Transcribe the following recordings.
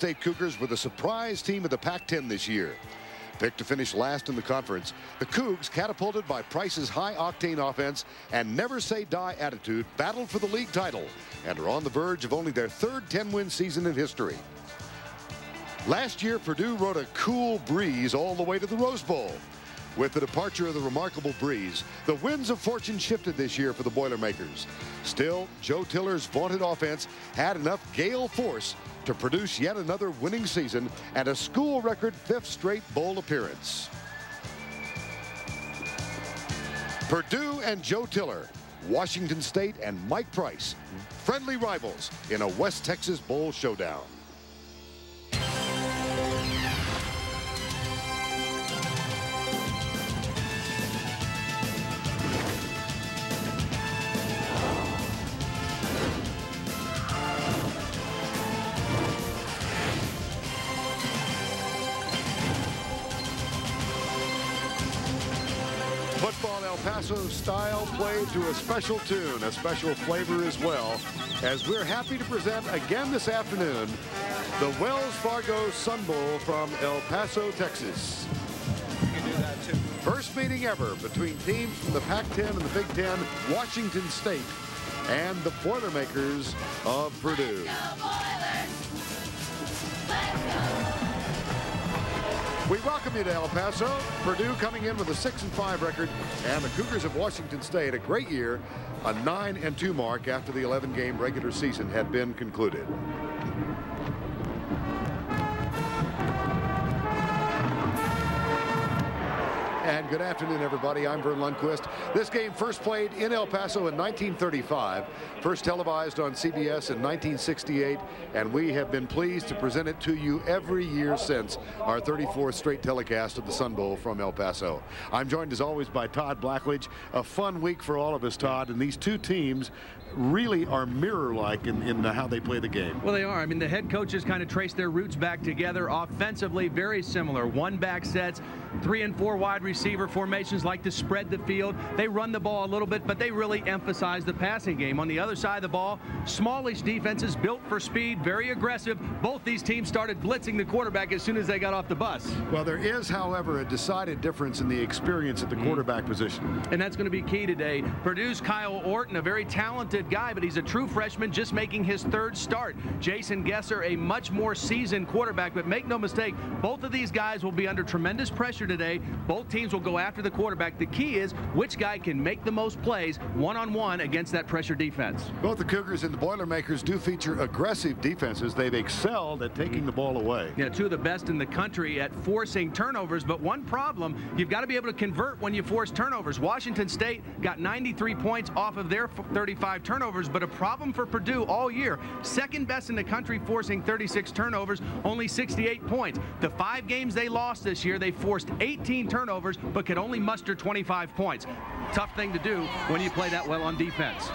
State Cougars were the surprise team of the Pac-10 this year. Picked to finish last in the conference, the Cougs, catapulted by Price's high-octane offense and never-say-die attitude, battled for the league title and are on the verge of only their third 10-win season in history. Last year, Purdue rode a cool breeze all the way to the Rose Bowl. With the departure of the remarkable Brees, the winds of fortune shifted this year for the Boilermakers. Still, Joe Tiller's vaunted offense had enough gale force to produce yet another winning season and a school record fifth straight bowl appearance. Purdue and Joe Tiller, Washington State and Mike Price, friendly rivals in a West Texas Bowl showdown. Style played to a special tune, a special flavor as well, as we're happy to present again this afternoon the Wells Fargo Sun Bowl from El Paso, Texas. First meeting ever between teams from the Pac-10 and the Big Ten, Washington State, and the Boilermakers of Purdue. We welcome you to El Paso. Purdue coming in with a 6 and 5 record, and the Cougars of Washington State a great year, a 9 and 2 mark after the 11 game regular season had been concluded. And good afternoon, everybody. I'm Verne Lundquist. This game first played in El Paso in 1935, first televised on CBS in 1968, and we have been pleased to present it to you every year since our 34th straight telecast of the Sun Bowl from El Paso. I'm joined as always by Todd Blackledge. A fun week for all of us, Todd, and these two teams really are mirror-like in, in how they play the game. Well, they are. I mean, the head coaches kind of trace their roots back together. Offensively, very similar. One back sets, three and four wide receiver formations like to spread the field. They run the ball a little bit, but they really emphasize the passing game. On the other side of the ball, smallish defenses built for speed, very aggressive. Both these teams started blitzing the quarterback as soon as they got off the bus. Well, there is, however, a decided difference in the experience at the mm-hmm. quarterback position. And that's going to be key today. Purdue's Kyle Orton, a very talented guy, but he's a true freshman just making his third start. Jason Gesser, a much more seasoned quarterback, but make no mistake, both of these guys will be under tremendous pressure today. Both teams will go after the quarterback. The key is which guy can make the most plays one-on-one -on -one against that pressure defense. Both the Cougars and the Boilermakers do feature aggressive defenses. They've excelled at taking the ball away. Yeah, two of the best in the country at forcing turnovers, but one problem, you've got to be able to convert when you force turnovers. Washington State got 93 points off of their 35 turnovers, but a problem for Purdue all year. Second best in the country forcing 36 turnovers, only 68 points. The five games they lost this year, they forced 18 turnovers, but could only muster 25 points. Tough thing to do when you play that well on defense.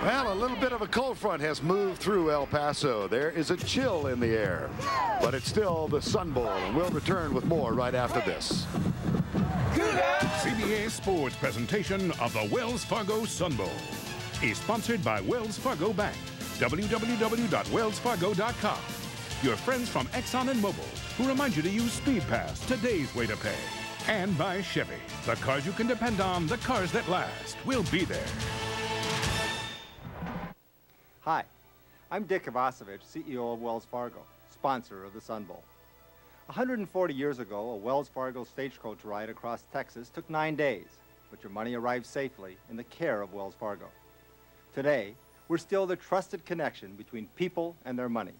Well, a little bit of a cold front has moved through El Paso. There is a chill in the air, but it's still the Sun Bowl, and we'll return with more right after this. CBS Sports presentation of the Wells Fargo Sun Bowl is sponsored by Wells Fargo Bank. www.wellsfargo.com. Your friends from Exxon and Mobil who remind you to use SpeedPass, today's way to pay. And by Chevy, the cars you can depend on, the cars that last. We'll be there. Hi, I'm Dick Kovacevich, CEO of Wells Fargo, sponsor of the Sun Bowl. 140 years ago, a Wells Fargo stagecoach ride across Texas took nine days, but your money arrived safely in the care of Wells Fargo. Today, we're still the trusted connection between people and their money,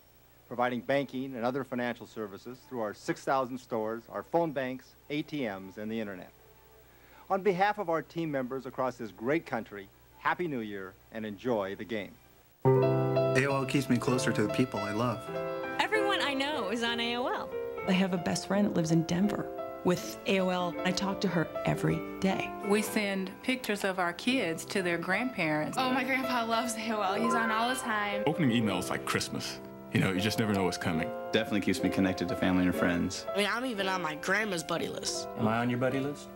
providing banking and other financial services through our 6,000 stores, our phone banks, ATMs, and the internet. On behalf of our team members across this great country, Happy New Year and enjoy the game. AOL keeps me closer to the people I love. Everyone I know is on AOL. I have a best friend that lives in Denver. With AOL, I talk to her every day. We send pictures of our kids to their grandparents. Oh, my grandpa loves AOL. He's on all the time. Opening emails like Christmas. You know, you just never know what's coming. Definitely keeps me connected to family and friends. I mean, I'm even on my grandma's buddy list. Am I on your buddy list?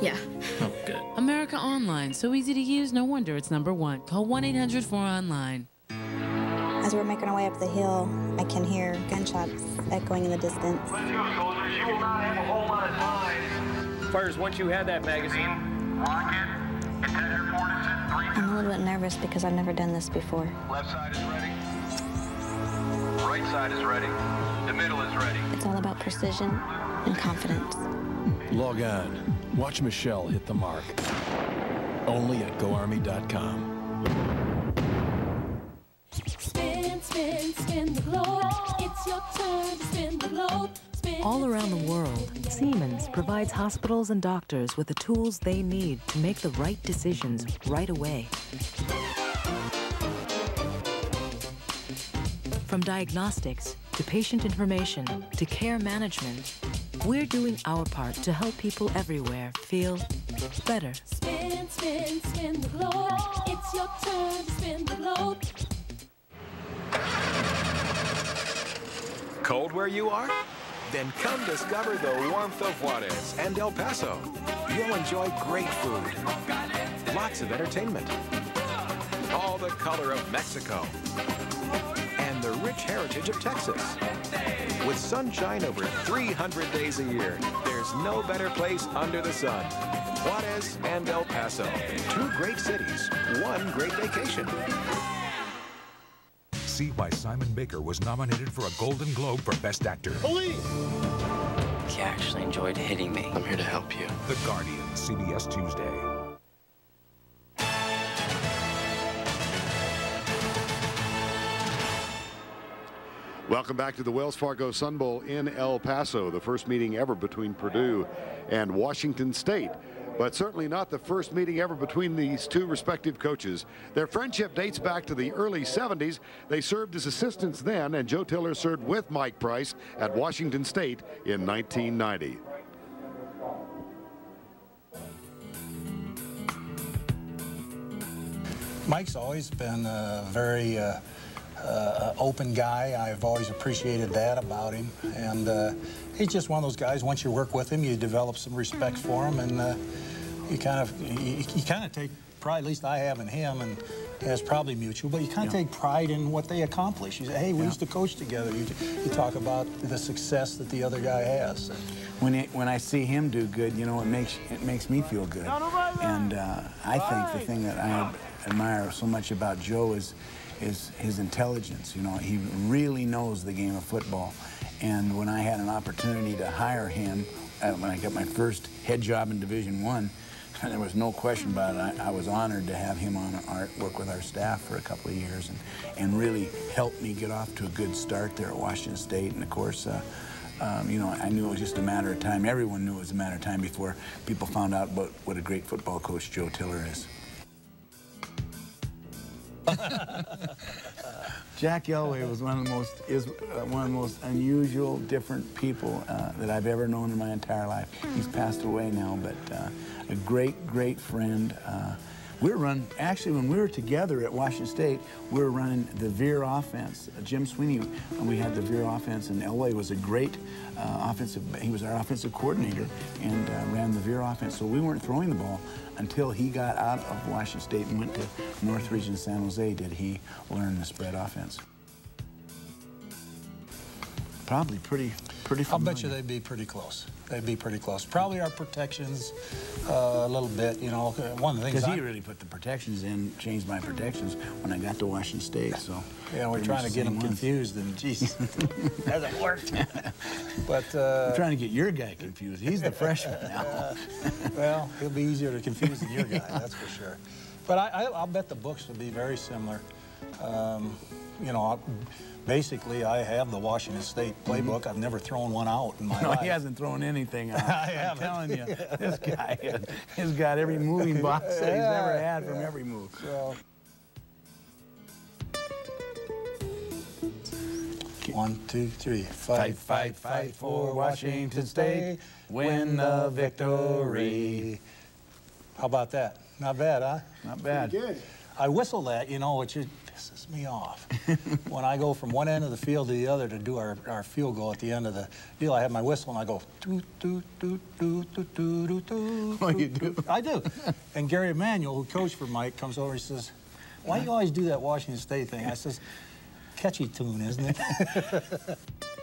Yeah. Oh, good. America Online. So easy to use, no wonder it's number one. Call 1 800 4 Online. As As we're making our way up the hill, I can hear gunshots echoing in the distance. Let's go, soldiers. You will not have a whole lot of time. Fires, once you have that magazine. Rocket. Contender four to sit. Three. I'm a little bit nervous because I've never done this before. Left side is ready. Right side is ready. The middle is ready. It's all about precision and confidence. Log on. Watch Michelle hit the mark. Only at GoArmy.com. Spin, spin, spin the globe. It's your turn to spin the globe. Spin, All around the world, Siemens provides hospitals and doctors with the tools they need to make the right decisions right away. From diagnostics to patient information to care management, we're doing our part to help people everywhere feel better. spin, spin, spin the globe. It's your turn to spin the globe. Cold where you are? Then come discover the warmth of Juarez and El Paso. You'll enjoy great food, lots of entertainment, all the color of Mexico, and the rich heritage of Texas. With sunshine over 300 days a year, there's no better place under the sun. Juarez and El Paso, two great cities, one great vacation. See why Simon Baker was nominated for a Golden Globe for Best Actor. Police! He actually enjoyed hitting me. I'm here to help you. The Guardian, CBS Tuesday. Welcome back to the Wells Fargo Sun Bowl in El Paso, the first meeting ever between Purdue and Washington State. But certainly not the first meeting ever between these two respective coaches. Their friendship dates back to the early 70s. They served as assistants then, and Joe Tiller served with Mike Price at Washington State in 1990. Mike's always been a very uh, uh, open guy. I've always appreciated that about him. And uh, he's just one of those guys, once you work with him, you develop some respect for him. And uh, you kind of you, you kind of take pride, at least I have in him, and it's probably mutual, but you kind of Yeah. take pride in what they accomplish. You say, hey, we Yeah. used to coach together. You, you talk about the success that the other guy has. When it, when I see him do good, you know, it makes it makes me feel good. And uh, I think the thing that I admire so much about Joe is is his intelligence. You know, he really knows the game of football. And when I had an opportunity to hire him, uh, when I got my first head job in Division One, there was no question about it. I, I was honored to have him on our work with our staff for a couple of years and, and really help me get off to a good start there at Washington State. And of course, uh, um, you know, I knew it was just a matter of time. Everyone knew it was a matter of time before people found out about what a great football coach Joe Tiller is. Jack Elway was one of the most is uh, one of the most unusual, different people uh, that I've ever known in my entire life. He's passed away now, but uh, a great, great friend. Uh, we were run actually when we were together at Washington State. We were running the Veer offense. Uh, Jim Sweeney, and we had the Veer offense, and Elway was a great uh, offensive. He was our offensive coordinator and uh, ran the Veer offense. So we weren't throwing the ball until he got out of Washington State and went to Northridge San Jose. Did he learn the spread offense? Probably pretty, pretty I'll bet you they'd be pretty close. They'd be pretty close. Probably our protections uh, a little bit. You know, one of the things. Because he really put the protections in, changed my protections when I got to Washington State. So Yeah, we're trying to get the them ones. confused, and geez, hasn't worked. but uh, I'm trying to get your guy confused. He's the freshman now. uh, well, he'll be easier to confuse than your guy, that's for sure. But I, I, I'll bet the books would be very similar. Um, you know, I- basically, I have the Washington State playbook. I've never thrown one out in my Mm-hmm. No, life. he hasn't thrown anything out. I I'm telling you, this guy has, got every moving box that he's ever had from every move. So, One, two, three. Fight, fight, fight for Washington State. Win the victory. How about that? Not bad, huh? Not bad. Good. I whistle that, you know, which it pisses me off. when I go from one end of the field to the other to do our, our field goal at the end of the deal, I have my whistle and I go, doot, doot, doot, doot, doot, doot, doot, doot. Oh, you do? I do. And Gary Emanuel, who coached for Mike, comes over and says, why do you always do that Washington State thing? I says, Catchy tune, isn't it?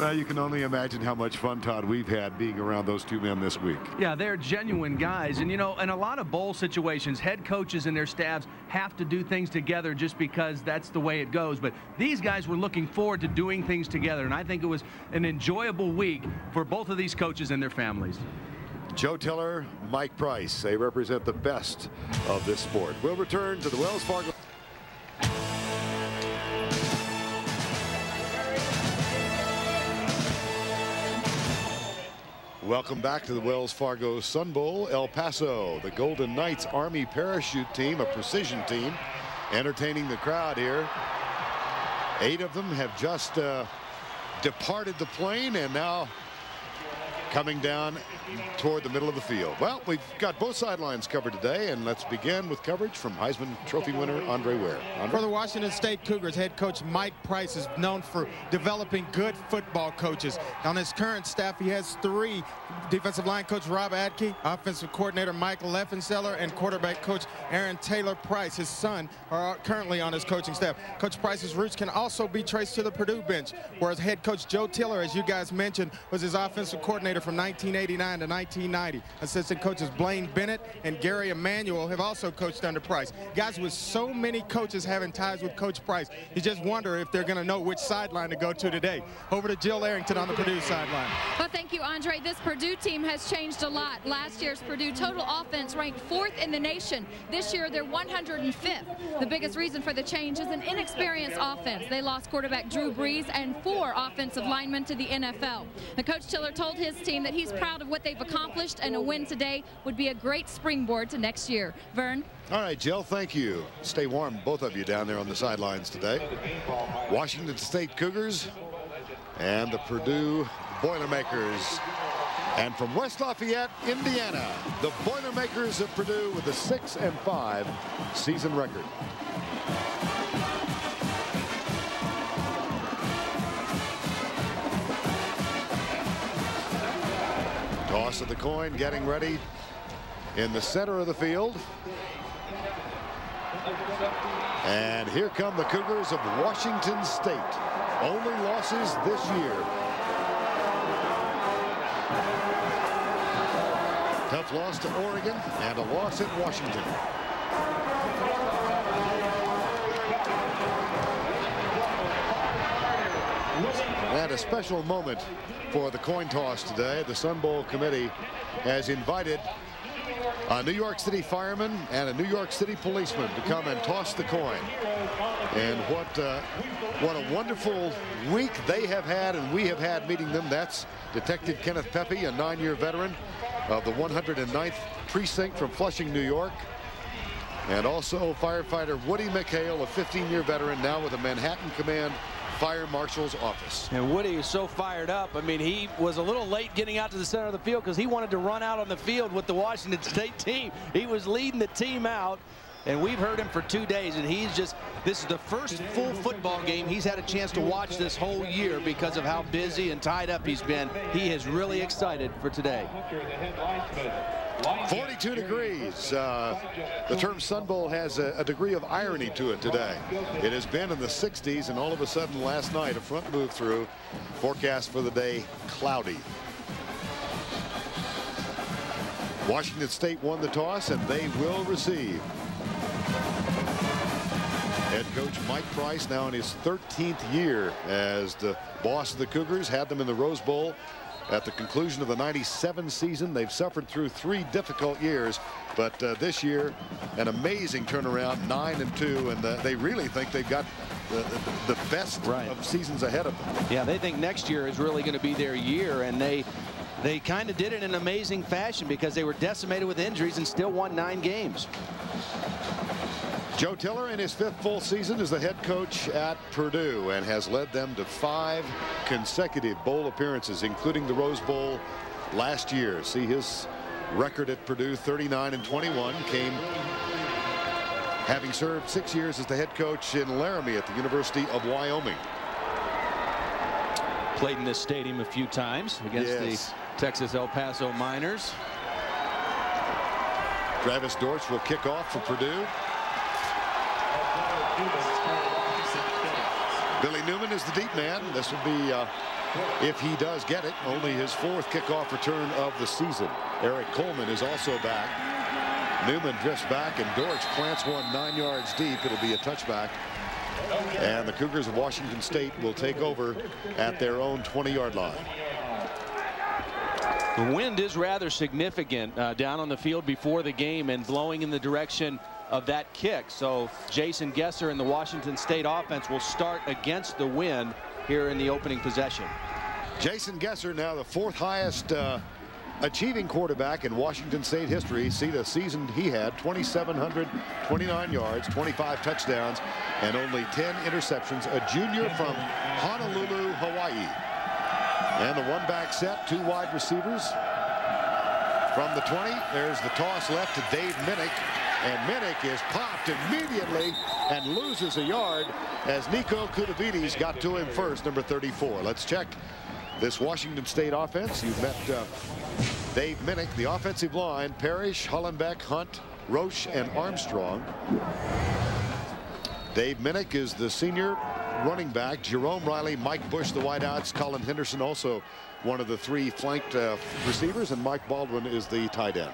Well, you can only imagine how much fun, Todd, we've had being around those two men this week. Yeah, they're genuine guys. And, you know, in a lot of bowl situations, head coaches and their staffs have to do things together just because that's the way it goes. But these guys were looking forward to doing things together. And I think it was an enjoyable week for both of these coaches and their families. Joe Tiller, Mike Price, they represent the best of this sport. We'll return to the Wells Fargo. Welcome back to the Wells Fargo Sun Bowl. El Paso, the Golden Knights Army parachute team, a precision team, entertaining the crowd here. Eight of them have just uh, departed the plane and now coming down toward the middle of the field. Well, we've got both sidelines covered today, and let's begin with coverage from Heisman Trophy winner Andre Ware. Andre? For the Washington State Cougars, head coach Mike Price is known for developing good football coaches. On his current staff, he has three defensive line coach Rob Akey, offensive coordinator Michael Levenseller, and quarterback coach Aaron Taylor Price. His son are currently on his coaching staff. Coach Price's roots can also be traced to the Purdue bench, whereas head coach Joe Tiller, as you guys mentioned, was his offensive coordinator from 1989 to 1990. Assistant coaches Blaine Bennett and Gary Emanuel have also coached under Price. Guys, with so many coaches having ties with Coach Price, you just wonder if they're going to know which sideline to go to today. Over to Jill Arrington on the Purdue sideline. Well, thank you, Andre. This Purdue team has changed a lot. Last year's Purdue total offense ranked fourth in the nation. This year, they're 105th. The biggest reason for the change is an inexperienced offense. They lost quarterback Drew Brees and four offensive linemen to the NFL. The coach Tiller told his team that he's proud of what they've accomplished and a win today would be a great springboard to next year. Vern? All right, Jill, thank you. Stay warm, both of you down there on the sidelines today. Washington State Cougars and the Purdue Boilermakers. And from West Lafayette, Indiana, the Boilermakers of Purdue with a 6 and 5 season record. Toss of the coin, getting ready in the center of the field. And here come the Cougars of Washington State. Only losses this year. Tough loss to Oregon and a loss at Washington. And a special moment for the coin toss today. The Sun Bowl committee has invited a New York City fireman and a New York City policeman to come and toss the coin. And what uh, what a wonderful week they have had and we have had meeting them. That's Detective Kenneth Pepe, a nine-year veteran of the 109th precinct from Flushing, New York. And also firefighter Woody McHale, a 15-year veteran now with the Manhattan Command Fire Marshal's office. And Woody is so fired up. I mean, he was a little late getting out to the center of the field because he wanted to run out on the field with the Washington State team. He was leading the team out. And we've heard him for two days, and he's just, this is the first full football game he's had a chance to watch this whole year because of how busy and tied up he's been. He is really excited for today. 42 degrees. Uh, the term Sun Bowl has a, a, degree of irony to it today. It has been in the 60s, and all of a sudden last night, a front move through. Forecast for the day, cloudy. Washington State won the toss, and they will receive. Head coach Mike Price now in his 13th year as the boss of the Cougars had them in the Rose Bowl at the conclusion of the 97 season. They've suffered through three difficult years, but uh, this year an amazing turnaround, nine and two, and uh, they really think they've got the, the, the best right. of seasons ahead of them. Yeah, they think next year is really going to be their year, and they they kind of did it in an amazing fashion because they were decimated with injuries and still won nine games. Joe Tiller in his fifth full season as the head coach at Purdue and has led them to five consecutive bowl appearances including the Rose Bowl last year. See his record at Purdue 39 and 21 came having served six years as the head coach in Laramie at the University of Wyoming. Played in this stadium a few times against yes. the Texas El Paso Miners. Travis Dorsch will kick off for Purdue. Billy Newman is the deep man. This would be, uh, if he does get it, only his fourth kickoff return of the season. Eric Coleman is also back. Newman drifts back, and Dorsch plants one nine yards deep. It'll be a touchback. And the Cougars of Washington State will take over at their own 20-yard line. The wind is rather significant uh, down on the field before the game and blowing in the direction of that kick. So Jason Gesser and the Washington State offense will start against the wind here in the opening possession. Jason Gesser now the fourth highest uh, achieving quarterback in Washington State history. See the season he had 2,729 yards, 25 touchdowns, and only 10 interceptions. A junior from Honolulu, Hawaii. And the one back set, two wide receivers. From the 20, there's the toss left to Dave Minnich. And Minnich is popped immediately and loses a yard as Niko Koutouvides got to him first, number 34. Let's check this Washington State offense. You've met uh, Dave Minnich, the offensive line, Parrish, Hollenbeck, Hunt, Roche, and Armstrong. Dave Minnich is the senior running back. Jerome Riley, Mike Bush, the wideouts. Colin Henderson also one of the three flanked uh, receivers, and Mike Baldwin is the tight end.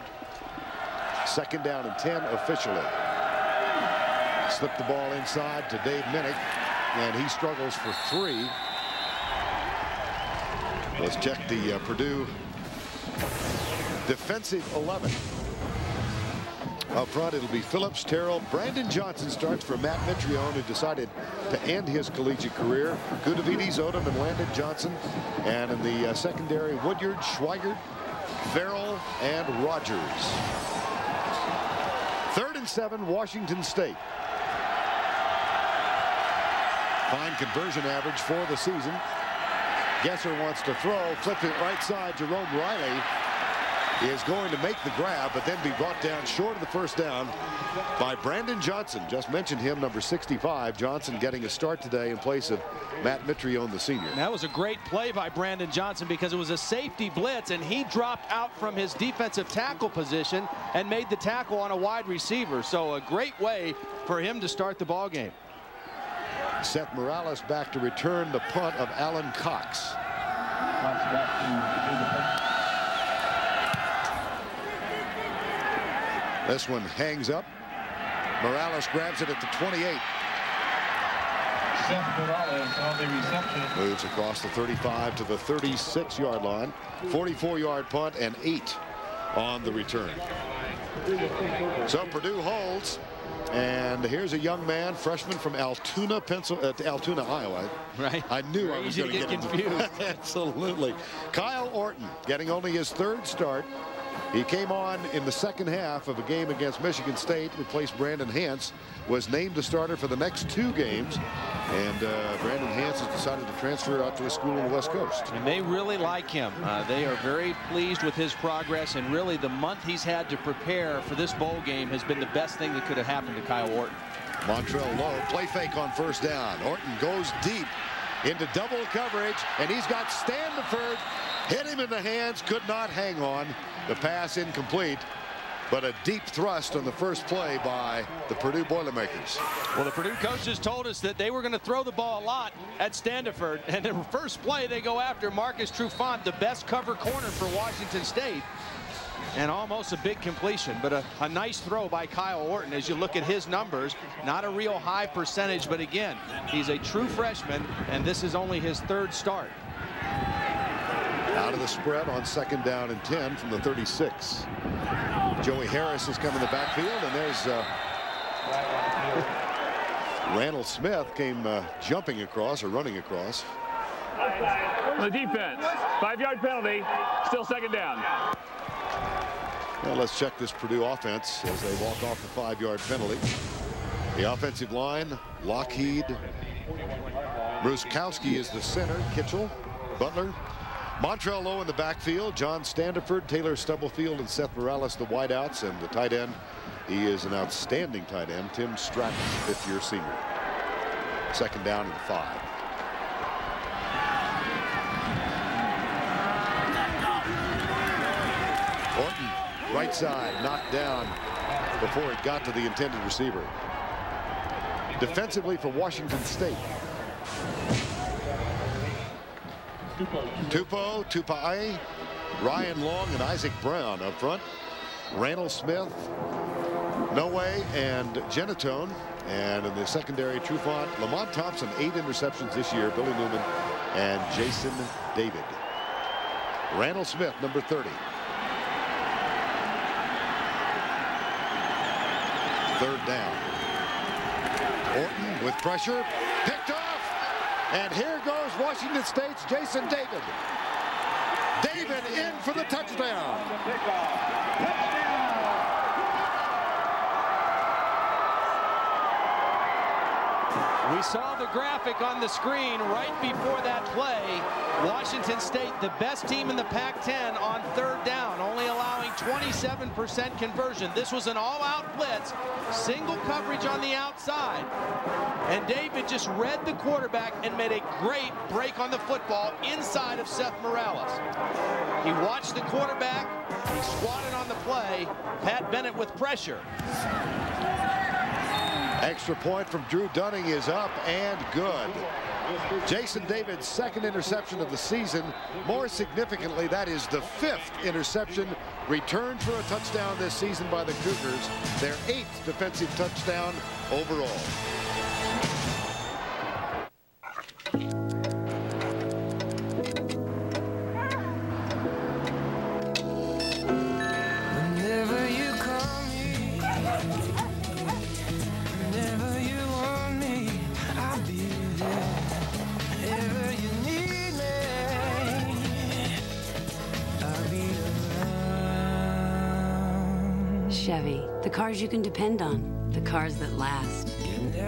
Second down and 10 officially. Slip the ball inside to Dave Minnich, and he struggles for three. Let's check the uh, Purdue defensive 11. Up front, it'll be Phillips, Terrill. Brandon Johnson starts for Matt Mitrione, who decided to end his collegiate career. Koutouvides, Odom, and Landon Johnson. And in the uh, secondary, Woodyard, Schweigert, Farrell, and Rogers. Third and seven, Washington State. Fine conversion average for the season. Gesser wants to throw, flips it right side. Jerome Riley is going to make the grab, but then be brought down short of the first down by Brandon Johnson. Just mentioned him, number 65. Johnson getting a start today in place of Matt Mitrione, the senior. That was a great play by Brandon Johnson because it was a safety blitz, and he dropped out from his defensive tackle position and made the tackle on a wide receiver. So a great way for him to start the ball game. Seth Morales back to return the punt of Alan Cox. This one hangs up. Morales grabs it at the 28. Seth Morales on the reception. Moves across the 35 to the 36 yard line. 44 yard punt and eight on the return. So Purdue holds. And here's a young man, freshman from Altoona, Pencil, uh, Altoona, Iowa. Right. I knew I was going to get, get confused. Absolutely. Kyle Orton getting only his third start. He came on in the second half of a game against Michigan State, replaced Brandon Hance, was named the starter for the next two games, and uh, Brandon Hance has decided to transfer out to a school on the West Coast. And they really like him. Uh, they are very pleased with his progress, and really the month he's had to prepare for this bowl game has been the best thing that could have happened to Kyle Orton. Montrell Lowe, play fake on first down. Orton goes deep into double coverage, and he's got Standeford hit him in the hands, could not hang on. The pass incomplete, but a deep thrust on the first play by the Purdue Boilermakers. Well, the Purdue coaches told us that they were going to throw the ball a lot at Standeford, and the first play they go after Marcus Trufant, the best cover corner for Washington State. And almost a big completion, but a, a, nice throw by Kyle Orton as you look at his numbers. Not a real high percentage, but again, he's a true freshman, and this is only his third start. Out of the spread on second down and 10 from the 36. Joey Harris has come in the backfield, and there's uh, Randall Smith came uh, jumping across or running across. The defense, five-yard penalty, still second down. Well, let's check this Purdue offense as they walk off the five-yard penalty. The offensive line, Lockheed. Mruczkowski is the center. Kitchell, Butler, Montrell Lowe in the backfield, John Standeford, Taylor Stubblefield, and Seth Morales, the wideouts, and the tight end. He is an outstanding tight end, Tim Stratton, fifth-year senior. Second down and five. Orton, right side, knocked down before it got to the intended receiver. defensively for Washington State. Tupou, Tupai, Rien Long, and Isaac Brown up front. Randall Smith, Noe, and Genatone. And in the secondary, Trufant, Lamont Thompson, eight interceptions this year, Billy Newman, and Jason David. Randall Smith, number 30. Third down. Orton with pressure, picked off, and here goes Washington State's Jason David. David in for the touchdown. We saw the graphic on the screen right before that play. Washington State, the best team in the Pac-10 on third down, only allowing 27% conversion. This was an all-out blitz, single coverage on the outside. And David just read the quarterback and made a great break on the football inside of Seth Morales. He watched the quarterback, he squatted on the play, Pat Bennett with pressure. Extra point from Drew Dunning is up and good. Jason David's second interception of the season. More significantly, that is the fifth interception returned for a touchdown this season by the Cougars. Their eighth defensive touchdown overall. Cars you can depend on, the cars that last.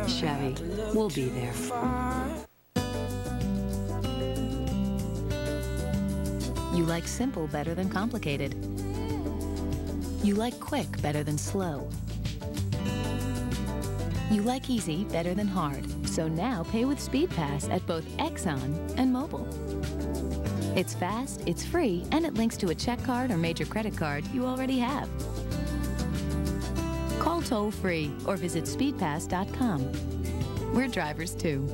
Chevy, we'll be there. You like simple better than complicated. You like quick better than slow. You like easy better than hard. So now pay with SpeedPass at both Exxon and Mobil. It's fast, it's free, and it links to a check card or major credit card you already have. Toll free or visit speedpass.com. We're drivers too.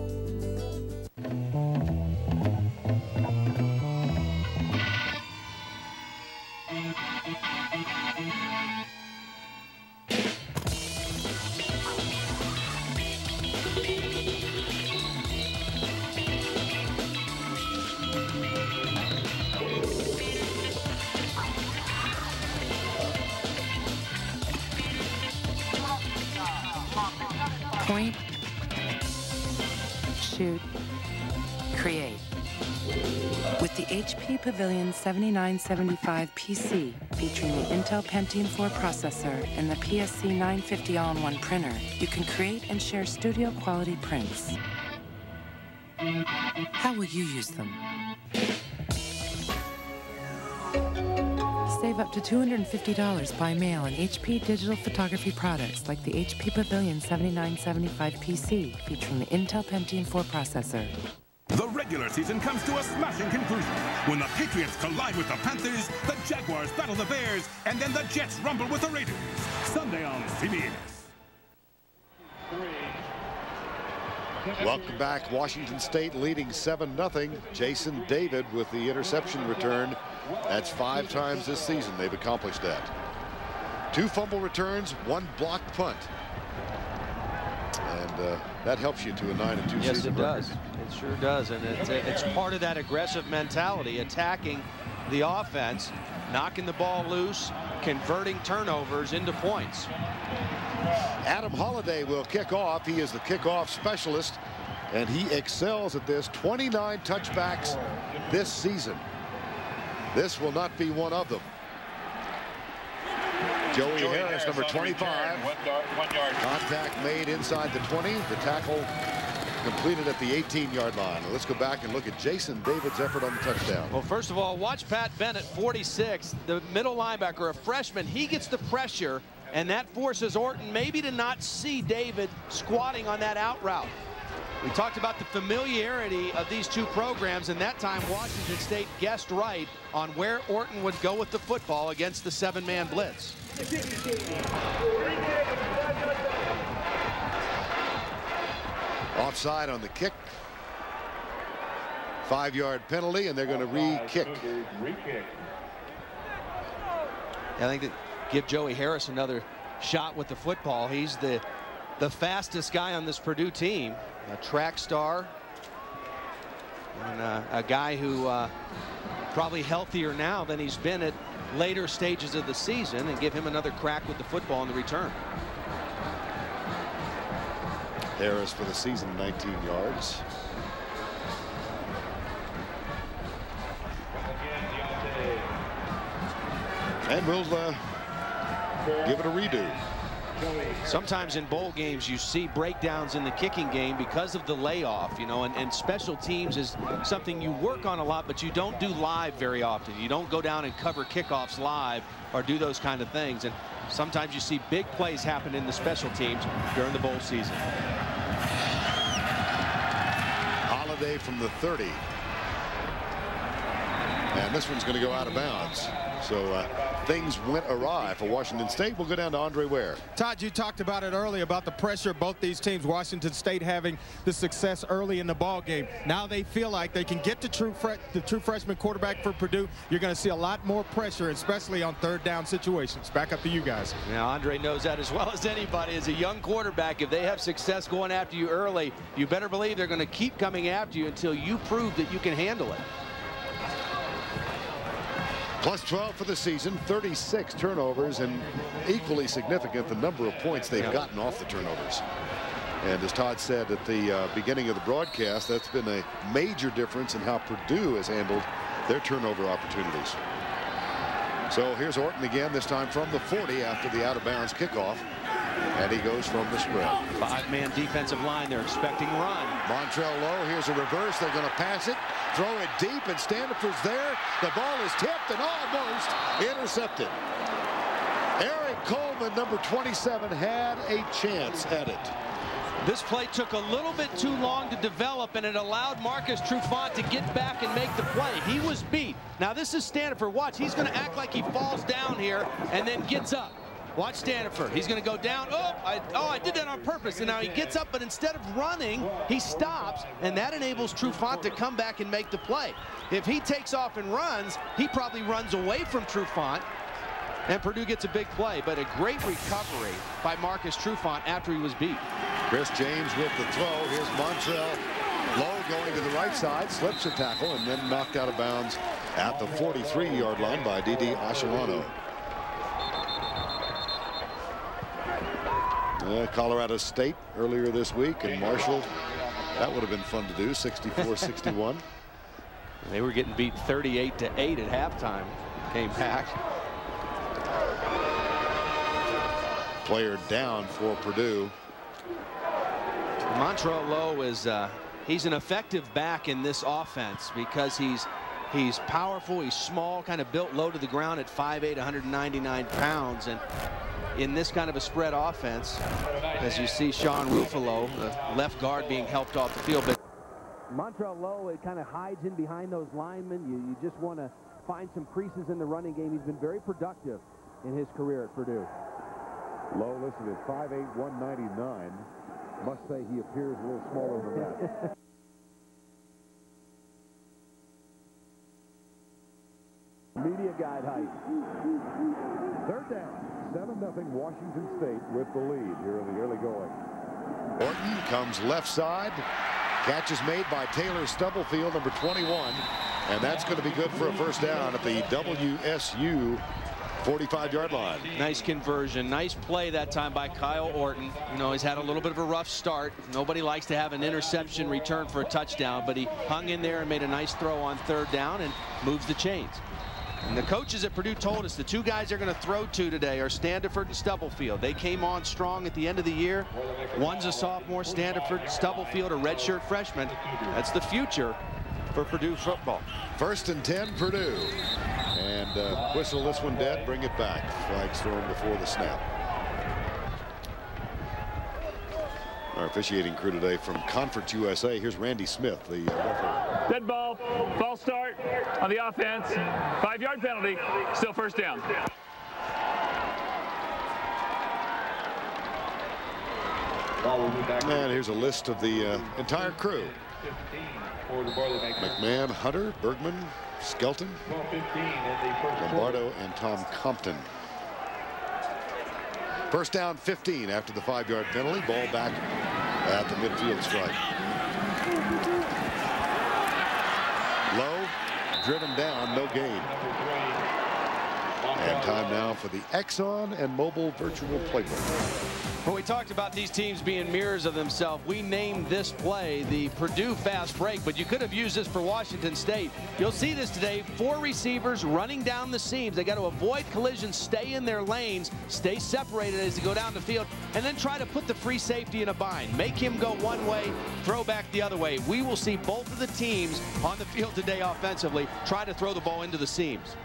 Pavilion 7975 PC featuring the Intel Pentium 4 processor and the PSC 950 all-in-one printer, you can create and share studio quality prints. How will you use them? Save up to $250 by mail on HP digital photography products like the HP Pavilion 7975 PC featuring the Intel Pentium 4 processor. The regular season comes to a smashing conclusion when the Patriots collide with the Panthers, the Jaguars battle the Bears, and then the Jets rumble with the Raiders. Sunday on CBS. Welcome back. Washington State leading 7-0. Jason David with the interception return. That's five times this season they've accomplished that. Two fumble returns, one blocked punt. And uh, that helps you to a 9 and 2 yes, season it does. Record. It sure does. And it's, it's part of that aggressive mentality, attacking the offense, knocking the ball loose, converting turnovers into points. Adam Holliday will kick off. He is the kickoff specialist, and he excels at this. 29 touchbacks this season. This will not be one of them. Joey, Joey Harris, Harris number 25. return, one yard- one yard. Contact made inside the 20. The tackle completed at the 18-yard line. Let's go back and look at Jason David's effort on the touchdown. Well, first of all, watch Pat Bennett, 46, the middle linebacker, a freshman. He gets the pressure, and that forces Orton maybe to not see David squatting on that out route. We talked about the familiarity of these two programs, and that time Washington State guessed right on where Orton would go with the football against the seven-man blitz. Offside on the kick. Five-yard penalty, and they're going to re-kick. I think that give Joey Harris another shot with the football. He's the the fastest guy on this Purdue team, a track star, and uh, a guy who uh, probably healthier now than he's been at later stages of the season, and give him another crack with the football in the return. Harris for the season 19 yards. And we'll uh, give it a redo. Sometimes in bowl games you see breakdowns in the kicking game because of the layoff, you know, and, and, special teams is something you work on a lot, but you don't do live very often. You don't go down and cover kickoffs live or do those kind of things. And sometimes you see big plays happen in the special teams during the bowl season. Holiday from the 30. And this one's going to go out of bounds. So uh, things went awry for Washington State. We'll go down to Andre Ware. Todd, you talked about it earlier about the pressure of both these teams. Washington State having the success early in the ball game. Now they feel like they can get the true the true freshman quarterback for Purdue. You're going to see a lot more pressure, especially on third down situations. Back up to you guys. Now Andre knows that as well as anybody. As a young quarterback, if they have success going after you early, you better believe they're going to keep coming after you until you prove that you can handle it. Plus 12 for the season, 36 turnovers, and equally significant the number of points they've gotten off the turnovers. And as Todd said at the uh, beginning of the broadcast, that's been a major difference in how Purdue has handled their turnover opportunities. So here's Orton again, this time from the 40 after the out-of-bounds kickoff. And he goes from the spread. Five-man defensive line. They're expecting run. Montrell Lowe. Here's a reverse. They're going to pass it. Throw it deep. And Standeford's there. The ball is tipped and almost intercepted. Eric Coleman, number 27, had a chance at it. This play took a little bit too long to develop, and it allowed Marcus Trufant to get back and make the play. He was beat. Now, this is Standeford. Watch, he's going to act like he falls down here and then gets up. Watch Standeford. He's going to go down. Oh I, oh, I did that on purpose. And now he gets up, but instead of running, he stops, and that enables Trufant to come back and make the play. If he takes off and runs, he probably runs away from Trufant, and Purdue gets a big play, but a great recovery by Marcus Trufant after he was beat. Chris James with the throw. Here's Montrell Lowe going to the right side, slips a tackle, and then knocked out of bounds at the 43-yard line by Didi Ashamano. Uh, Colorado State earlier this week and Marshall. That would have been fun to do, 64-61. they were getting beat 38 to 8 at halftime. Came back. Player down for Purdue. Montrell Lowe is uh, he's an effective back in this offense because he's he's powerful, he's small, kind of built low to the ground at 5'8", 199 pounds, and in this kind of a spread offense, as you see Sean Ruffalo, the left guard being helped off the field. But Montrell Lowe, it kind of hides in behind those linemen. You, you just want to find some creases in the running game. He's been very productive in his career at Purdue. Lowe listed at 5'8", 199. Must say he appears a little smaller than that. Media guide height. Third down. 7-0 Washington State with the lead here in the early going. Orton comes left side. Catch is made by Taylor Stubblefield, number 21. And that's going to be good for a first down at the WSU 45-yard line. Nice conversion. Nice play that time by Kyle Orton. You know, he's had a little bit of a rough start. Nobody likes to have an interception return for a touchdown, but he hung in there and made a nice throw on third down and moves the chains. And the coaches at Purdue told us the two guys they're going to throw to today are Standeford and Stubblefield. They came on strong at the end of the year. One's a sophomore, Standeford, Stubblefield, a redshirt freshman. That's the future for Purdue football. First and 10, Purdue. And uh, whistle this one dead, bring it back. Flags thrown before the snap. Our officiating crew today from Conference USA. Here's Randy Smith, the uh, referee. Dead ball, false start on the offense, five-yard penalty, still first down. And here's a list of the uh, entire crew. McMahon, Hunter, Bergman, Skelton, Lombardo, and Tom Compton. First down 15 after the five-yard penalty. Ball back at the midfield stripe. Lowe, driven down, no gain. And time now for the Exxon and Mobil Virtual Playbook. When we talked about these teams being mirrors of themselves, we named this play the Purdue fast break, but you could have used this for Washington State. You'll see this today. Four receivers running down the seams. They got to avoid collisions, stay in their lanes, stay separated as they go down the field, and then try to put the free safety in a bind. Make him go one way, throw back the other way. We will see both of the teams on the field today offensively try to throw the ball into the seams.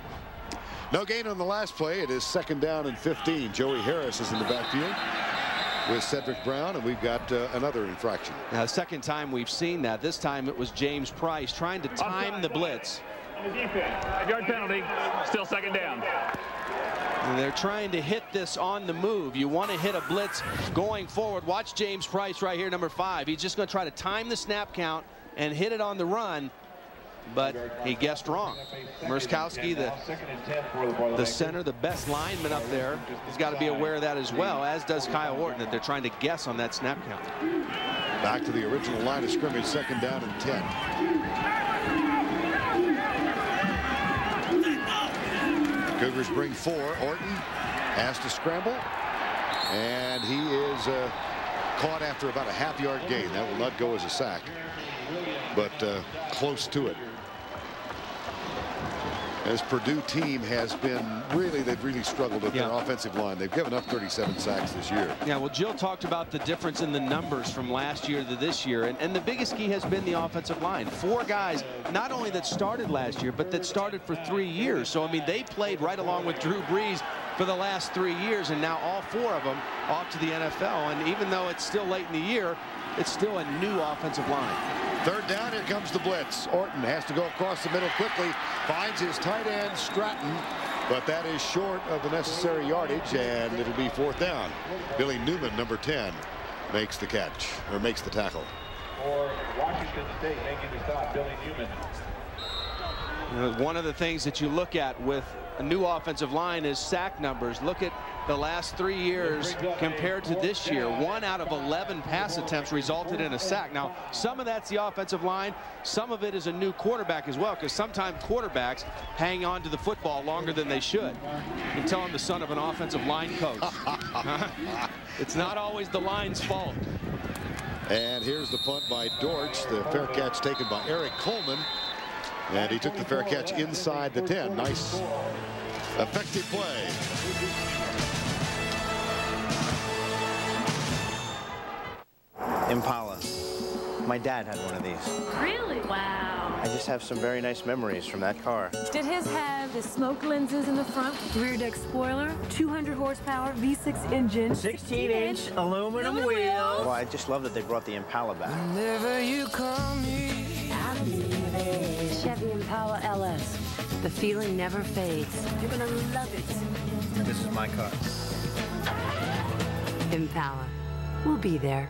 No gain on the last play. It is second down and 15. Joey Harris is in the backfield with Cedric Brown, and we've got uh, another infraction. Now, second time we've seen that. This time it was James Price trying to time the blitz. Five-yard penalty, still second down. And they're trying to hit this on the move. You want to hit a blitz going forward. Watch James Price right here, number five. He's just going to try to time the snap count and hit it on the run but he guessed wrong. Mruczkowski, the, the center, the best lineman up there, he's got to be aware of that as well, as does Kyle Orton, that they're trying to guess on that snap count. Back to the original line of scrimmage, second down and 10. Cougars bring four. Orton has to scramble, and he is uh, caught after about a half yard gain. That will not go as a sack, but uh, close to it as Purdue team has been really, they've really struggled with yeah. their offensive line. They've given up 37 sacks this year. Yeah, well, Jill talked about the difference in the numbers from last year to this year, and, and the biggest key has been the offensive line. Four guys, not only that started last year, but that started for three years. So, I mean, they played right along with Drew Brees for the last three years, and now all four of them off to the NFL. And even though it's still late in the year, it's still a new offensive line. Third down, here comes the blitz. Orton has to go across the middle quickly, finds his tight end Stratton, but that is short of the necessary yardage, and it'll be fourth down. Billy Newman, number 10, makes the catch, or makes the tackle. For Washington State making the stop, Billy Newman. You know, one of the things that you look at with a new offensive line is sack numbers. Look at the last three years compared to this year. One out of 11 pass attempts resulted in a sack. Now, some of that's the offensive line. Some of it is a new quarterback as well, because sometimes quarterbacks hang on to the football longer than they should. You tell I'm the son of an offensive line coach. it's not always the line's fault. And here's the punt by Dorsch. The fair catch taken by Eric Coleman. And he took the fair catch inside the 10. Nice, effective play. Impala. My dad had one of these. Really? Wow. I just have some very nice memories from that car. Did his have the smoke lenses in the front? Rear deck spoiler, 200 horsepower V6 engine, 16-inch aluminum wheels. wheels. Well, I just love that they brought the Impala back. Whenever you call me, Chevy Impala LS. The feeling never fades. You're gonna love it. This is my car. Impala. We'll be there.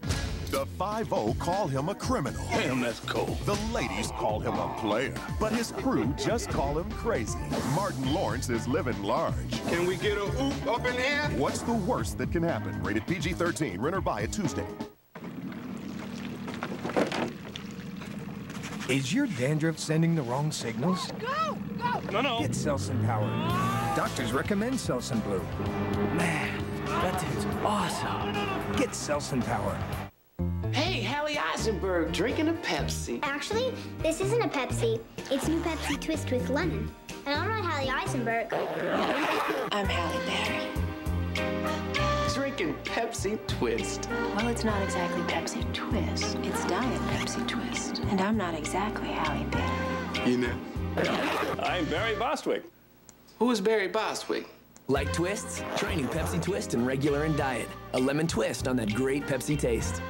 The 5-0 call him a criminal. Damn, that's cold. The ladies call him a player, but his crew just call him crazy. Martin Lawrence is living large. Can we get a oop up in here? What's the worst that can happen? Rated PG-13. Rent or buy it Tuesday. Is your dandruff sending the wrong signals? Go! Go! No, no. Get Selsun Power. Doctors recommend Selsun Blue. Man, that dude's awesome. Get Selsun Power. Hey, Hallie Eisenberg, drinking a Pepsi. Actually, this isn't a Pepsi. It's new Pepsi Twist with lemon. And I'm not Hallie Eisenberg. I'm Halle Berry. Drinking Pepsi Twist. Well, it's not exactly Pepsi Twist. It's Diet Pepsi Twist. And I'm not exactly Halle Berry. You know. I'm Barry Bostwick. Who is Barry Bostwick? Like twists? Training Pepsi Twist and regular and diet. A lemon twist on that great Pepsi taste.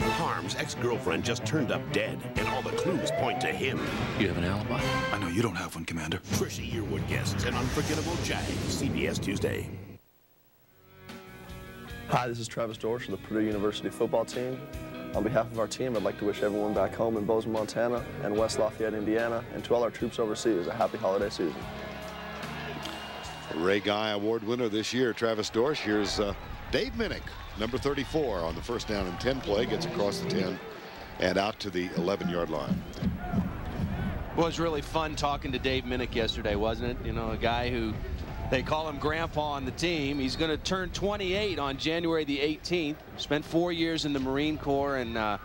Harm's ex-girlfriend just turned up dead, and all the clues point to him. You have an alibi? I know you don't have one, Commander. Trisha Yearwood guests an unforgettable Jag, CBS Tuesday. Hi, this is Travis Dorsch of the Purdue University football team. On behalf of our team, I'd like to wish everyone back home in Bozeman, Montana and West Lafayette, Indiana, and to all our troops overseas a happy holiday season. Ray Guy Award winner this year, Travis Dorsch. Here's uh, Dave Minnich, number 34 on the first down and 10 play, gets across the 10 and out to the 11-yard line. Well, it was really fun talking to Dave Minnich yesterday, wasn't it? You know, a guy who they call him grandpa on the team. He's going to turn 28 on January the 18th. Spent four years in the Marine Corps and uh,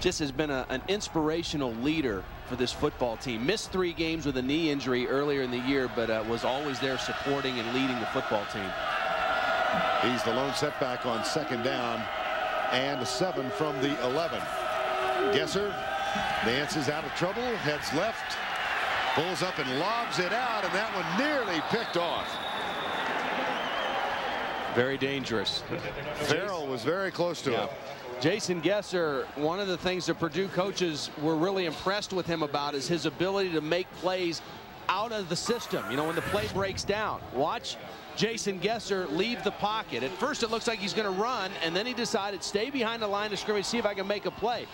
just has been a, an inspirational leader for this football team. Missed three games with a knee injury earlier in the year, but uh, was always there supporting and leading the football team. He's the lone setback on second down and a seven from the 11. Gesser dances out of trouble, heads left, pulls up and lobs it out, and that one nearly picked off. Very dangerous. Farrell was very close to yeah. it. Jason Gesser, one of the things the Purdue coaches were really impressed with him about is his ability to make plays out of the system. You know, when the play breaks down. Watch Jason Gesser leave the pocket. At first, it looks like he's going to run, and then he decided, stay behind the line of scrimmage, see if I can make a play.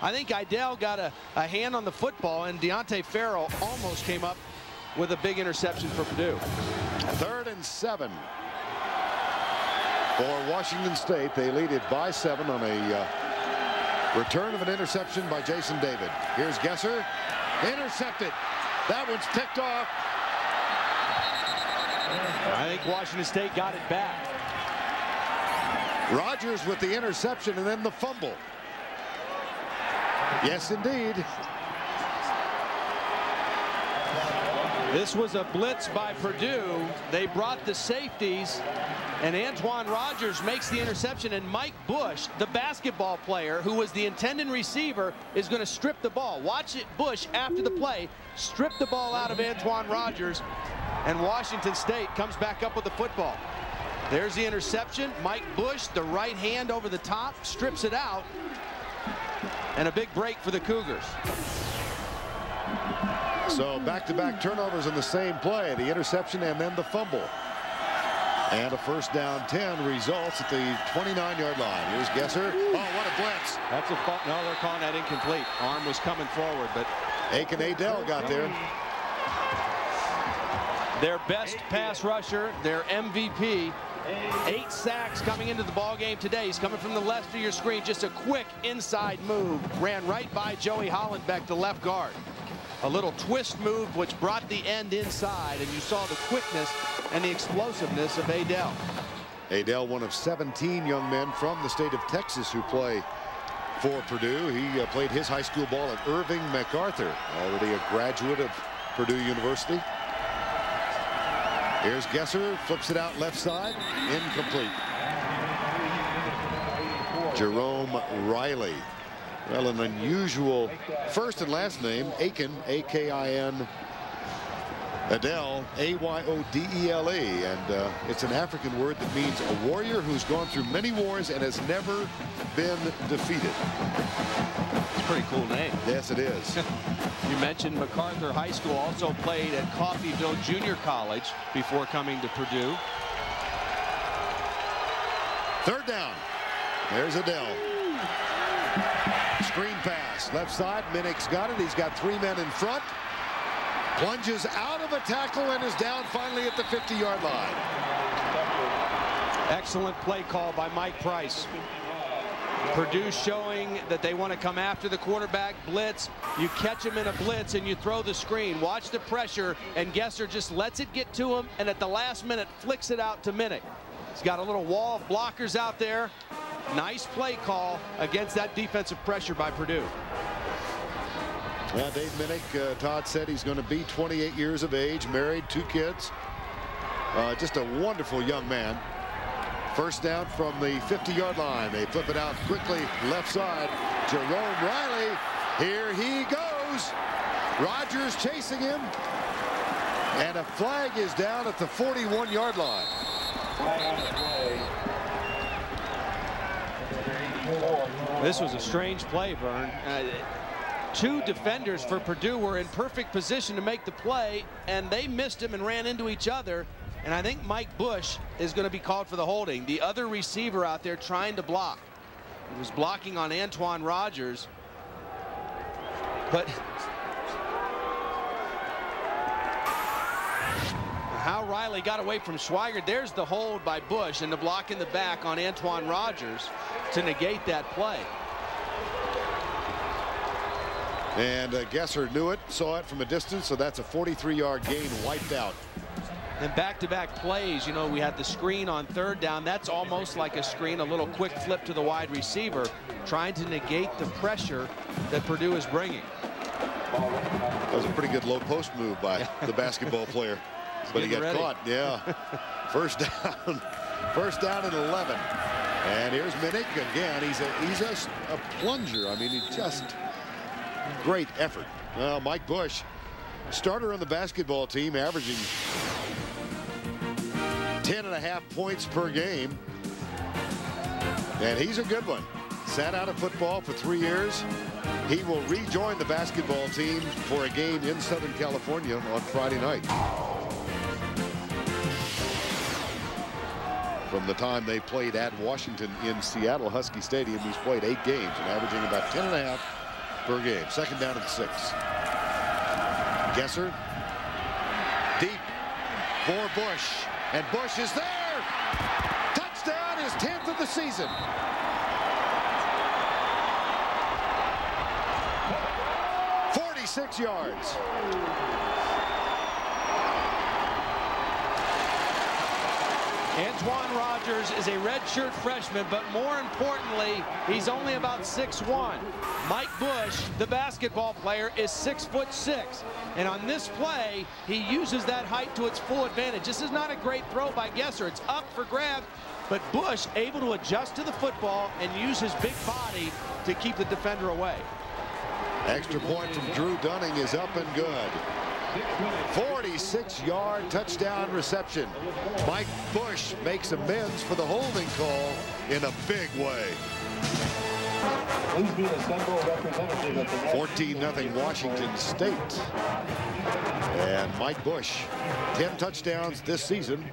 I think Ayodele got a, a hand on the football, and Deontay Farrell almost came up with a big interception for Purdue. Third and seven. For Washington State, they lead it by seven on a uh, return of an interception by Jason David. Here's Gesser. Intercepted. That one's picked off. I think Washington State got it back. Rogers with the interception and then the fumble. Yes, indeed. This was a blitz by Purdue. They brought the safeties, and Antoine Rogers makes the interception, and Mike Bush, the basketball player who was the intended receiver, is going to strip the ball. Watch it, Bush, after the play, strip the ball out of Antoine Rogers, and Washington State comes back up with the football. There's the interception. Mike Bush, the right hand over the top, strips it out, and a big break for the Cougars. So back-to-back -back turnovers in the same play, the interception and then the fumble. And a first down 10 results at the 29-yard line. Here's Gesser. Oh, what a blitz. That's a fault. No, they're calling that incomplete. Arm was coming forward, but Akin Ayodele got there. Their best pass rusher, their MVP, Eight sacks coming into the ball game today. He's coming from the left of your screen. Just a quick inside move. Ran right by Joey Hollenbeck, the left guard. A little twist move which brought the end inside, and you saw the quickness and the explosiveness of Ayodele. Ayodele, one of 17 young men from the state of Texas who play for Purdue. He uh, played his high school ball at Irving MacArthur, already a graduate of Purdue University. Here's Gesser, flips it out left side, incomplete. Jerome Riley. Well, an unusual first and last name, Akin, A-K-I-N, Ayodele, A-Y-O-D-E-L-E, and uh, it's an African word that means a warrior who's gone through many wars and has never been defeated. It's a pretty cool name. Yes, it is. you mentioned MacArthur High School also played at Coffeyville Junior College before coming to Purdue. Third down. There's Ayodele. Screen pass. Left side. Minnich's got it. He's got three men in front. Plunges out of a tackle and is down finally at the 50-yard line. Excellent play call by Mike Price. Purdue showing that they want to come after the quarterback blitz. You catch him in a blitz and you throw the screen. Watch the pressure and Gesser just lets it get to him and at the last minute flicks it out to Minnick. He's got a little wall of blockers out there. Nice play call against that defensive pressure by Purdue. Well, Dave Minnich, uh, Todd said he's going to be 28 years of age, married, two kids. Uh, just a wonderful young man. First down from the 50-yard line. They flip it out quickly, left side. Jerome Riley, here he goes. Rogers chasing him. And a flag is down at the 41-yard line. This was a strange play, Verne. Uh, two defenders for Purdue were in perfect position to make the play, and they missed him and ran into each other. and I think Mike Bush is going to be called for the holding. The other receiver out there trying to block. He was blocking on Antoine Rogers. But how Riley got away from Schweigert. There's the hold by Bush and the block in the back on Antoine Rogers to negate that play. And uh, Gesser knew it, saw it from a distance, so that's a 43-yard gain wiped out. And back-to-back -back plays, you know, we had the screen on third down. That's almost like a screen, a little quick flip to the wide receiver, trying to negate the pressure that Purdue is bringing. That was a pretty good low post move by the basketball player. But he got ready. caught. Yeah. First down. First down at 11. And here's Minnich again. He's a he's a, a plunger. I mean, he just great effort. Well, Mike Bush, starter on the basketball team, averaging 10 and a half points per game. And he's a good one. Sat out of football for three years. He will rejoin the basketball team for a game in Southern California on Friday night. From the time they played at Washington in Seattle Husky Stadium, he's played eight games and averaging about 10 and a half per game. Second down and six. Gesser. Deep for Bush. And Bush is there. Touchdown, his 10th of the season. Forty-six yards. Antoine Rogers is a redshirt freshman, but more importantly, he's only about 6'1". Mike Bush, the basketball player, is six foot six. And on this play, he uses that height to its full advantage. This is not a great throw by Gesser. It's up for grabs, but Bush able to adjust to the football and use his big body to keep the defender away. Extra point from Drew Dunning is up and good. 46-yard touchdown reception. Mike Bush makes amends for the holding call in a big way. 14-0 Washington State. And Mike Bush, 10 touchdowns this season.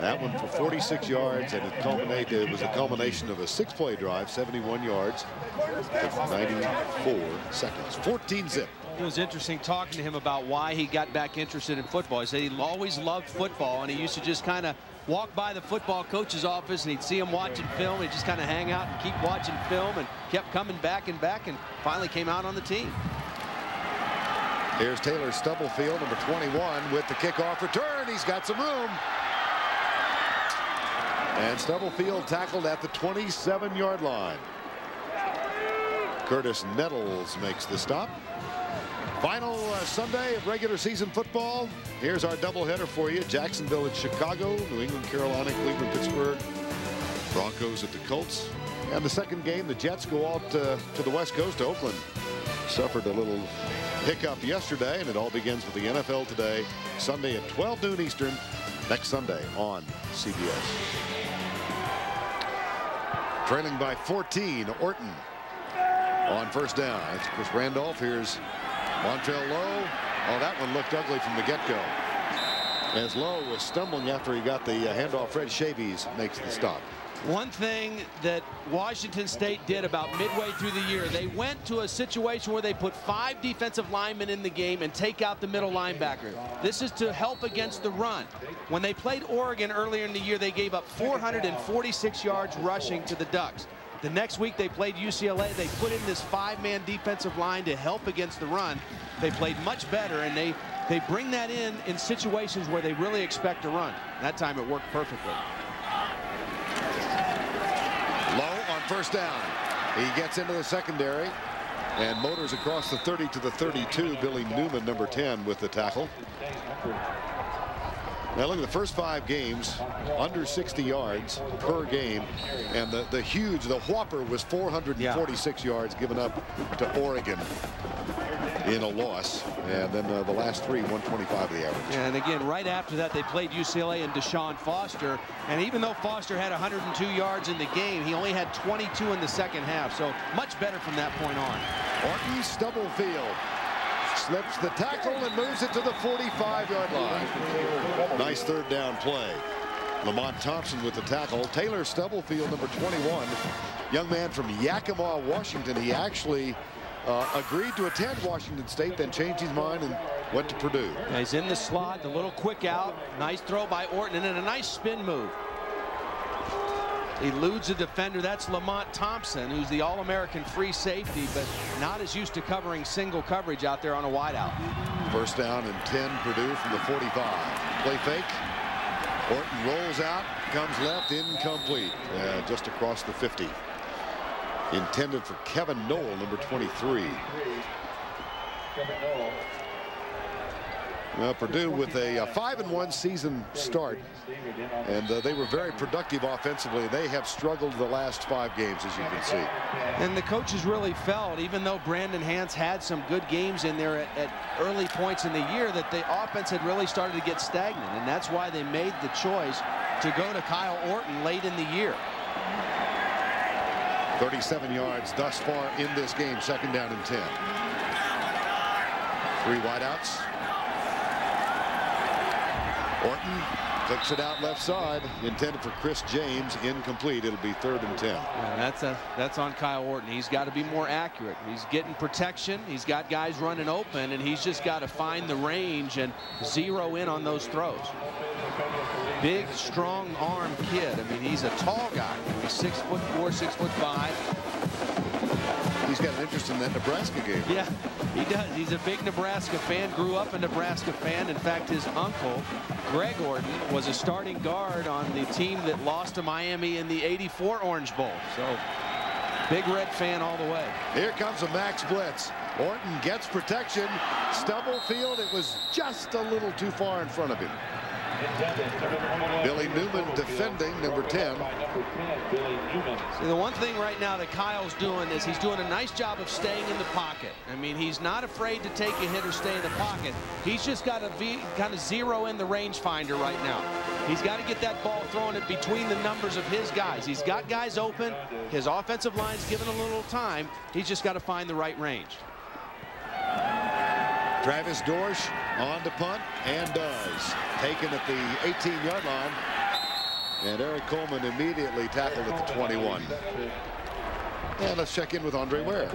That one for 46 yards, and it culminated. It was a culmination of a six-play drive, 71 yards, 94 seconds, 14 zip. It was interesting talking to him about why he got back interested in football. He said he always loved football, and he used to just kind of walk by the football coach's office, and he'd see him watching film. He'd just kind of hang out and keep watching film, and kept coming back and back, and finally came out on the team. Here's Taylor Stubblefield, number 21, with the kickoff return. He's got some room. And Stubblefield tackled at the 27-yard line. Curtis Nettles makes the stop. Final uh, Sunday of regular season football. Here's our doubleheader for you. Jacksonville at Chicago, New England, Carolina, Cleveland, Pittsburgh. Broncos at the Colts. And the second game, the Jets go out uh, to the West Coast. Oakland suffered a little hiccup yesterday, and it all begins with the NFL today, Sunday at 12 noon Eastern, next Sunday on CBS. Trailing by 14, Orton on first down. That's Chris Randolph. Here's Montrell Lowe. Oh, that one looked ugly from the get-go. As Lowe was stumbling after he got the uh, handoff, Fred Shavies makes the stop. One thing that Washington State did about midway through the year, they went to a situation where they put five defensive linemen in the game and take out the middle linebacker. This is to help against the run. When they played Oregon earlier in the year, they gave up 446 yards rushing to the Ducks. The next week they played UCLA. They put in this five-man defensive line to help against the run. They played much better, and they, they bring that in in situations where they really expect to run. That time it worked perfectly. Lowe on first down. He gets into the secondary and motors across the 30 to the 32. Billy Newman, number 10, with the tackle. Now look at the first five games, under 60 yards per game. And the, the huge, the whopper was 446 yeah. yards given up to Oregon in a loss. And then uh, the last three, 125 the average. And again, right after that, they played UCLA and Deshaun Foster. And even though Foster had 102 yards in the game, he only had 22 in the second half. So much better from that point on. Orton Stubblefield slips the tackle and moves it to the 45-yard line. Nice third down play. Lamont Thompson with the tackle. Taylor Stubblefield, number 21, young man from Yakima, Washington. He actually uh, agreed to attend Washington State, then changed his mind and went to Purdue. He's in the slot, the little quick out. Nice throw by Orton, and then a nice spin move. Eludes a defender. That's Lamont Thompson, who's the All-American free safety, but not as used to covering single coverage out there on a wideout. First down and 10, Purdue from the 45. Play fake. Orton rolls out, comes left, incomplete, uh, just across the 50. Intended for Kevin Knoll, number 23. Well, Purdue with a, a five and one season start, and uh, they were very productive offensively. They have struggled the last five games, as you can see. And the coaches really felt, even though Brandon Hance had some good games in there at, at early points in the year, that the offense had really started to get stagnant, and that's why they made the choice to go to Kyle Orton late in the year. 37 yards thus far in this game, second down and 10. Three wideouts. Orton clicks it out left side, intended for Chris James, incomplete. It'll be third and 10. Yeah, that's a that's on Kyle Orton. He's got to be more accurate. He's getting protection. He's got guys running open, and he's just got to find the range and zero in on those throws. Big, strong arm kid. I mean, he's a tall guy. He's six foot four, six foot five. He's got an interest in that Nebraska game. Yeah, he does. He's a big Nebraska fan, grew up a Nebraska fan. In fact, his uncle, Greg Orton, was a starting guard on the team that lost to Miami in the 84 Orange Bowl. So, big red fan all the way. Here comes a max blitz. Orton gets protection. Stubblefield, it was just a little too far in front of him. Billy Newman defending number 10. See, the one thing right now that Kyle's doing is he's doing a nice job of staying in the pocket. I mean, he's not afraid to take a hit or stay in the pocket. He's just got to kind of zero in the rangefinder right now. He's got to get that ball thrown it between the numbers of his guys. He's got guys open. His offensive line's given a little time. He's just got to find the right range. Travis Dorsch on to punt and does. Taken at the 18-yard line. And Eric Coleman immediately tackled at the 21. And let's check in with Andre Ware.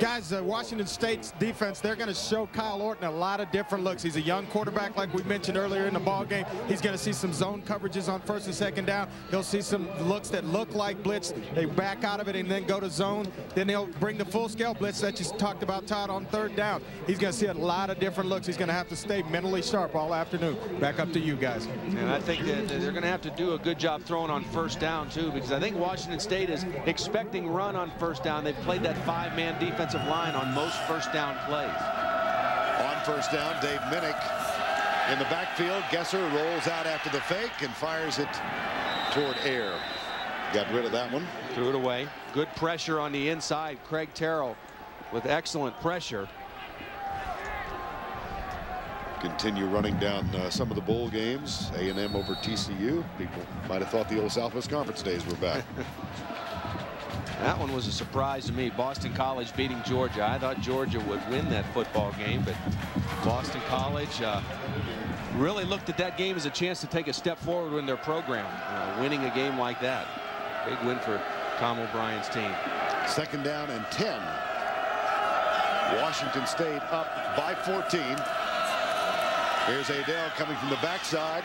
Guys, uh, Washington State's defense, they're going to show Kyle Orton a lot of different looks. He's a young quarterback, like we mentioned earlier in the ball game. He's going to see some zone coverages on first and second down. He'll see some looks that look like blitz. They back out of it and then go to zone. Then they'll bring the full-scale blitz that you talked about, Todd, on third down. He's going to see a lot of different looks. He's going to have to stay mentally sharp all afternoon. Back up to you guys. And I think that they're going to have to do a good job throwing on first down, too, because I think Washington State is expecting run on first down. They've played that five-man defensive line on most first down plays. On first down, Dave Minnich in the backfield. Gesser rolls out after the fake and fires it toward air. Got rid of that one. Threw it away. Good pressure on the inside. Craig Terrill with excellent pressure. Continue running down uh, some of the bowl games. A&M over TCU. People might have thought the old Southwest Conference days were back. That one was a surprise to me. Boston College beating Georgia. I thought Georgia would win that football game, but Boston College uh, really looked at that game as a chance to take a step forward in their program. Uh, winning a game like that. Big win for Tom O'Brien's team. Second down and 10. Washington State up by 14. Here's Ayodele coming from the backside.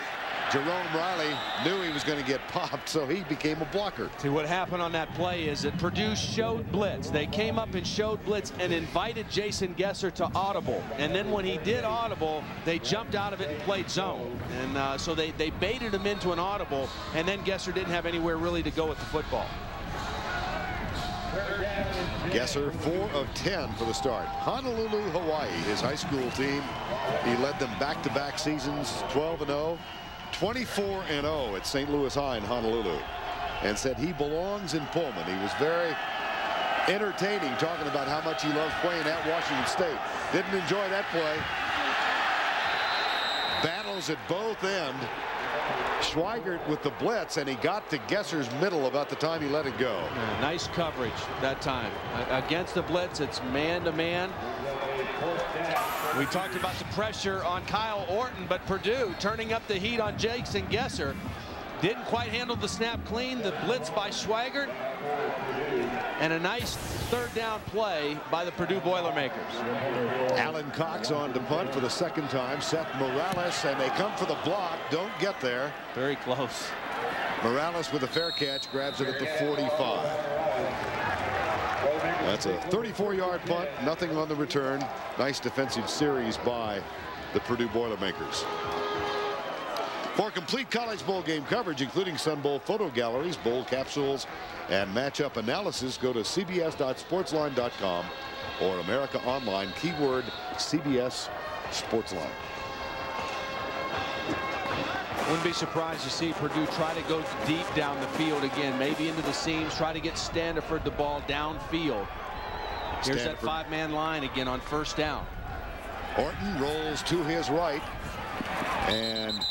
Jerome Riley knew he was going to get popped, so he became a blocker. See, what happened on that play is that Purdue showed blitz. They came up and showed blitz and invited Jason Gesser to audible. And then when he did audible, they jumped out of it and played zone. And uh, so they, they baited him into an audible, and then Gesser didn't have anywhere really to go with the football. Gesser, 4 of 10 for the start. Honolulu, Hawaii, his high school team. He led them back-to-back -back seasons, 12 and 0. 24 and 0 at St. Louis High in Honolulu and said he belongs in Pullman. He was very entertaining talking about how much he loves playing at Washington State. Didn't enjoy that play. Battles at both end. Schweigert with the blitz and he got to Gesser's middle about the time he let it go. Yeah, nice coverage that time. Against the blitz it's man to man We talked about the pressure on Kyle Orton, but Purdue turning up the heat on Jason Gesser. Didn't quite handle the snap clean. The blitz by Schweigert. And a nice third down play by the Purdue Boilermakers. Alan Cox on to punt for the second time. Seth Morales, and they come for the block. Don't get there. Very close. Morales with a fair catch, grabs it at the 45. That's a 34-yard punt, nothing on the return. Nice defensive series by the Purdue Boilermakers. For complete College Bowl game coverage, including Sun Bowl photo galleries, bowl capsules, and matchup analysis, go to cbs.sportsline.com or America Online, keyword CBS Sportsline. Wouldn't be surprised to see Purdue try to go deep down the field again, maybe into the seams, try to get Standeford the ball downfield. Here's that five-man line again on first down. Orton rolls to his right and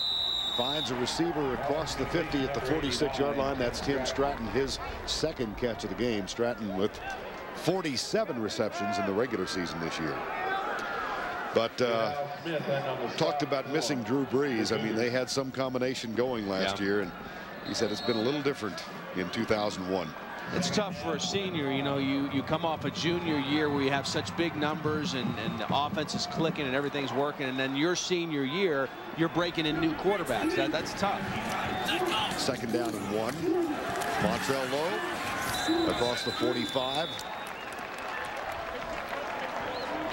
finds a receiver across the 50 at the 46-yard line. That's Tim Stratton, his second catch of the game. Stratton with 47 receptions in the regular season this year. But uh, talked about missing Drew Brees. I mean, they had some combination going last Yeah. year, and he said it's been a little different in 2001. It's tough for a senior. You know, you, you come off a junior year where you have such big numbers and, and the offense is clicking and everything's working. And then your senior year, you're breaking in new quarterbacks. That, that's tough. Second down and one. Montrell Lowe across the 45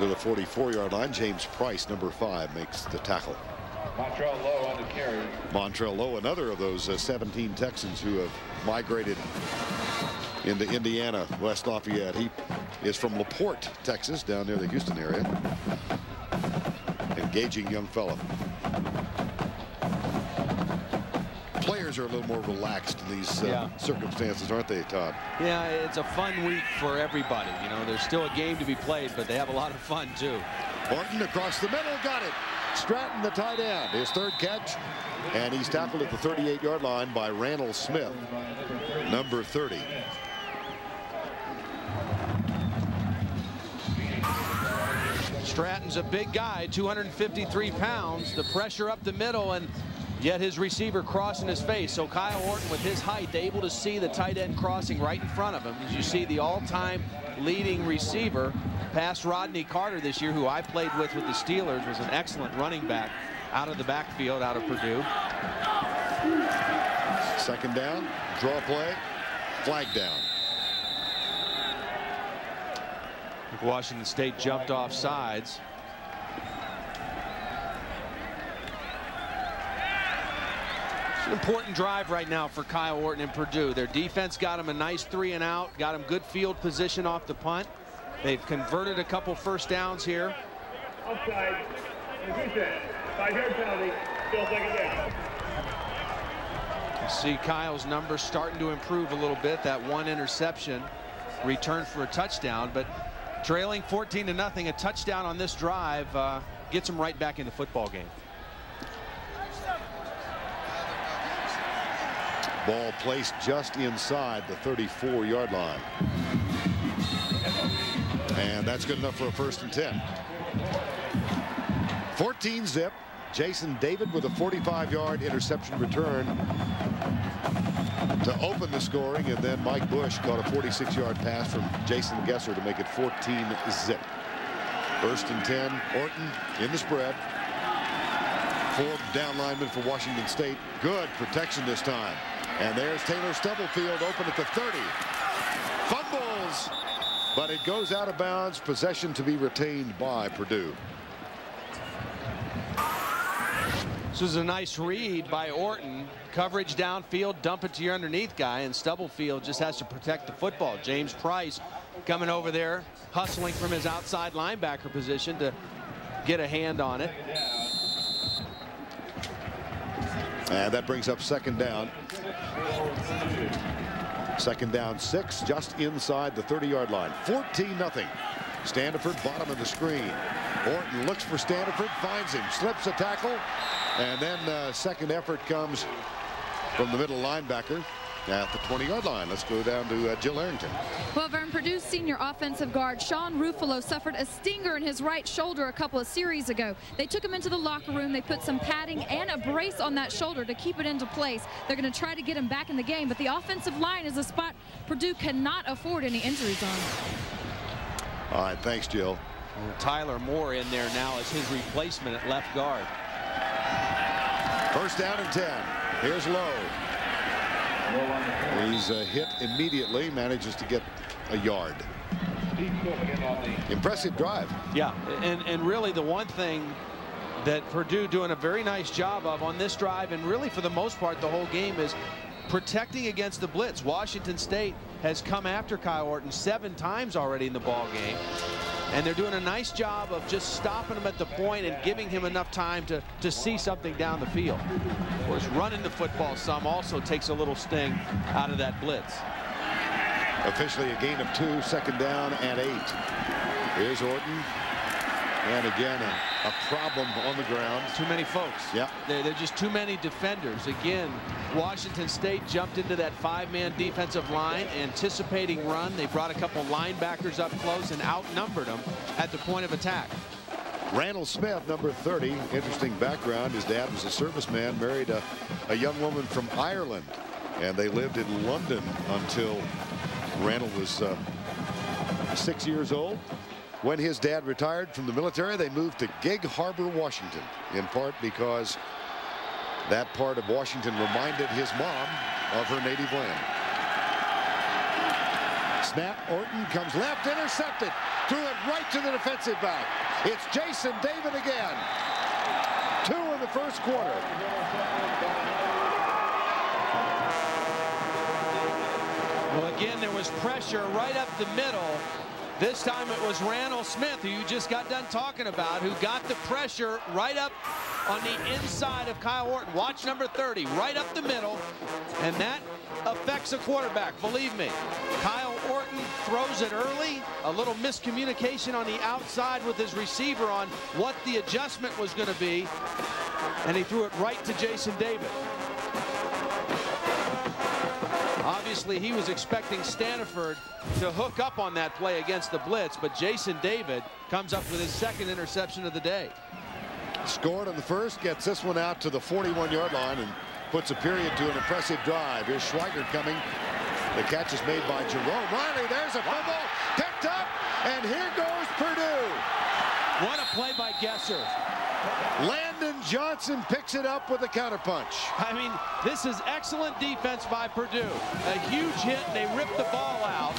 to the 44-yard line. James Price, number five, makes the tackle. Montrell Lowe on the carry. Montrell Lowe, another of those uh, 17 Texans who have migrated into Indiana, West Lafayette. He is from LaPorte, Texas, down near the Houston area. Engaging young fellow. Players are a little more relaxed in these uh, Yeah. circumstances, aren't they, Todd? Yeah, it's a fun week for everybody. You know, there's still a game to be played, but they have a lot of fun, too. Orton across the middle, got it. Stratton, the tight end, his third catch, and he's tackled at the 38-yard line by Randall Smith, number 30. Stratton's a big guy, 253 pounds. The pressure up the middle, and yet his receiver crossing his face. So Kyle Orton, with his height, able to see the tight end crossing right in front of him. As you see, the all-time leading receiver past Rodney Carter this year, who I played with with the Steelers, was an excellent running back out of the backfield, out of Purdue. Second down, draw play, flag down. Washington State jumped off sides. An important drive right now for Kyle Orton and Purdue. Their defense got him a nice three and out, got him good field position off the punt. They've converted a couple first downs here. Penalty. Still. You see Kyle's numbers starting to improve a little bit. That one interception returned for a touchdown, but trailing 14 to nothing, a touchdown on this drive uh, gets him right back in the football game. Ball placed just inside the 34-yard line. And that's good enough for a first and 10. 14 zip. Jason David with a 45-yard interception return to open the scoring, and then Mike Bush caught a 46-yard pass from Jason Gesser to make it 14 zip. First and 10. Orton in the spread. Four down linemen for Washington State. Good protection this time. And there's Taylor Stubblefield open at the 30. Fumbles, but it goes out of bounds. Possession to be retained by Purdue. This is a nice read by Orton. Coverage downfield, dump it to your underneath guy, and Stubblefield just has to protect the football. James Price coming over there, hustling from his outside linebacker position to get a hand on it. And that brings up second down. Second down six, just inside the 30-yard line. 14 nothing. Standeford bottom of the screen. Orton looks for Standeford, finds him, slips a tackle, and then uh, second effort comes from the middle linebacker. At the 20-yard line. Let's go down to uh, Jill Arrington. Well, Verne, Purdue's senior offensive guard Sean Ruffalo suffered a stinger in his right shoulder a couple of series ago. They took him into the locker room. They put some padding and a brace on that shoulder to keep it into place. They're going to try to get him back in the game, but the offensive line is a spot Purdue cannot afford any injuries on. All right, thanks, Jill. And Tyler Moore in there now as his replacement at left guard. First down and 10. Here's Lowe. He's uh, hit immediately, manages to get a yard. Impressive drive. Yeah, and, and really the one thing that Purdue doing a very nice job of on this drive and really for the most part the whole game is protecting against the blitz. Washington State has come after Kyle Orton seven times already in the ball game. And they're doing a nice job of just stopping him at the point and giving him enough time to, to see something down the field. Of course, running the football some also takes a little sting out of that blitz. Officially a gain of two, second down and eight. Here's Orton. And again, a, a, problem on the ground. Too many folks. Yeah. There, are just too many defenders. Again, Washington State jumped into that five-man defensive line, anticipating run. They brought a couple linebackers up close and outnumbered them at the point of attack. Randall Smith, number 30, interesting background. His dad was a serviceman, married a, a young woman from Ireland, and they lived in London until Randall was uh, six years old. When his dad retired from the military, they moved to Gig Harbor, Washington, in part because that part of Washington reminded his mom of her native land. Snap, Orton comes left, intercepted, threw it right to the defensive back. It's Jason David again. Two in the first quarter. Well, again, there was pressure right up the middle. This time it was Randall Smith, who you just got done talking about, who got the pressure right up on the inside of Kyle Orton. Watch number 30, right up the middle, and that affects a quarterback, believe me. Kyle Orton throws it early, a little miscommunication on the outside with his receiver on what the adjustment was going to be, and he threw it right to Jason David. Obviously, he was expecting Standeford to hook up on that play against the blitz, but Jason David comes up with his second interception of the day. Scored on the first, gets this one out to the 41-yard line and puts a period to an impressive drive. Here's Schweigert coming. The catch is made by Jerome Riley. There's a fumble picked up, and here goes Purdue. What a play by Gesser. Landon Johnson picks it up with a counterpunch. I mean, this is excellent defense by Purdue. A huge hit, they rip the ball out.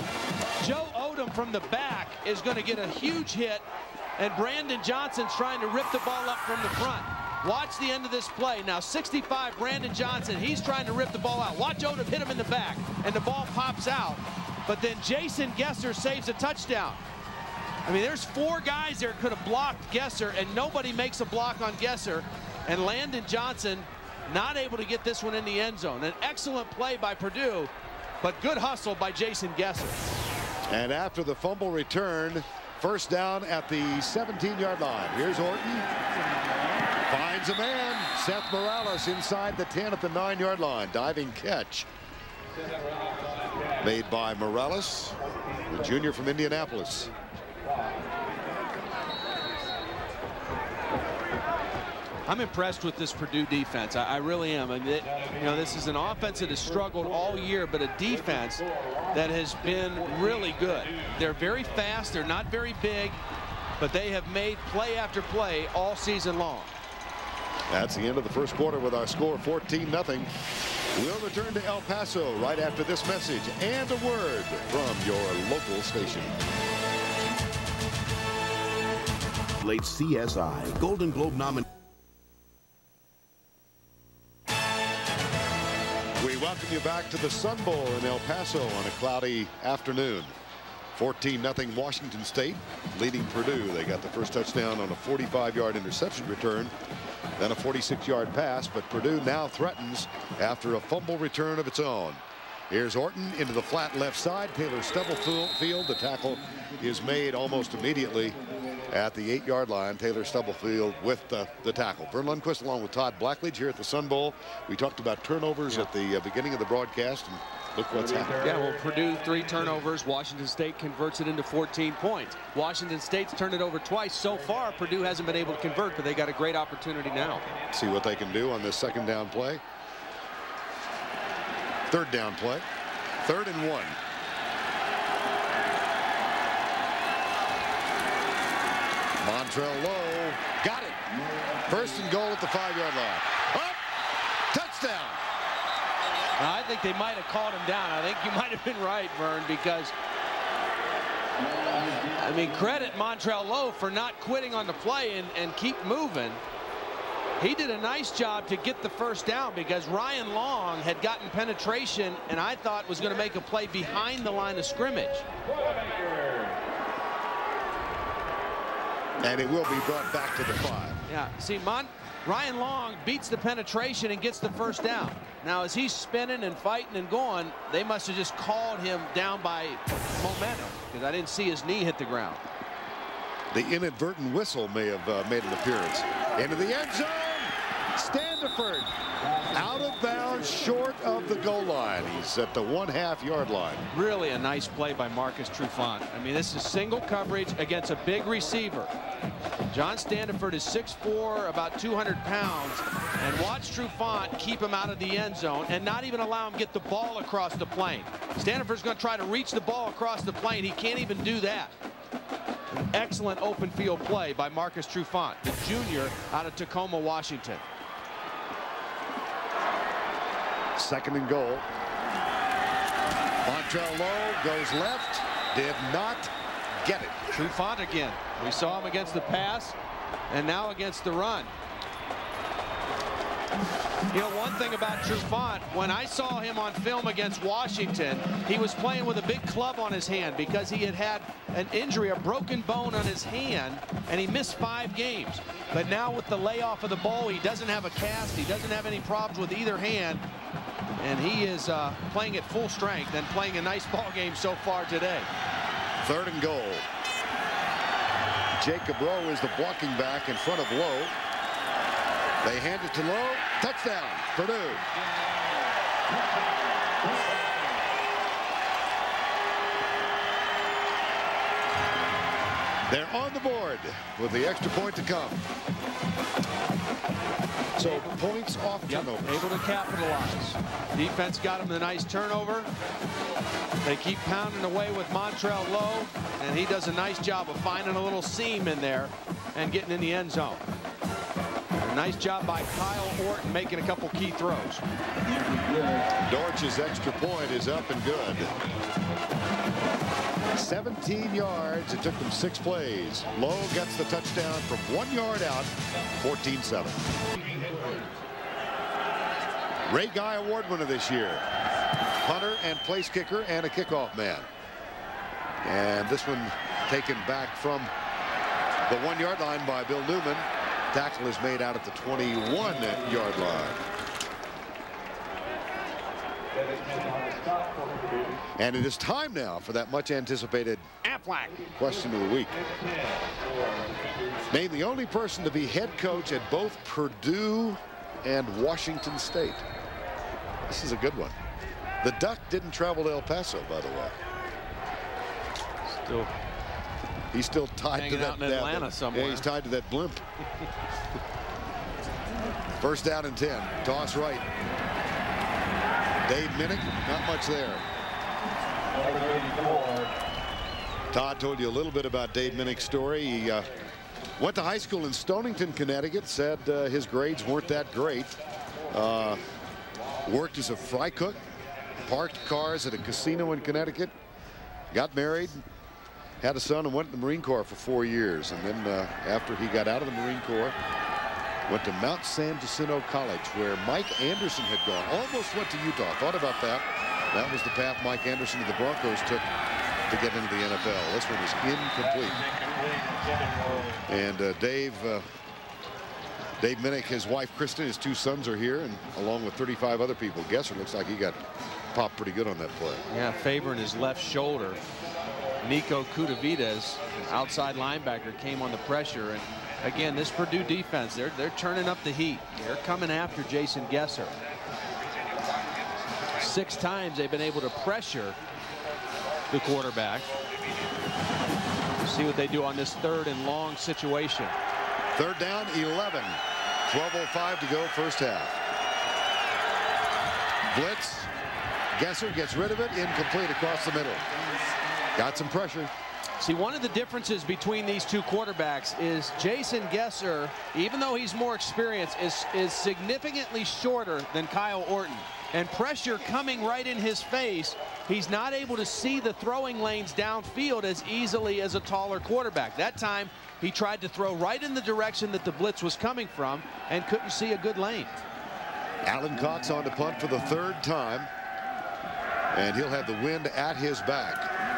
Joe Odom from the back is going to get a huge hit, and Brandon Johnson's trying to rip the ball up from the front. Watch the end of this play. Now 65, Brandon Johnson, he's trying to rip the ball out. Watch Odom hit him in the back, and the ball pops out. But then Jason Gesser saves a touchdown. I mean, there's four guys there could have blocked Gesser, and nobody makes a block on Gesser. And Landon Johnson not able to get this one in the end zone. An excellent play by Purdue, but good hustle by Jason Gesser. And after the fumble return, first down at the 17-yard line. Here's Orton. Finds a man. Seth Morales inside the 10 at the 9-yard line. Diving catch made by Morales, the junior from Indianapolis. I'm impressed with this Purdue defense. I, I really am. It, you know, this is an offense that has struggled all year, but a defense that has been really good. They're very fast. They're not very big, but they have made play after play all season long. That's the end of the first quarter with our score 14 0 We'll return to El Paso right after this message and a word from your local station. Late CSI Golden Globe nominee. We welcome you back to the Sun Bowl in El Paso on a cloudy afternoon. 14-0 Washington State leading Purdue. They got the first touchdown on a 45-yard interception return, then a 46-yard pass, but Purdue now threatens after a fumble return of its own. Here's Orton into the flat left side. Taylor Stubblefield, the tackle is made almost immediately at the eight-yard line. Taylor Stubblefield with the, the tackle. Verne Lundquist along with Todd Blackledge here at the Sun Bowl. We talked about turnovers yeah. at the uh, beginning of the broadcast, and look what's happening. Yeah, well, Purdue three turnovers. Washington State converts it into 14 points. Washington State's turned it over twice. So far, Purdue hasn't been able to convert, but they got a great opportunity now. See what they can do on this second down play. Third down play. Third and one. Montrell Lowe got it. First and goal at the five-yard line. Up, touchdown. I think they might have called him down. I think you might have been right, Verne, because I mean, credit Montrell Lowe for not quitting on the play and, and keep moving. He did a nice job to get the first down because Rien Long had gotten penetration and I thought was going to make a play behind the line of scrimmage. And it will be brought back to the five. Yeah, see, Mon Rien Long beats the penetration and gets the first down. Now, as he's spinning and fighting and going, they must have just called him down by momentum because I didn't see his knee hit the ground. The inadvertent whistle may have uh, made an appearance. Into the end zone. Standeford out of bounds short of the goal line. He's at the one half yard line. Really a nice play by Marcus Trufant. I mean, this is single coverage against a big receiver. John Standeford is 6'4", about 200 pounds. And watch Trufant keep him out of the end zone and not even allow him get the ball across the plane. Standeford's going to try to reach the ball across the plane. He can't even do that. Excellent open field play by Marcus Trufant, the junior out of Tacoma, Washington. Second and goal. Montrell Lowe goes left. Did not get it. Trufant again. We saw him against the pass and now against the run. You know, one thing about Trufant, when I saw him on film against Washington, he was playing with a big club on his hand because he had had an injury, a broken bone on his hand, and he missed five games. But now with the layoff of the ball, he doesn't have a cast. He doesn't have any problems with either hand. And he is uh, playing at full strength and playing a nice ball game so far today. Third and goal. Jacob Rowe is the blocking back in front of Lowe. They hand it to Lowe. Touchdown, Purdue. They're on the board with the extra point to come. So points off yep, turnover. Able to capitalize. Defense got him a nice turnover. They keep pounding away with Montrell Lowe, and he does a nice job of finding a little seam in there and getting in the end zone. Nice job by Kyle Orton making a couple key throws. Dorsch's extra point is up and good. 17 yards. It took them six plays. Lowe gets the touchdown from one yard out, 14-7. Ray Guy Award winner this year. Punter and place kicker and a kickoff man. And this one taken back from the one yard line by Bill Newman. Tackle is made out at the 21 yard line. And it is time now for that much anticipated Aflac question of the week. Name the only person to be head coach at both Purdue and Washington State. This is a good one. The Duck didn't travel to El Paso, by the way. Still. He's still tied to that. in Atlanta that, somewhere. Yeah, he's tied to that blimp. First down and 10. Toss right. Dave Minnich, not much there. Todd told you a little bit about Dave Minnich's story. He uh, went to high school in Stonington, Connecticut, said uh, his grades weren't that great. Uh, worked as a fry cook, parked cars at a casino in Connecticut, got married, had a son and went to the Marine Corps for four years. And then uh, after he got out of the Marine Corps, went to Mount San Jacinto College where Mike Anderson had gone. Almost went to Utah. Thought about that. That was the path Mike Anderson of the Broncos took to get into the NFL. This one was incomplete. And uh, Dave uh, Dave Minnich, his wife Kristen, his two sons are here, and along with 35 other people. Gesser looks like he got popped pretty good on that play. Yeah, favoring his left shoulder. Niko Koutouvides, outside linebacker, came on the pressure. And again, this Purdue defense, they're, they're turning up the heat. They're coming after Jason Gesser. Six times they've been able to pressure the quarterback. see what they do on this third and long situation. Third down, 11. 12.05 to go, first half. Blitz. Gesser gets rid of it, incomplete across the middle. Got some pressure. See, one of the differences between these two quarterbacks is Jason Gesser, even though he's more experienced, is, is significantly shorter than Kyle Orton. And pressure coming right in his face, he's not able to see the throwing lanes downfield as easily as a taller quarterback. That time, he tried to throw right in the direction that the blitz was coming from and couldn't see a good lane. Alan Cox on to punt for the third time. And he'll have the wind at his back.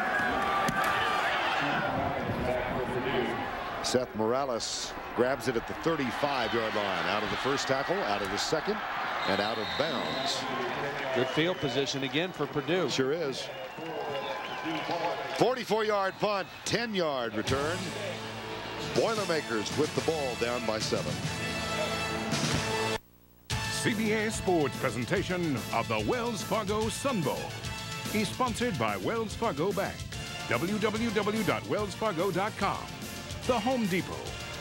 Seth Morales grabs it at the 35-yard line. Out of the first tackle, out of the second, and out of bounds. Good field position again for Purdue. Sure is. 44-yard punt, 10-yard return. Boilermakers with the ball down by seven. CBS Sports presentation of the Wells Fargo Sun Bowl is sponsored by Wells Fargo Bank. www.wellsfargo.com the Home Depot,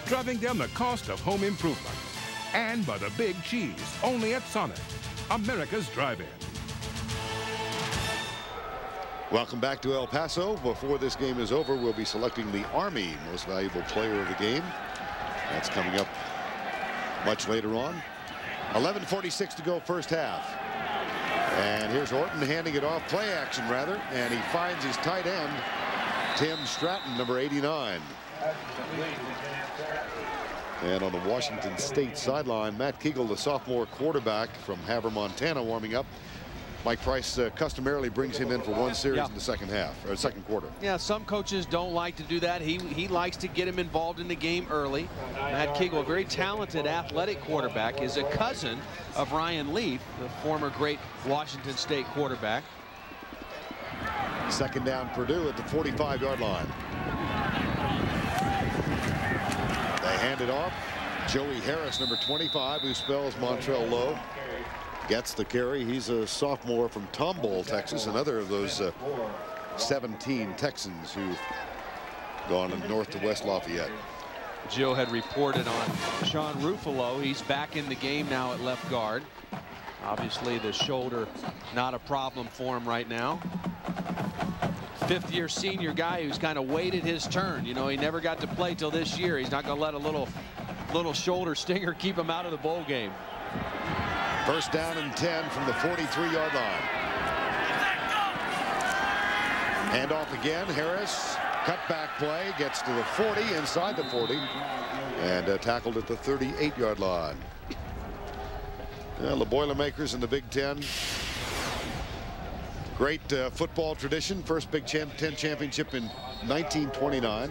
driving down the cost of home improvement. And by the Big Cheese, only at Sonic, America's drive-in. Welcome back to El Paso. Before this game is over, we'll be selecting the Army most valuable player of the game. That's coming up much later on. 11.46 to go first half. And here's Orton handing it off, play action rather, and he finds his tight end, Tim Stratton, number 89. And on the Washington State sideline, Matt Kegel, the sophomore quarterback from Havre, Montana, warming up. Mike Price uh, customarily brings him in for one series yeah. in the second half or second quarter. Yeah, some coaches don't like to do that. He he likes to get him involved in the game early. Matt Kegel, a very talented athletic quarterback, is a cousin of Ryan Leaf, the former great Washington State quarterback. Second down Purdue at the 45-yard line. They hand it off. Joey Harris, number 25, who spells Montrell Lowe, gets the carry. He's a sophomore from Tomball, Texas, another of those uh, 17 Texans who've gone north to West Lafayette. Joe had reported on Sean Ruffolo. He's back in the game now at left guard. Obviously, the shoulder not a problem for him right now fifth year senior guy who's kind of waited his turn. You know, he never got to play till this year. He's not going to let a little little shoulder stinger keep him out of the bowl game. First down and 10 from the 43-yard line. Hand off again. Harris, cutback play, gets to the 40, inside the 40, and uh, tackled at the 38-yard line. Well, the Boilermakers in the Big Ten Great uh, football tradition. First Big Ten championship in 1929.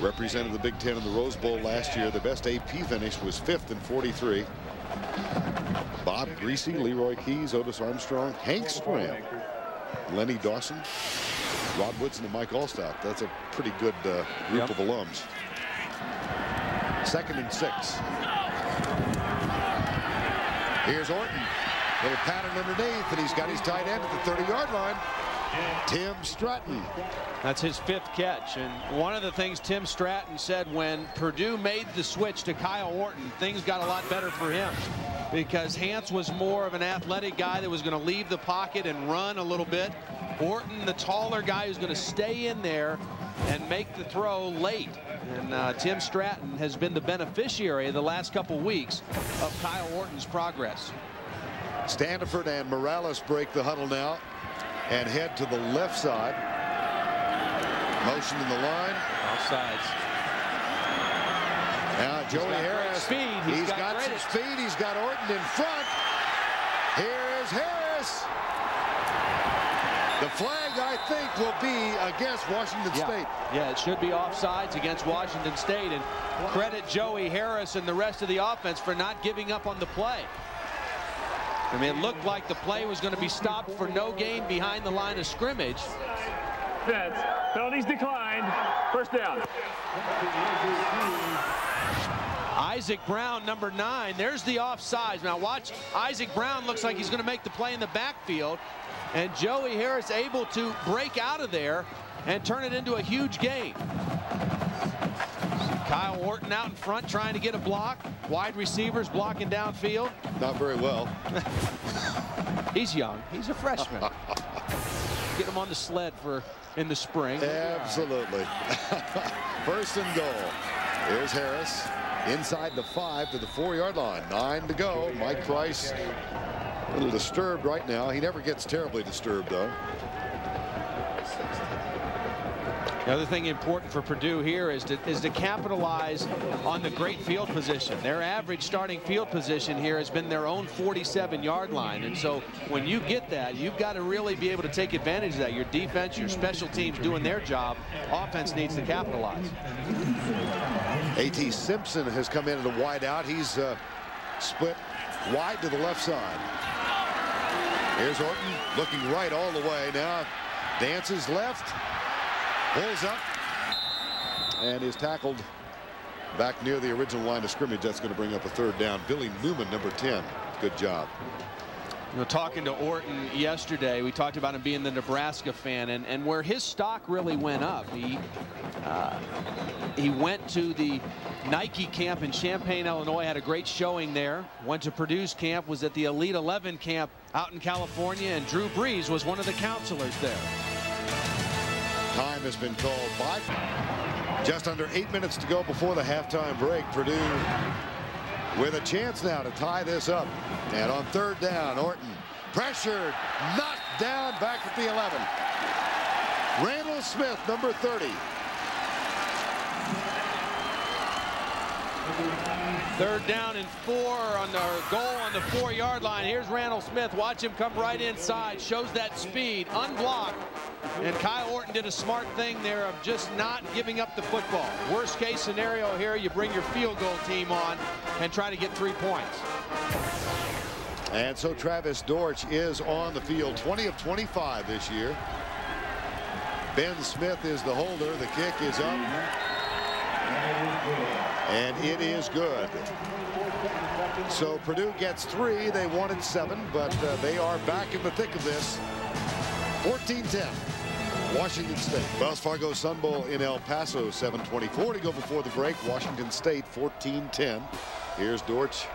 Represented the Big Ten in the Rose Bowl last year. The best AP finish was fifth in 43. Bob Griese, Leroy Keyes, Otis Armstrong, Hank Stram, Lenny Dawson, Rod Woodson, and Mike Alstott. That's a pretty good uh, group yep. of alums. Second and six. Here's Orton. Little pattern underneath, and he's got his tight end at the 30-yard line. Tim Stratton. That's his fifth catch. And one of the things Tim Stratton said when Purdue made the switch to Kyle Orton, things got a lot better for him because Hance was more of an athletic guy that was going to leave the pocket and run a little bit. Orton, the taller guy who's going to stay in there and make the throw late. And uh, Tim Stratton has been the beneficiary the last couple weeks of Kyle Orton's progress. Standeford and Morales break the huddle now and head to the left side. Motion in the line. Offsides. Now Joey Harris. Speed. he's, he's got, got some speed. He's got Orton in front. Here is Harris. The flag, I think, will be against Washington yeah. State. Yeah, it should be offsides against Washington State. And credit Joey Harris and the rest of the offense for not giving up on the play. I mean, it looked like the play was going to be stopped for no gain behind the line of scrimmage. Defense. Penalties declined. First down. Isaac Brown, number nine. There's the offsides. Now watch, Isaac Brown looks like he's going to make the play in the backfield. And Joey Harris able to break out of there and turn it into a huge gain. Kyle Orton out in front trying to get a block. Wide receivers blocking downfield. Not very well. He's young. He's a freshman. get him on the sled for in the spring. Absolutely. First and goal. Here's Harris inside the five to the four-yard line. Nine to go. Mike Price a little disturbed right now. He never gets terribly disturbed, though. The other thing important for Purdue here is to, is to capitalize on the great field position. Their average starting field position here has been their own 47-yard line. And so when you get that, you've got to really be able to take advantage of that. Your defense, your special teams doing their job. Offense needs to capitalize. A.T. Simpson has come in at a wide out. He's uh, split wide to the left side. Here's Orton looking right all the way. Now dances left. Pulls up and is tackled back near the original line of scrimmage. That's going to bring up a third down. Billy Newman, number 10. Good job. You know, talking to Orton yesterday, we talked about him being the Nebraska fan, and, and where his stock really went up. He uh, he went to the Nike camp in Champaign, Illinois, had a great showing there. Went to Purdue's camp, was at the Elite 11 camp out in California, and Drew Brees was one of the counselors there. Time has been called by. Just under eight minutes to go before the halftime break. Purdue with a chance now to tie this up. And on third down, Orton pressured, knocked down back at the 11. Randall Smith, number 30. Third down and four on the goal on the four-yard line. Here's Randall Smith. Watch him come right inside. Shows that speed, unblocked. And Kyle Orton did a smart thing there of just not giving up the football. Worst case scenario here, you bring your field goal team on and try to get three points. And so Travis Dorsch is on the field 20 of 25 this year. Ben Smith is the holder. The kick is up. And it is good. So Purdue gets three. They wanted seven, but uh, they are back in the thick of this. 14-10. Washington State. Wells Fargo Sun Bowl in El Paso, 724 to go before the break. Washington State 14-10. Here's Dorsch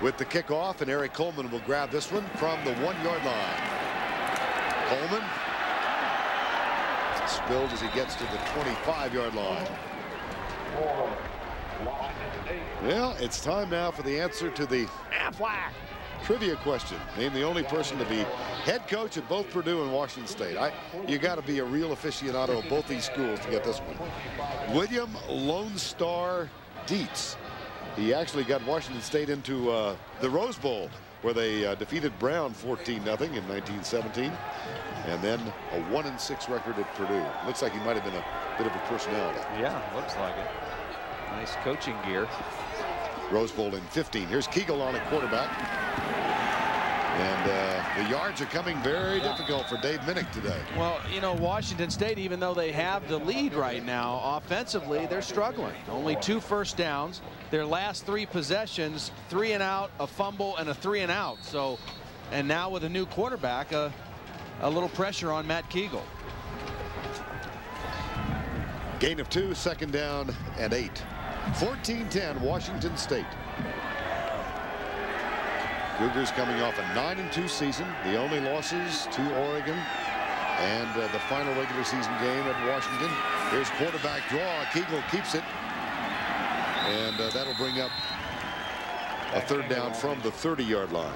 with the kickoff, and Eric Coleman will grab this one from the one-yard line. Coleman spilled as he gets to the 25-yard line. Well, it's time now for the answer to the Aflac trivia question. Name the only person to be head coach at both Purdue and Washington State. I, you got to be a real aficionado of both these schools to get this one. William Lone Star Dietz. He actually got Washington State into uh, the Rose Bowl where they uh, defeated Brown 14 0 in 1917 and then a 1 and 6 record at Purdue. Looks like he might have been a bit of a personality. Yeah, looks like it. Nice coaching gear. Rose Bowl in 15. Here's Kegel on a quarterback. And uh, the yards are coming very yeah. difficult for Dave Minnich today. Well, you know, Washington State, even though they have the lead right now, offensively, they're struggling. Only two first downs. Their last three possessions, three and out, a fumble, and a three and out. So, and now with a new quarterback, a, a little pressure on Matt Kegel. Gain of two, second down, and eight. 14-10, Washington State. Cougars coming off a 9 and 2 season. The only losses to Oregon and uh, the final regular season game at Washington. Here's quarterback draw. Kegel keeps it. And uh, that'll bring up a third down from the 30-yard line.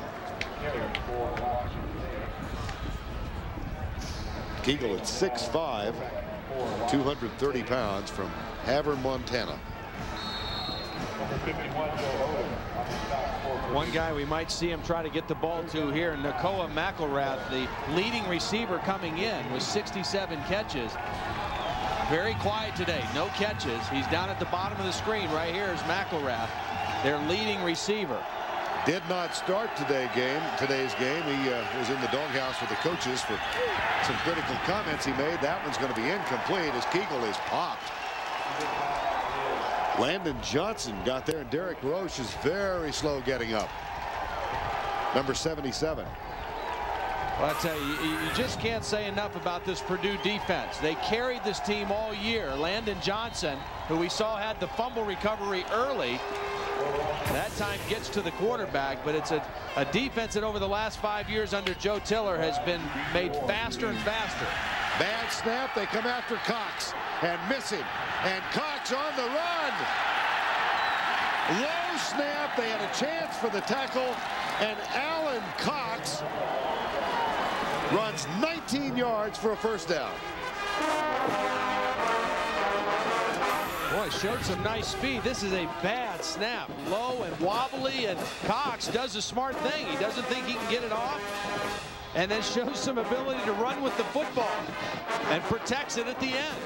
Kegel at 6'5", 230 pounds from Havre, Montana. One guy we might see him try to get the ball to here, Nakoa McElrath, the leading receiver coming in with 67 catches. Very quiet today, no catches. He's down at the bottom of the screen. Right here is McElrath, their leading receiver. Did not start today game, today's game. He uh, was in the doghouse with the coaches for some critical comments he made. That one's going to be incomplete as Kegel is popped. Landon Johnson got there, and Derek Roche is very slow getting up. Number 77. Well, I tell you, you just can't say enough about this Purdue defense. They carried this team all year. Landon Johnson, who we saw had the fumble recovery early, that time gets to the quarterback, but it's a, a defense that over the last five years under Joe Tiller has been made faster and faster. Bad snap. They come after Cox and miss him. And Cox on the run. Low snap. They had a chance for the tackle. And Alan Cox runs 19 yards for a first down. Boy, showed some nice speed. This is a bad snap. Low and wobbly, and Cox does a smart thing. He doesn't think he can get it off, and then shows some ability to run with the football and protects it at the end.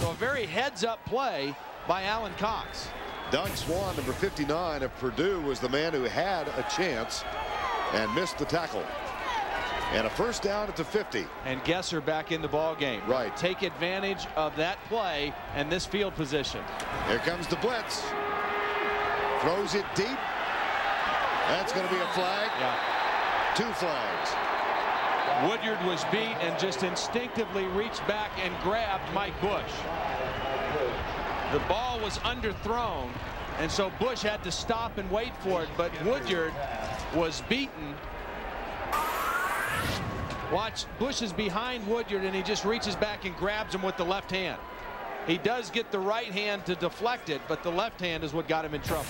So a very heads-up play by Alan Cox. Doug Swan, number 59 of Purdue, was the man who had a chance and missed the tackle. And a first down at the 50. And Gesser back in the ball game. Right. Take advantage of that play and this field position. Here comes the blitz. Throws it deep. That's going to be a flag. Yeah. Two flags. Woodyard was beat and just instinctively reached back and grabbed Mike Bush. The ball was underthrown, and so Bush had to stop and wait for it, but Woodyard was beaten Watch, Bush is behind Woodyard, and he just reaches back and grabs him with the left hand. He does get the right hand to deflect it, but the left hand is what got him in trouble.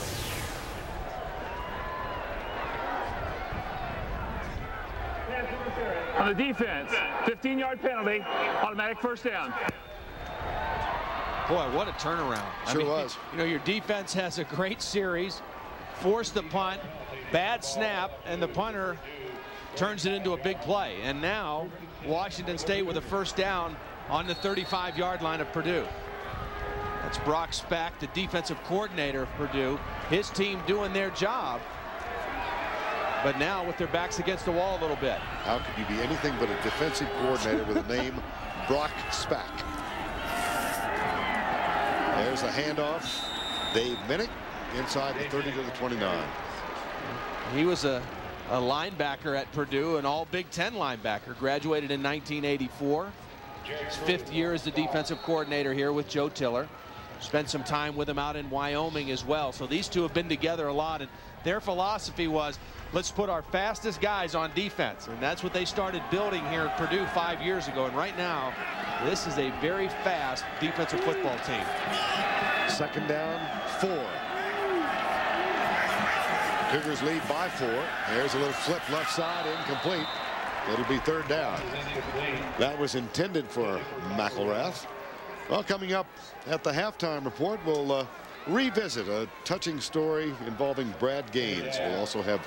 On the defense, 15-yard penalty, automatic first down. Boy, what a turnaround. Sure I mean, was. You know, your defense has a great series, forced the punt, bad snap, and the punter turns it into a big play. And now Washington State with a first down on the 35-yard line of Purdue. That's Brock Spack, the defensive coordinator of Purdue. His team doing their job. But now with their backs against the wall a little bit. How could you be anything but a defensive coordinator with the name Brock Spack? There's a handoff. Dave Minnich inside the 30 to the 29. He was a a linebacker at Purdue, an all Big Ten linebacker, graduated in 1984. His fifth year as the defensive coordinator here with Joe Tiller. Spent some time with him out in Wyoming as well. So these two have been together a lot. And their philosophy was, let's put our fastest guys on defense. And that's what they started building here at Purdue five years ago. And right now, this is a very fast defensive football team. Second down, four. Cougars lead by four. There's a little flip left side, incomplete. It'll be third down. That was intended for McElrath. Well, coming up at the halftime report, we'll uh, revisit a touching story involving Brad Gaines. We'll also have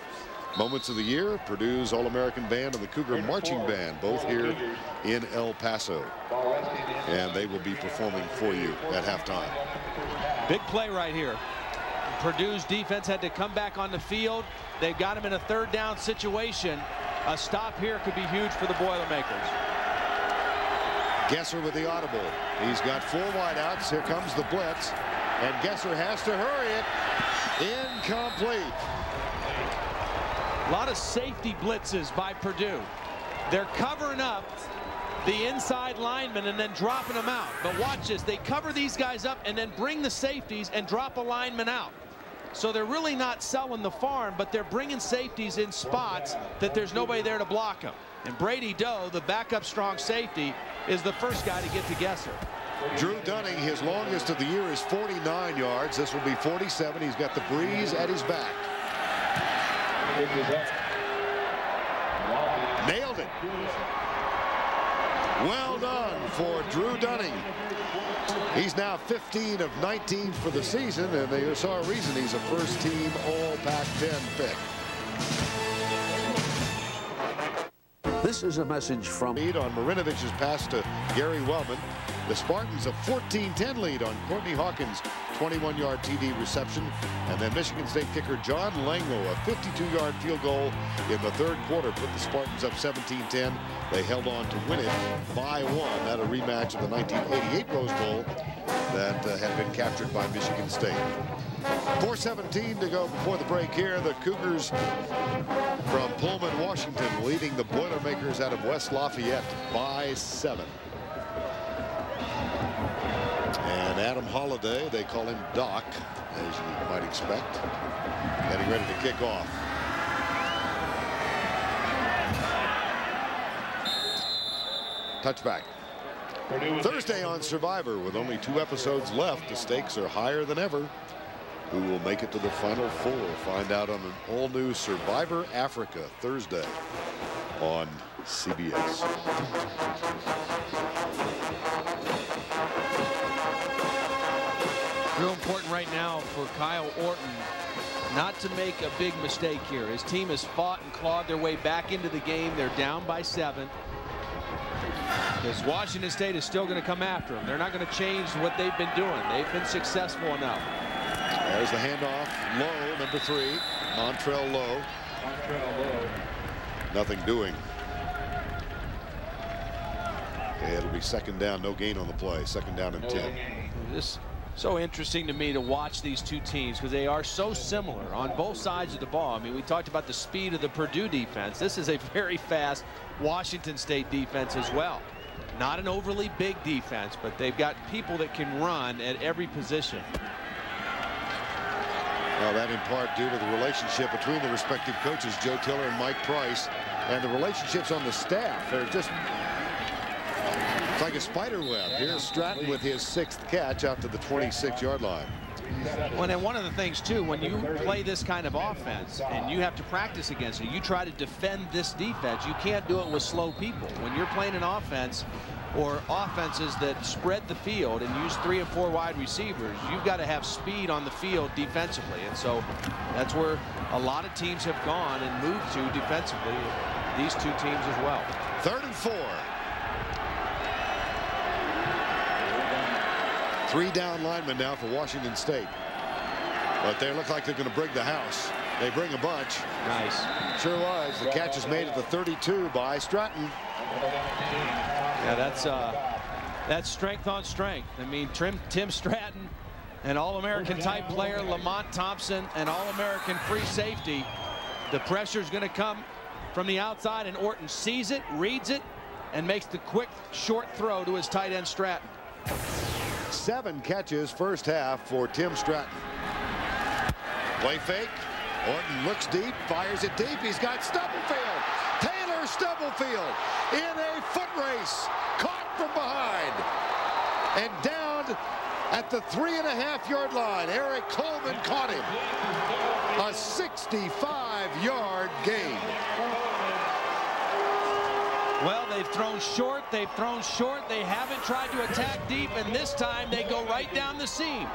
moments of the year, Purdue's All-American Band and the Cougar Marching Band, both here in El Paso. And they will be performing for you at halftime. Big play right here. Purdue's defense had to come back on the field. They've got him in a third down situation. A stop here could be huge for the Boilermakers. Gesser with the audible. He's got four wideouts. Here comes the blitz. And Gesser has to hurry it. Incomplete. A lot of safety blitzes by Purdue. They're covering up the inside linemen and then dropping them out. But watch this. They cover these guys up and then bring the safeties and drop a lineman out. So they're really not selling the farm, but they're bringing safeties in spots that there's nobody there to block them. And Brady Doe, the backup strong safety, is the first guy to get to Gesser. Drew Dunning, his longest of the year is 49 yards. This will be 47. He's got the breeze at his back. Nailed it. Well done for Drew Dunning. He's now 15 of 19 for the season, and they saw a reason he's a first-team All-Pac-10 pick. This is a message from lead on Marinovich's pass to Gary Wellman. The Spartans a 14-10 lead on Courtney Hawkins' 21-yard TD reception. And then Michigan State kicker John Langeloh, a 52-yard field goal in the third quarter, put the Spartans up 17-10. They held on to win it by one at a rematch of the 1988 Rose Bowl that uh, had been captured by Michigan State. 4.17 to go before the break here. The Cougars from Pullman, Washington, leading the Boilermakers out of West Lafayette by seven. And Adam Holliday, they call him Doc, as you might expect, getting ready to kick off. Touchback. Thursday on Survivor with only two episodes left. The stakes are higher than ever. Who will make it to the final four? Find out on an all-new Survivor Africa Thursday on CBS. Important right now for Kyle Orton not to make a big mistake here. His team has fought and clawed their way back into the game. They're down by seven. Because Washington State is still going to come after them. They're not going to change what they've been doing. They've been successful enough. There's the handoff. Lowe, number three. Montrell Lowe. Montrell Lowe. Nothing doing. Okay, it'll be second down, no gain on the play. Second down and no 10. This so interesting to me to watch these two teams because they are so similar on both sides of the ball. I mean, we talked about the speed of the Purdue defense. This is a very fast Washington State defense as well. Not an overly big defense, but they've got people that can run at every position. Well, that in part due to the relationship between the respective coaches, Joe Tiller and Mike Price, and the relationships on the staff. They're just it's like a spider web. Here's Stratton with his sixth catch out to the 26-yard line. Well, and one of the things, too, when you play this kind of offense and you have to practice against it, you try to defend this defense. You can't do it with slow people. When you're playing an offense or offenses that spread the field and use three and four wide receivers, you've got to have speed on the field defensively. And so that's where a lot of teams have gone and moved to defensively. These two teams as well. Third and four. Three down linemen now for Washington State. But they look like they're going to bring the house. They bring a bunch. Nice. Sure was. The catch is made at the 32 by Stratton. Yeah, that's uh, that's strength on strength. I mean, Tim, Tim Stratton, an All-American type player, Lamont Thompson, an All-American free safety. The pressure is going to come from the outside, and Orton sees it, reads it, and makes the quick, short throw to his tight end Stratton. Seven catches first half for Tim Stratton. Play fake. Orton looks deep, fires it deep. He's got Stubblefield. Taylor Stubblefield in a foot race. Caught from behind. And down at the three and a half yard line. Eric Coleman caught him. A 65 yard gain. Well, they've thrown short. They've thrown short. They haven't tried to attack deep, and this time they go right down the seam.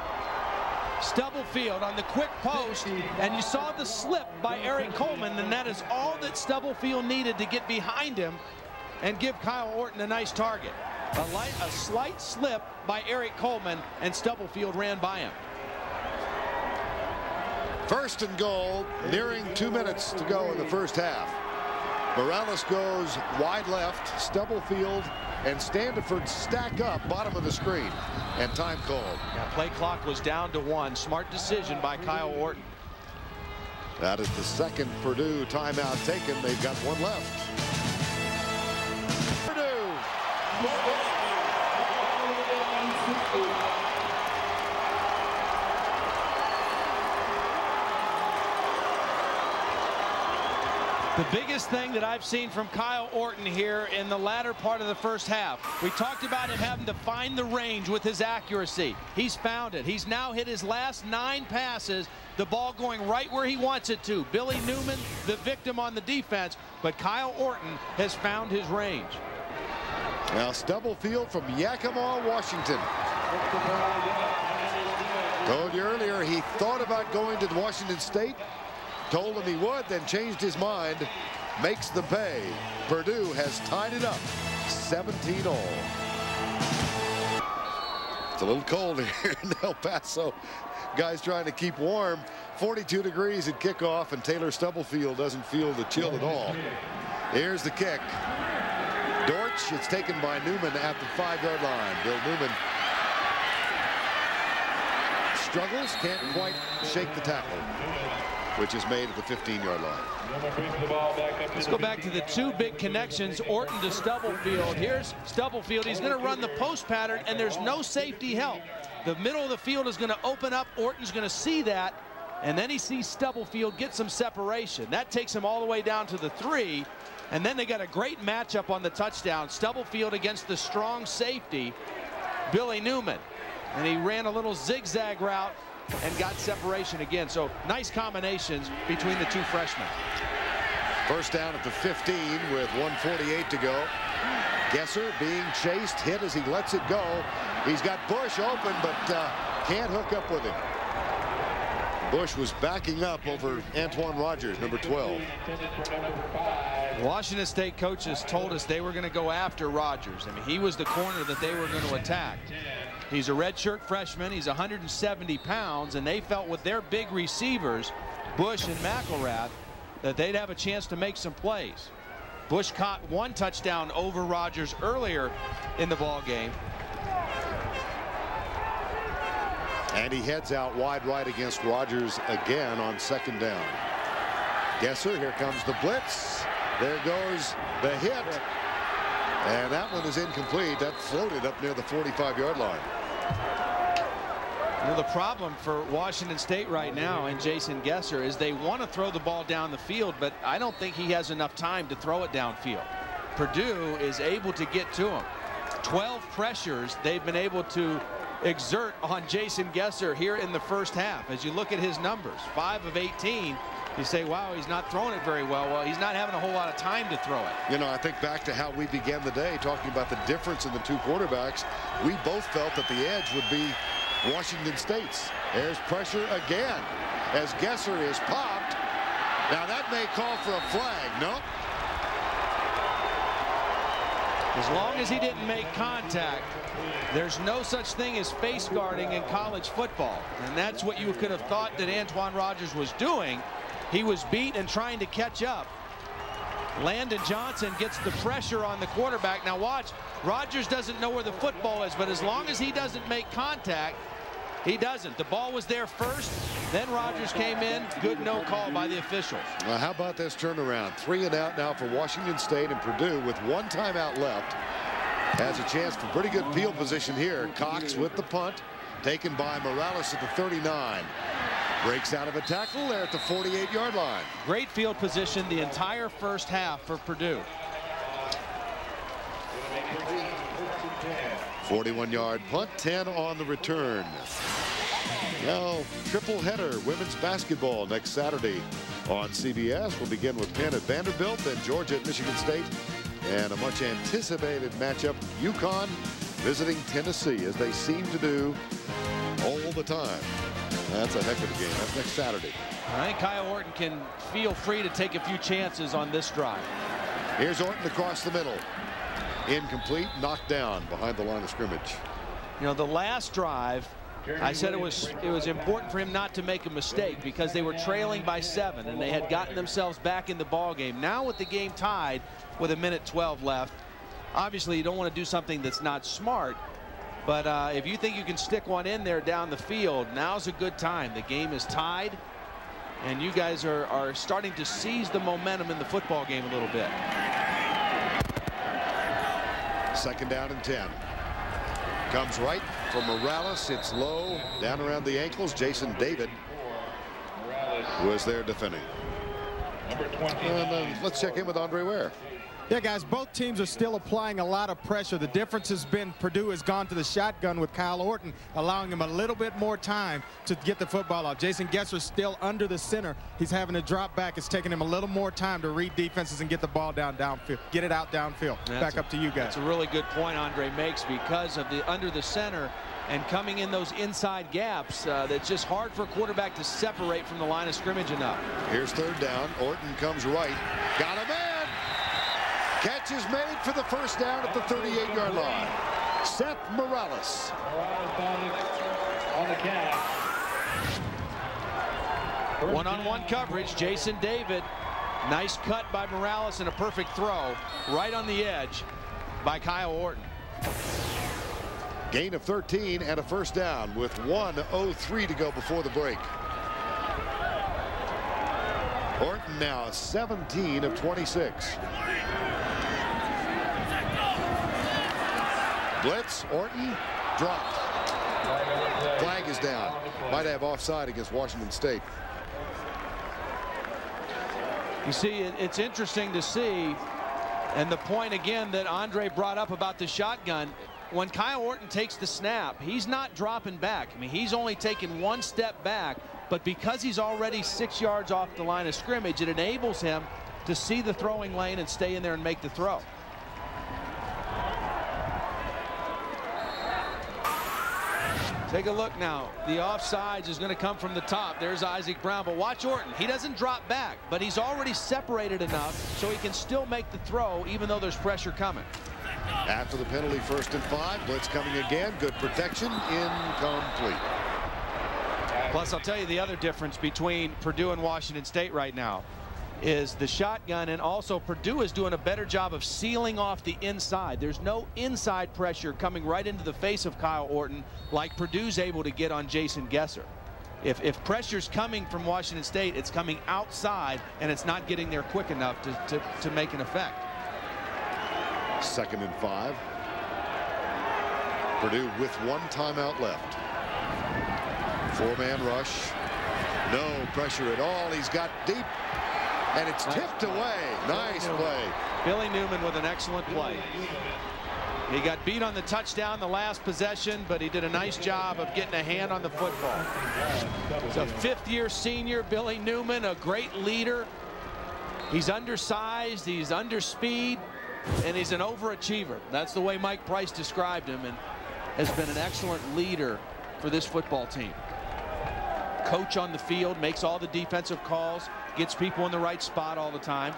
Stubblefield on the quick post, and you saw the slip by Eric Coleman, and that is all that Stubblefield needed to get behind him and give Kyle Orton a nice target. A, light, a slight slip by Eric Coleman, and Stubblefield ran by him. First and goal, nearing two minutes to go in the first half. Morales goes wide left, Stubblefield and Standeford stack up bottom of the screen and time called. Yeah, play clock was down to one. Smart decision by Kyle Orton. That is the second Purdue timeout taken. They've got one left. Purdue. The biggest thing that I've seen from Kyle Orton here in the latter part of the first half, we talked about him having to find the range with his accuracy. He's found it. He's now hit his last nine passes, the ball going right where he wants it to. Billy Newman, the victim on the defense, but Kyle Orton has found his range. Now Stubblefield from Yakima, Washington. Told you earlier he thought about going to Washington State told him he would, then changed his mind, makes the pay. Purdue has tied it up 17 all. It's a little cold here in El Paso. Guys trying to keep warm. 42 degrees at kickoff, and Taylor Stubblefield doesn't feel the chill at all. Here's the kick. Dorsch, it's taken by Newman at the five-yard line. Bill Newman struggles, can't quite shake the tackle, which is made at the 15-yard line. Let's go back to the two big connections, Orton to Stubblefield. Here's Stubblefield. He's going to run the post pattern, and there's no safety help. The middle of the field is going to open up. Orton's going to see that, and then he sees Stubblefield get some separation. That takes him all the way down to the three, and then they got a great matchup on the touchdown. Stubblefield against the strong safety, Billy Newman. And he ran a little zigzag route and got separation again. So nice combinations between the two freshmen. First down at the 15 with 148 to go. Gesser being chased, hit as he lets it go. He's got Bush open, but uh, can't hook up with him. Bush was backing up over Antoine Rogers, number 12. Washington State coaches told us they were going to go after Rogers. I mean, he was the corner that they were going to attack. He's a redshirt freshman. He's 170 pounds, and they felt with their big receivers, Bush and McElrath, that they'd have a chance to make some plays. Bush caught one touchdown over Rogers earlier in the ball game. And he heads out wide right against Rogers again on second down. Gesser, here comes the blitz. There goes the hit. And that one is incomplete. That floated up near the 45-yard line. Well, the problem for Washington State right now and Jason Gesser is they want to throw the ball down the field, but I don't think he has enough time to throw it downfield. Purdue is able to get to him. 12 pressures they've been able to exert on Jason Gesser here in the first half. As you look at his numbers, 5 of 18, you say, wow, he's not throwing it very well. Well, he's not having a whole lot of time to throw it. You know, I think back to how we began the day talking about the difference in the two quarterbacks. We both felt that the edge would be Washington State's. There's pressure again as Gesser is popped. Now that may call for a flag. No. As long as he didn't make contact, there's no such thing as face guarding in college football. And that's what you could have thought that Antoine Rogers was doing. He was beat and trying to catch up. Landon Johnson gets the pressure on the quarterback. Now watch, Rogers doesn't know where the football is, but as long as he doesn't make contact, he doesn't. The ball was there first, then Rogers came in. Good no call by the officials. Well, how about this turnaround? Three and out now for Washington State and Purdue with one timeout left. Has a chance for pretty good field position here. Cox with the punt, taken by Morales at the 39. Breaks out of a tackle there at the 48-yard line. Great field position the entire first half for Purdue. 41-yard punt, 10 on the return. Now, triple header women's basketball next Saturday on CBS. We'll begin with Penn at Vanderbilt, then Georgia at Michigan State, and a much anticipated matchup, UConn visiting Tennessee, as they seem to do all the time. That's a heck of a game. That's next Saturday. I think Kyle Orton can feel free to take a few chances on this drive. Here's Orton across the middle. Incomplete, knocked down behind the line of scrimmage. You know, the last drive, I said it was it was important for him not to make a mistake because they were trailing by seven and they had gotten themselves back in the ball game. Now with the game tied with a minute 12 left, obviously you don't want to do something that's not smart. But uh, if you think you can stick one in there down the field, now's a good time. The game is tied, and you guys are, are starting to seize the momentum in the football game a little bit. Second down and 10. Comes right from Morales. It's low, down around the ankles. Jason David was there defending. And uh, let's check in with Andre Ware. Yeah, guys, both teams are still applying a lot of pressure. The difference has been Purdue has gone to the shotgun with Kyle Orton, allowing him a little bit more time to get the football out. Jason Gesser is still under the center. He's having to drop back. It's taking him a little more time to read defenses and get the ball down downfield, get it out downfield. That's back a, up to you guys. That's a really good point Andre makes because of the under the center and coming in those inside gaps. Uh, that's just hard for a quarterback to separate from the line of scrimmage enough. Here's third down. Orton comes right. Got him in. Catch is made for the first down at the 38-yard line. Seth Morales. On the catch. One-on-one -on -one coverage, Jason David. Nice cut by Morales and a perfect throw right on the edge by Kyle Orton. Gain of 13 and a first down with 1.03 to go before the break. Orton now 17 of 26. Blitz, Orton, dropped. Flag is down. Might have offside against Washington State. You see, it's interesting to see, and the point again that Andre brought up about the shotgun, when Kyle Orton takes the snap, he's not dropping back. I mean, he's only taking one step back, but because he's already six yards off the line of scrimmage, it enables him to see the throwing lane and stay in there and make the throw. Take a look now. The offsides is going to come from the top. There's Isaac Brown. But watch Orton. He doesn't drop back, but he's already separated enough so he can still make the throw even though there's pressure coming. After the penalty, first and five. Blitz coming again. Good protection. Incomplete. Plus, I'll tell you the other difference between Purdue and Washington State right now is the shotgun and also Purdue is doing a better job of sealing off the inside. There's no inside pressure coming right into the face of Kyle Orton like Purdue's able to get on Jason Gesser. If, if pressure's coming from Washington State, it's coming outside and it's not getting there quick enough to, to, to make an effect. Second and five. Purdue with one timeout left. Four-man rush. No pressure at all. He's got deep and it's tipped away. Nice play. Billy Newman with an excellent play. He got beat on the touchdown the last possession, but he did a nice job of getting a hand on the football. He's a fifth-year senior, Billy Newman, a great leader. He's undersized, he's under speed, and he's an overachiever. That's the way Mike Price described him, and has been an excellent leader for this football team. Coach on the field, makes all the defensive calls, gets people in the right spot all the time.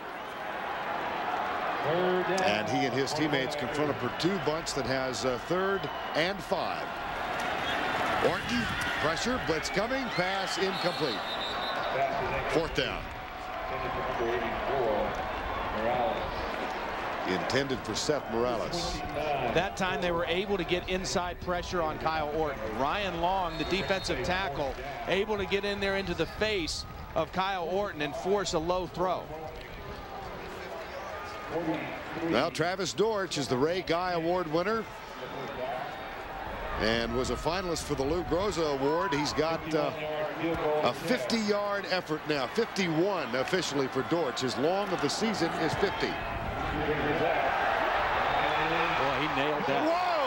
And he and his teammates confront a Purdue bunch that has a third and five. Orton, pressure, blitz coming, pass incomplete. Fourth down. Intended for Seth Morales. That time they were able to get inside pressure on Kyle Orton. Rien Long, the defensive tackle, able to get in there into the face of Kyle Orton and force a low throw. Well, Travis Dorsch is the Ray Guy Award winner and was a finalist for the Lou Groza Award. He's got uh, a 50-yard effort now, 51 officially for Dorsch. His long of the season is 50. Boy, he nailed that. Whoa!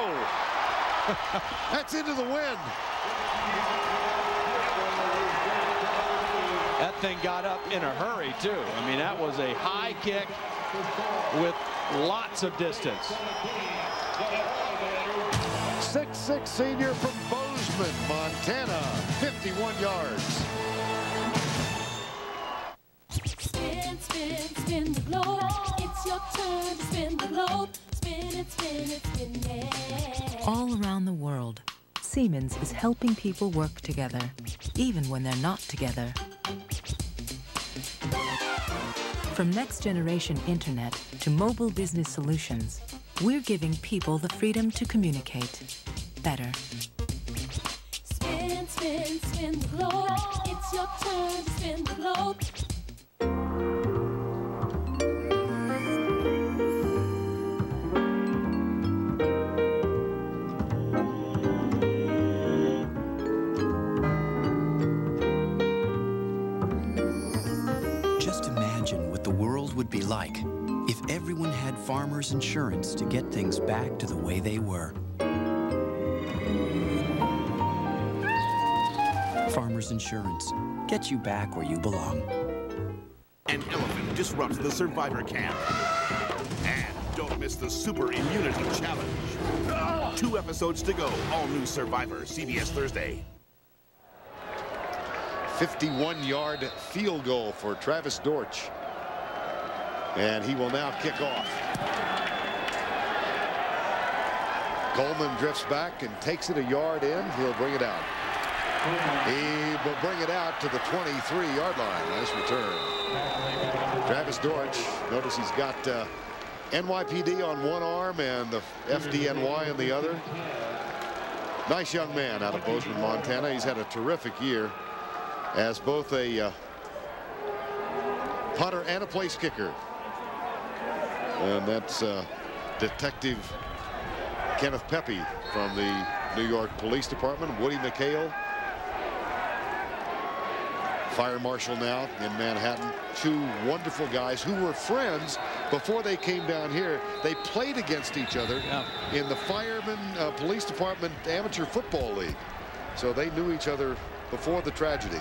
That's into the wind. That thing got up in a hurry, too. I mean, that was a high kick with lots of distance. Six-six senior from Bozeman, Montana, 51 yards. Spin, spin, spin the globe. It's your turn to spin the globe. Spin it, spin it, spin it. All around the world, Siemens is helping people work together, even when they're not together. From next generation internet to mobile business solutions, we're giving people the freedom to communicate better. Spin, spin, spin would be like if everyone had farmers insurance to get things back to the way they were. Farmers Insurance. Get you back where you belong. An elephant disrupts the survivor camp. And don't miss the Super Immunity Challenge. Two episodes to go. All new Survivor, CBS Thursday. 51-yard field goal for Travis Dorsch. And he will now kick off. Coleman drifts back and takes it a yard in. He'll bring it out. He will bring it out to the 23-yard line. Nice return. Travis Dorsch, notice he's got uh, NYPD on one arm and the FDNY on the other. Nice young man out of Bozeman, Montana. He's had a terrific year as both a uh, punter and a place kicker. And that's uh, Detective Kenneth Pepe from the New York Police Department. Woody McHale, fire marshal now in Manhattan. Two wonderful guys who were friends before they came down here. They played against each other Yeah. in the Fireman uh, Police Department Amateur Football League. So they knew each other before the tragedy.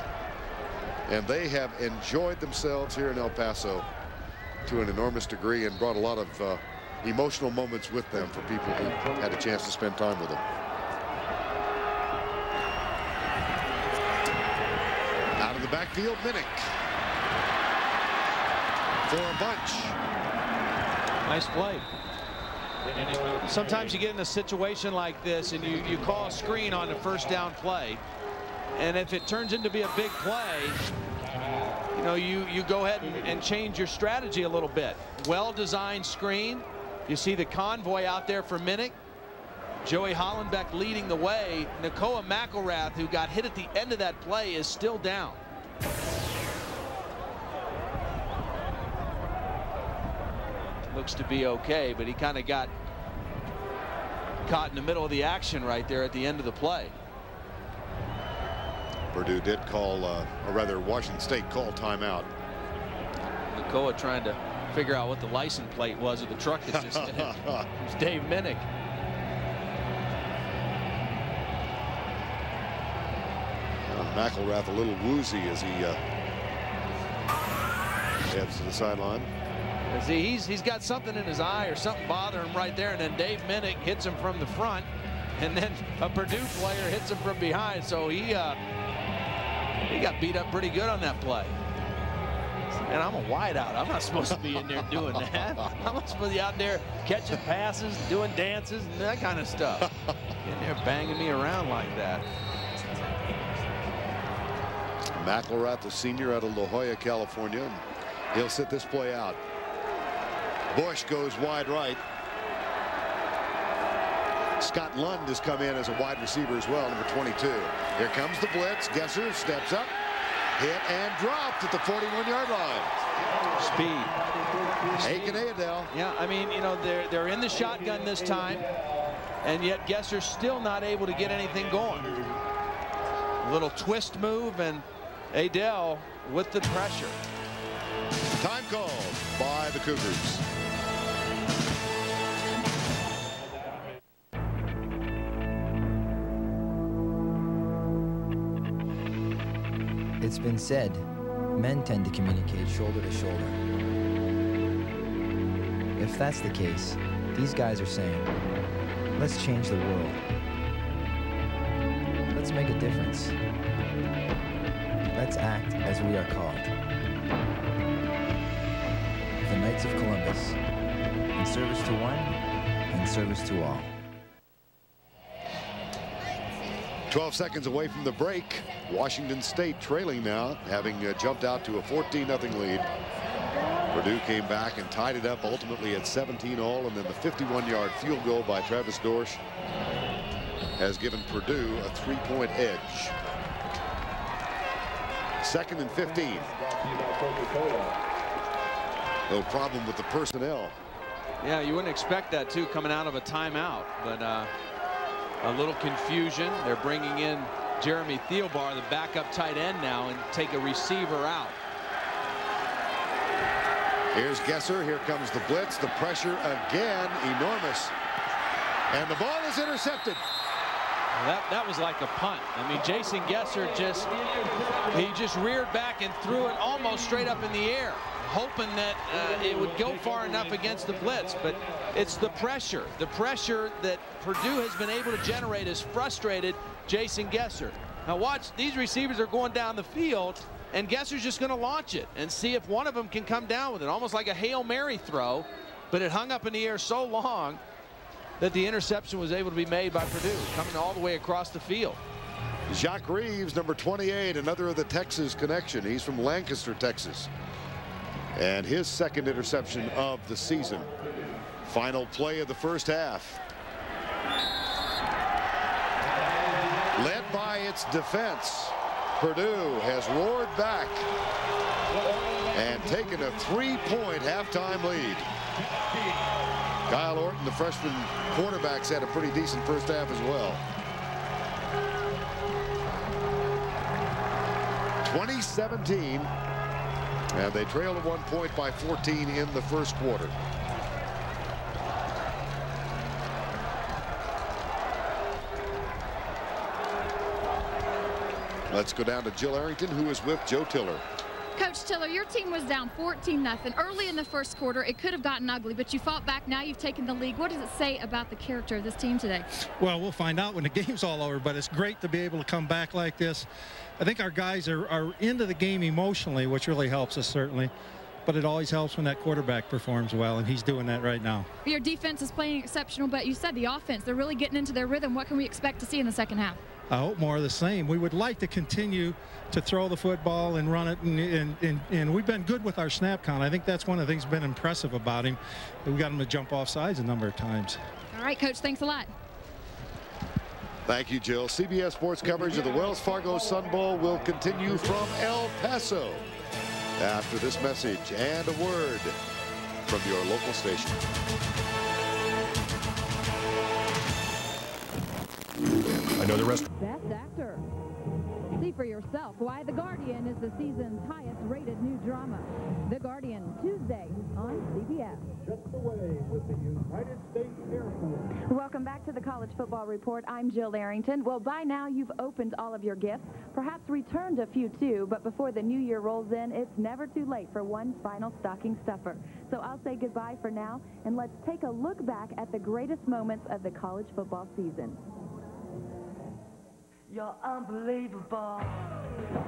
And they have enjoyed themselves here in El Paso to an enormous degree and brought a lot of uh, emotional moments with them for people who had a chance to spend time with them. Out of the backfield, Minnich. For a bunch. Nice play. Sometimes you get in a situation like this and you, you call a screen on the first down play. And if it turns into be a big play, know, you, you go ahead and, and change your strategy a little bit. Well-designed screen. You see the convoy out there for Minnich. Joey Hollenbeck leading the way. Nakoa McElrath, who got hit at the end of that play, is still down. Looks to be okay, but he kind of got caught in the middle of the action right there at the end of the play. Purdue did call, uh, or rather Washington State called timeout. Nakoa trying to figure out what the license plate was of the truck that just hit him. It's Dave Minnich. McElrath a little woozy as he uh, heads to the sideline. See, he's he's got something in his eye or something bothering him right there, and then Dave Minnich hits him from the front, and then a Purdue player hits him from behind. So he uh, he got beat up pretty good on that play. And I'm a wideout. I'm not supposed to be in there doing that. I'm not supposed to be out there catching passes, doing dances, and that kind of stuff. in there banging me around like that. McElrath, the senior out of La Jolla, California. He'll sit this play out. Bush goes wide right. Scott Lund has come in as a wide receiver as well, number 22. Here comes the blitz. Gesser steps up, hit and dropped at the 41-yard line. Speed. Akin Ayodele. Yeah, I mean, you know, they're they're in the shotgun this time, and yet Gesser's still not able to get anything going. A little twist move, and Ayodele with the pressure. Time called by the Cougars. It's been said, men tend to communicate shoulder to shoulder. If that's the case, these guys are saying, let's change the world. Let's make a difference. Let's act as we are called. The Knights of Columbus, in service to one, in service to all. 12 seconds away from the break. Washington State trailing now, having uh, jumped out to a 14-0 lead. Purdue came back and tied it up ultimately at 17 all, and then the 51-yard field goal by Travis Dorsch has given Purdue a three-point edge. Second and 15. No problem with the personnel. Yeah, you wouldn't expect that too coming out of a timeout, but uh, a little confusion. They're bringing in Jeremy Thielbar, the backup tight end now, and take a receiver out. Here's Gesser. Here comes the blitz. The pressure again, enormous. And the ball is intercepted. That that was like a punt. I mean, Jason Gesser just he just reared back and threw it almost straight up in the air, hoping that uh, it would go far enough against the blitz. But it's the pressure, the pressure that Purdue has been able to generate has frustrated Jason Gesser. Now watch, these receivers are going down the field, and Gesser's just going to launch it and see if one of them can come down with it, almost like a hail mary throw. But it hung up in the air so long that the interception was able to be made by Purdue, coming all the way across the field. Jacques Reeves, number 28, another of the Texas connection. He's from Lancaster, Texas. And his second interception of the season. Final play of the first half. Led by its defense, Purdue has roared back and taken a three-point halftime lead. Kyle Orton, the freshman quarterbacks, had a pretty decent first half as well. 2017 and they trailed at one point by 14 in the first quarter. Let's go down to Jill Arrington, who is with Joe Tiller. Coach Tiller, your team was down 14 nothing early in the first quarter. It could have gotten ugly, but you fought back. Now you've taken the lead. What does it say about the character of this team today? Well, we'll find out when the game's all over, but it's great to be able to come back like this. I think our guys are, are into the game emotionally, which really helps us certainly. But it always helps when that quarterback performs well, and he's doing that right now. Your defense is playing exceptional, but you said the offense, they're really getting into their rhythm. What can we expect to see in the second half? I hope more of the same. We would like to continue to throw the football and run it, and, and, and, and we've been good with our snap count. I think that's one of the things that's been impressive about him. We got him to jump off sides a number of times. All right, Coach, thanks a lot. Thank you, Jill. CBS Sports coverage of the Wells Fargo Sun Bowl will continue from El Paso after this message and a word from your local station. I know the rest. Best actor. See for yourself why The Guardian is the season's highest rated new drama. The Guardian, Tuesday on CBS. Just away with the United States Air Force. Welcome back to the College Football Report. I'm Jill Arrington. Well, by now you've opened all of your gifts, perhaps returned a few too, but before the new year rolls in, it's never too late for one final stocking stuffer. So I'll say goodbye for now, and let's take a look back at the greatest moments of the college football season. You're unbelievable.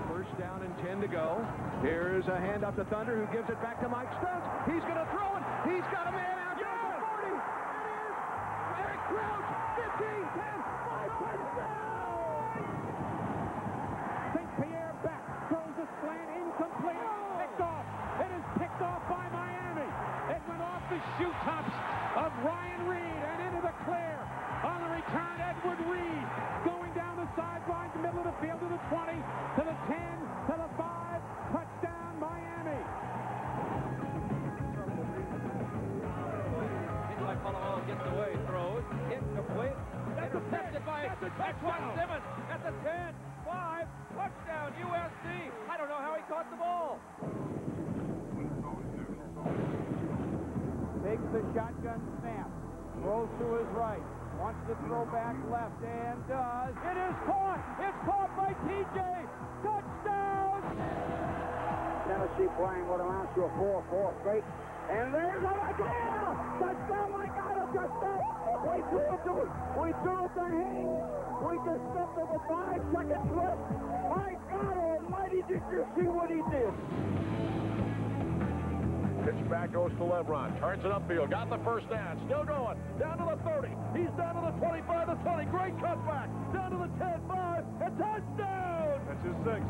First down and 10 to go. Here's a hand up to Thunder, who gives it back to Mike Stuntz. He's going to throw it. He's got a man out there 40. It is Eric Crouch. Throws to his right, wants to throw back left, and does. It is caught! It's caught by TJ! Touchdown! Tennessee playing what amounts to a 4-4 straight. And there's a McGill! Touchdown, my God, a touchdown! We threw it to him. We threw it to Haynes. We just stepped it with five seconds left. My God almighty, did you see what he did? Pitch back goes to Lebron. Turns it upfield. Got the first down. Still going. Down to the 30. He's down to the 25, the 20. Great cutback. Down to the 10, 5, and touchdown! That's his sixth.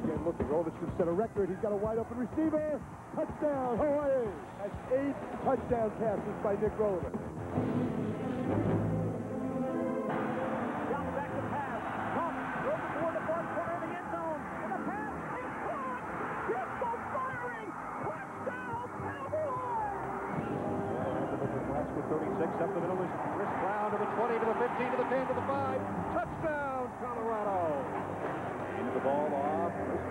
Again, looking over to set a record. He's got a wide open receiver. Touchdown, Hawaii. That's eight touchdown passes by Nick Rowland. Drop back to pass. Pump. Goes toward the far corner of the end zone. And the pass is caught. Crystal firing. Touchdown, Nebraska 36 up the middle is Chris Brown to the 20 to the 15 to the 10 to the 5. Touchdown, Colorado. Into the ball off. Chris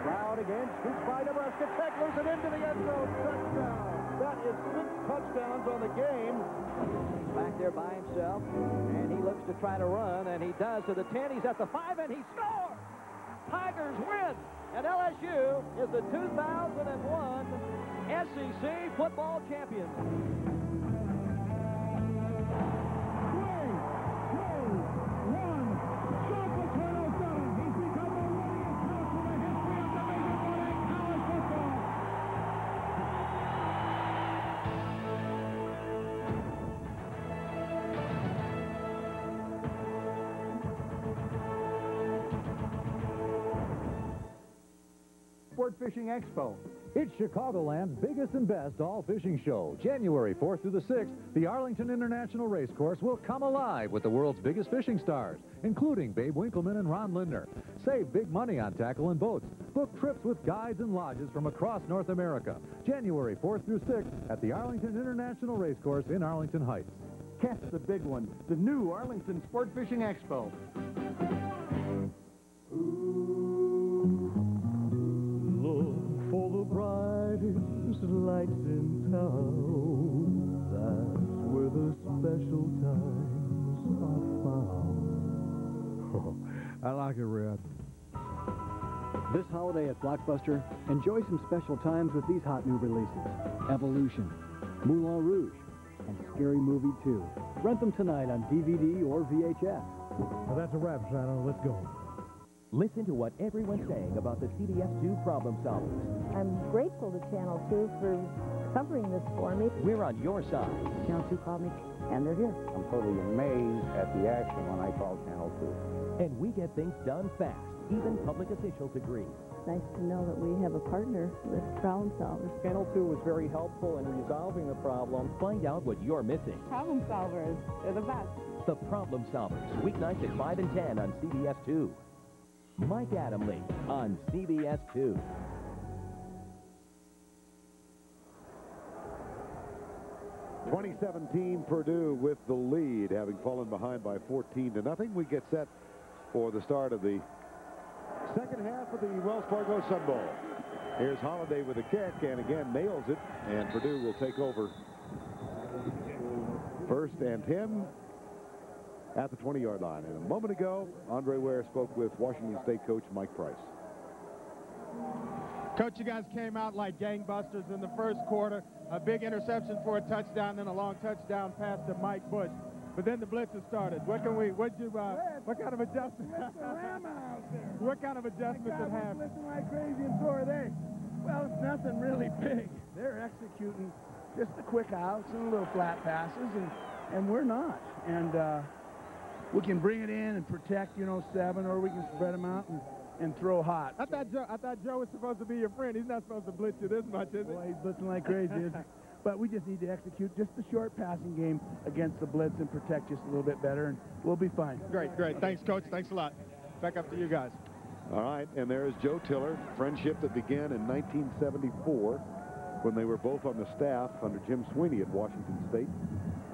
Scoops by Nebraska. Tacklers it into the end zone. Touchdown. That is six touchdowns on the game. Back there by himself, and he looks to try to run, and he does to the 10. He's at the 5, and he scores! Tigers win, and LSU is the 2001 SEC football champions. Fishing Expo. It's Chicagoland's biggest and best all fishing show. January 4th through the 6th, the Arlington International Racecourse will come alive with the world's biggest fishing stars, including Babe Winkelman and Ron Lindner. Save big money on tackle and boats. Book trips with guides and lodges from across North America. January 4th through 6th at the Arlington International Racecourse in Arlington Heights. Catch the big one, the new Arlington Sport Fishing Expo. Look for the lights in town. That's where the special times are found. I like it, Red. This holiday at Blockbuster, enjoy some special times with these hot new releases. Evolution, Moulin Rouge, and Scary Movie 2. Rent them tonight on DVD or VHS. Now that's a wrap, Shadow. Let's go. Listen to what everyone's saying about the CBS2 problem solvers. I'm grateful to Channel 2 for covering this for me. We're on your side. Channel 2 called me, and they're here. I'm totally amazed at the action when I call Channel 2. And we get things done fast. Even public officials agree. Nice to know that we have a partner with problem solvers. Channel 2 was very helpful in resolving the problem. Find out what you're missing. Problem solvers, they're the best. The Problem Solvers, weeknights at 5 and 10 on CBS 2. Mike Adamle on CBS 2. Twenty seventeen Purdue with the lead, having fallen behind by 14 to nothing. We get set for the start of the second half of the Wells Fargo Sun Bowl. Here's Holiday with a kick, and again nails it, and Purdue will take over first and 10 at the 20-yard line. And a moment ago, Andre Ware spoke with Washington State coach Mike Price. Coach, you guys came out like gangbusters in the first quarter. A big interception for a touchdown, then a long touchdown pass to Mike Bush. But then the blitz has started. What can we? What you? Uh, what kind of adjustment? what kind of adjustments That at guy half? was blitzing like crazy, and so are they. Well, it's nothing really big. They're executing just the quick outs and little flat passes, and and we're not. And uh, we can bring it in and protect, you know, seven, or we can spread them out and, and throw hot. I thought Joe. I thought Joe was supposed to be your friend. He's not supposed to blitz you this much, is he? Boy, he's blitzing like crazy, isn't he? But we just need to execute just the short passing game against the blitz and protect just a little bit better, and we'll be fine. Great, great. Thanks, Coach. Thanks a lot. Back up to you guys. All right, and there's Joe Tiller, friendship that began in 1974 when they were both on the staff under Jim Sweeney at Washington State.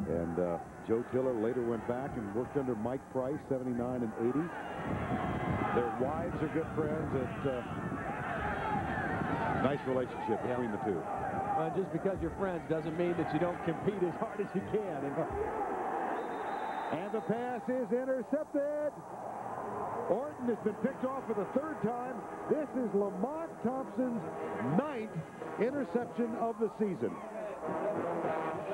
And uh, Joe Tiller later went back and worked under Mike Price, 79 and 80. Their wives are good friends. It's uh, nice relationship between the two. Uh, just because you're friends doesn't mean that you don't compete as hard as you can. And the pass is intercepted. Orton has been picked off for the third time. This is Lamont Thompson's ninth interception of the season.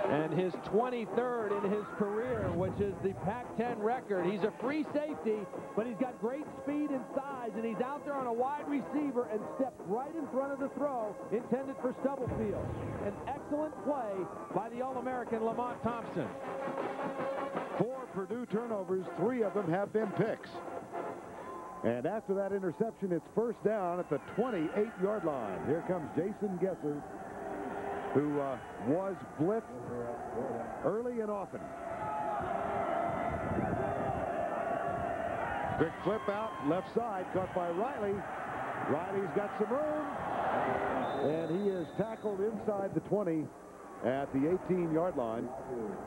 and his 23rd in his career, which is the Pac-10 record. He's a free safety, but he's got great speed and size, and he's out there on a wide receiver and stepped right in front of the throw intended for Stubblefield. An excellent play by the All-American Lamont Thompson. Four Purdue turnovers, three of them have been picks. And after that interception, it's first down at the 28-yard line. Here comes Jason Gesser, who uh, was blitzed early and often. Quick flip out, left side, caught by Riley. Riley's got some room, and he is tackled inside the 20 at the 18-yard line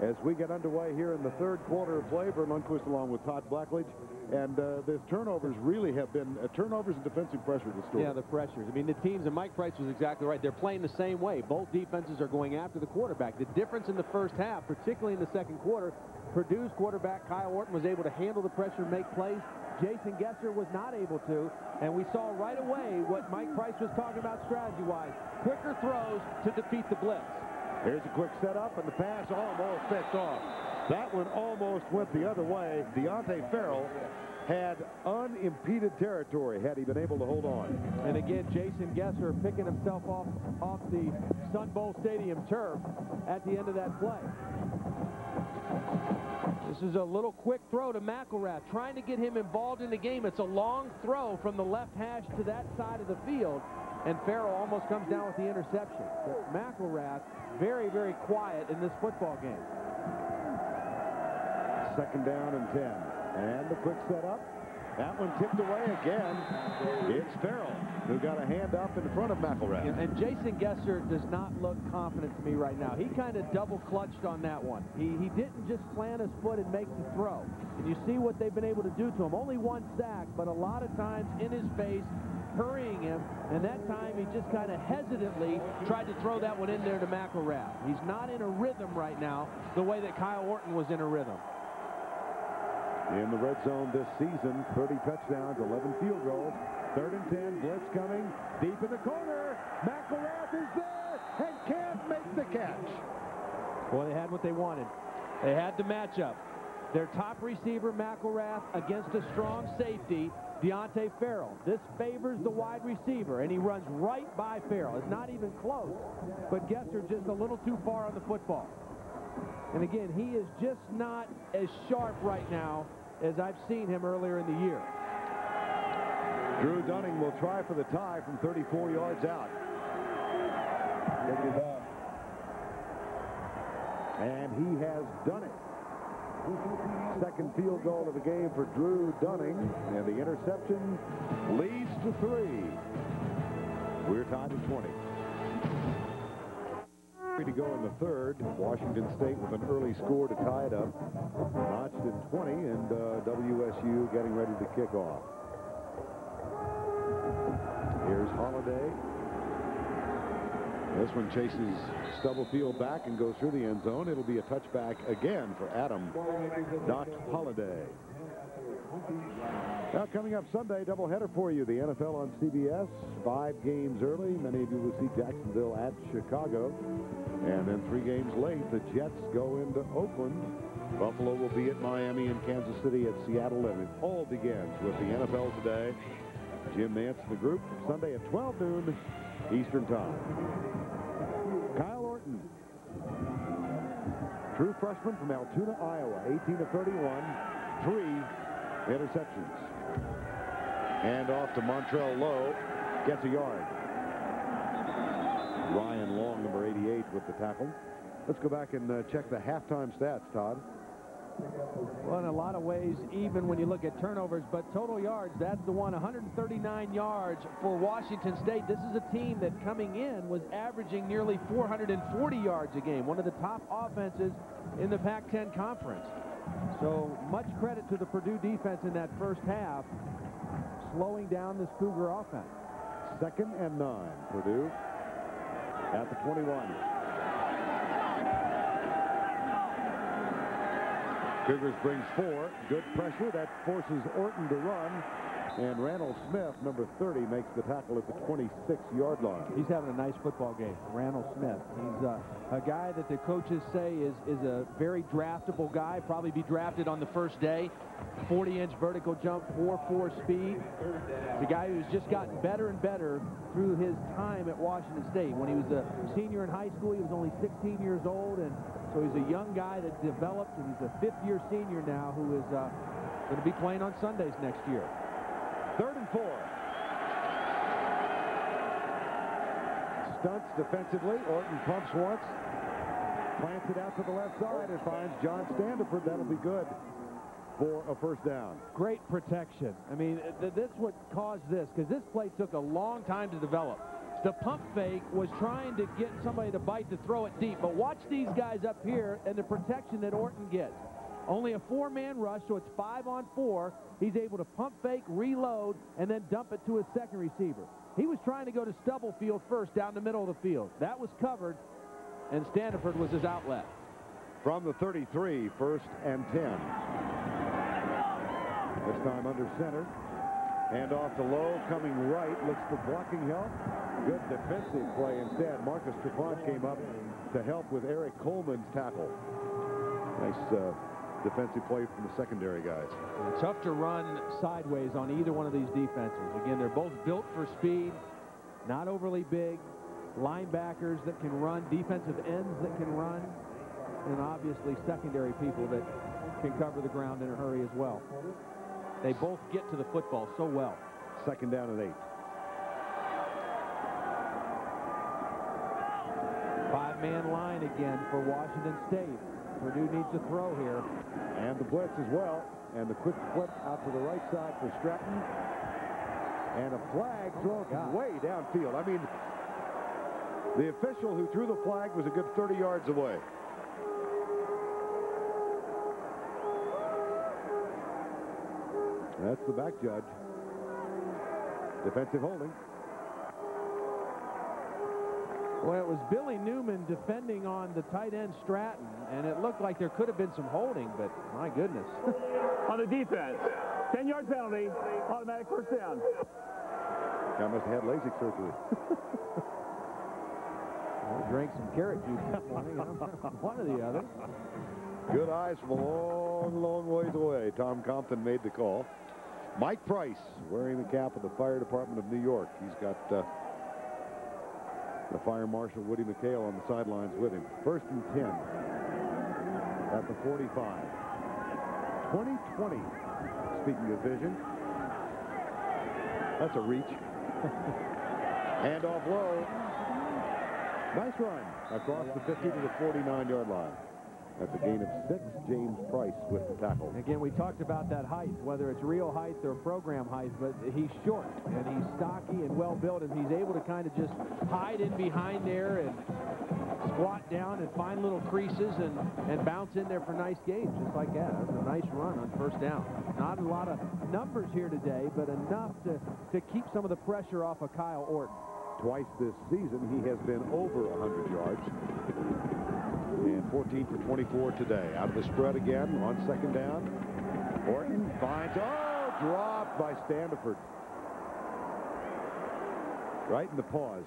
as we get underway here in the third quarter of play. Verne Lundquist along with Todd Blackledge. And uh, the turnovers really have been uh, turnovers and defensive pressure the story. Yeah, the pressures. I mean, the teams, and Mike Price was exactly right. They're playing the same way. Both defenses are going after the quarterback. The difference in the first half, particularly in the second quarter, Purdue's quarterback, Kyle Orton, was able to handle the pressure and make plays. Jason Gesser was not able to, and we saw right away what Mike Price was talking about strategy-wise. Quicker throws to defeat the blitz. Here's a quick setup, and the pass almost picked off. That one almost went the other way. Deontay Farrell had unimpeded territory had he been able to hold on. And again, Jason Gesser picking himself off off the Sun Bowl Stadium turf at the end of that play. This is a little quick throw to McElrath, trying to get him involved in the game. It's a long throw from the left hash to that side of the field. And Farrell almost comes down with the interception. But McElrath, very, very quiet in this football game. Second down and 10. And the quick setup. That one tipped away again. It's Farrell, who got a hand up in front of McElrath. Yeah, and Jason Gesser does not look confident to me right now. He kind of double clutched on that one. He, he didn't just plant his foot and make the throw. And you see what they've been able to do to him. Only one sack, but a lot of times in his face, hurrying him, and that time he just kind of hesitantly tried to throw that one in there to McElrath. He's not in a rhythm right now the way that Kyle Orton was in a rhythm. In the red zone this season, 30 touchdowns, 11 field goals. Third and 10, blitz coming, deep in the corner. McElrath is there and can't make the catch. Well, they had what they wanted. They had the matchup. Their top receiver, McElrath, against a strong safety, Deontay Farrell. This favors the wide receiver, and he runs right by Farrell. It's not even close, but Gesser just a little too far on the football. And again, he is just not as sharp right now as I've seen him earlier in the year. Drew Dunning will try for the tie from 34 yards out. And he has done it. Second field goal of the game for Drew Dunning. And the interception leads to three. We're tied at 20 to go in the third. Washington State with an early score to tie it up. Notched in 20, and uh, WSU getting ready to kick off. Here's Holiday. This one chases Stubblefield back and goes through the end zone. It'll be a touchback again for Adam Doc Holiday. Now coming up Sunday, doubleheader for you. The NFL on CBS, five games early. Many of you will see Jacksonville at Chicago. And then three games late, the Jets go into Oakland. Buffalo will be at Miami and Kansas City at Seattle. And it all begins with the NFL today. Jim and the group, Sunday at 12 noon Eastern Time. Kyle Orton, true freshman from Altoona, Iowa, 18 to 31, three interceptions. And off to Montrell Lowe, gets a yard. Rien Long, number 88, with the tackle. Let's go back and uh, check the halftime stats, Todd. Well, in a lot of ways, even when you look at turnovers, but total yards, that's the one, 139 yards for Washington State. This is a team that coming in was averaging nearly 440 yards a game, one of the top offenses in the Pac-10 conference. So much credit to the Purdue defense in that first half, slowing down this Cougar offense. Second and nine, Purdue at the 21. Cougars brings four. Good pressure. That forces Orton to run. And Randall Smith, number 30, makes the tackle at the 26-yard line. He's having a nice football game, Randall Smith. He's uh, a guy that the coaches say is, is a very draftable guy, probably be drafted on the first day. 40-inch vertical jump, 4-4 speed. The guy who's just gotten better and better through his time at Washington State. When he was a senior in high school, he was only 16 years old, and so he's a young guy that developed, and he's a fifth-year senior now who is uh, going to be playing on Sundays next year. Third and four. Stunts defensively. Orton pumps once. Plants it out to the left side and finds John Standeford. That'll be good for a first down. Great protection. I mean, th this what caused this, because this play took a long time to develop. The pump fake was trying to get somebody to bite to throw it deep. But watch these guys up here and the protection that Orton gets. Only a four-man rush, so it's five on four. He's able to pump fake, reload, and then dump it to his second receiver. He was trying to go to Stubblefield first down the middle of the field. That was covered, and Standeford was his outlet. From the 33, first and 10. This time under center. Hand off to Lowe, coming right, looks for blocking help. Good defensive play instead. Marcus Trufant came up to help with Eric Coleman's tackle. Nice uh, defensive play from the secondary guys. Tough to run sideways on either one of these defenses. Again, they're both built for speed, not overly big, linebackers that can run, defensive ends that can run, and obviously secondary people that can cover the ground in a hurry as well. They both get to the football so well. Second down and eight. Five-man line again for Washington State. Purdue needs to throw here. And the blitz as well. And the quick flip out to the right side for Stratton. And a flag oh, thrown way downfield. I mean, the official who threw the flag was a good 30 yards away. That's the back judge. Defensive holding. Well, it was Billy Newman defending on the tight end Stratton, and it looked like there could have been some holding, but my goodness. on the defense, 10-yard penalty, automatic first down. Guy must have had LASIK surgery. I drank some carrot juice this morning. One or the other. Good eyes from a long, long ways away. Tom Compton made the call. Mike Price wearing the cap of the Fire Department of New York. He's got uh, the Fire Marshal Woody McHale on the sidelines with him. First and 10 at the 45. 2020. Speaking of vision. That's a reach. Hand off low. Nice run across the 50 to the 49-yard line. That's a gain of six. James Price with the tackle. Again, we talked about that height, whether it's real height or program height, but he's short and he's stocky and well built, and he's able to kind of just hide in behind there and squat down and find little creases and, and bounce in there for nice gains, just like that. That was a nice run on first down. Not a lot of numbers here today, but enough to, to keep some of the pressure off of Kyle Orton. Twice this season, he has been over 100 yards. And 14 for 24 today. Out of the spread again on second down. Orton finds, oh, dropped by Standeford. Right in the pause.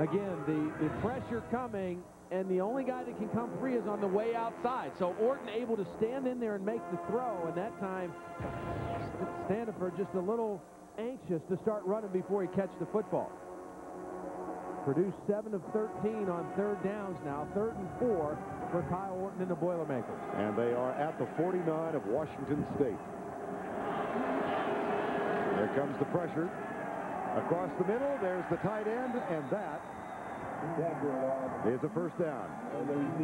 Again, the, the pressure coming, and the only guy that can come free is on the way outside. So Orton able to stand in there and make the throw, and that time Standeford just a little anxious to start running before he catches the football. Purdue 7 of 13 on third downs now, third and four for Kyle Orton and the Boilermakers. And they are at the 49 of Washington State. There comes the pressure. Across the middle, there's the tight end, and that is a first down.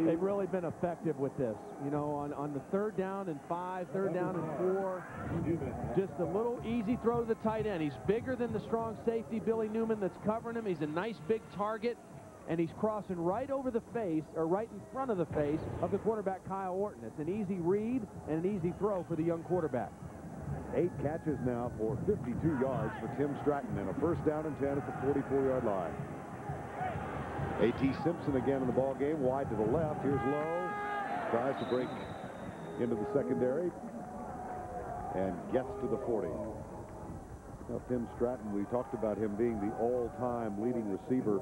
They've really been effective with this. You know, on, on the third down and five, third down and four, just a little easy throw to the tight end. He's bigger than the strong safety, Billy Newman, that's covering him. He's a nice big target, and he's crossing right over the face, or right in front of the face, of the quarterback, Kyle Orton. It's an easy read and an easy throw for the young quarterback. Eight catches now for 52 yards for Tim Stratton, and a first down and 10 at the 44-yard line. A.T. Simpson again in the ball game, wide to the left. Here's Lowe. Tries to break into the secondary and gets to the 40. Now, Tim Stratton, we talked about him being the all-time leading receiver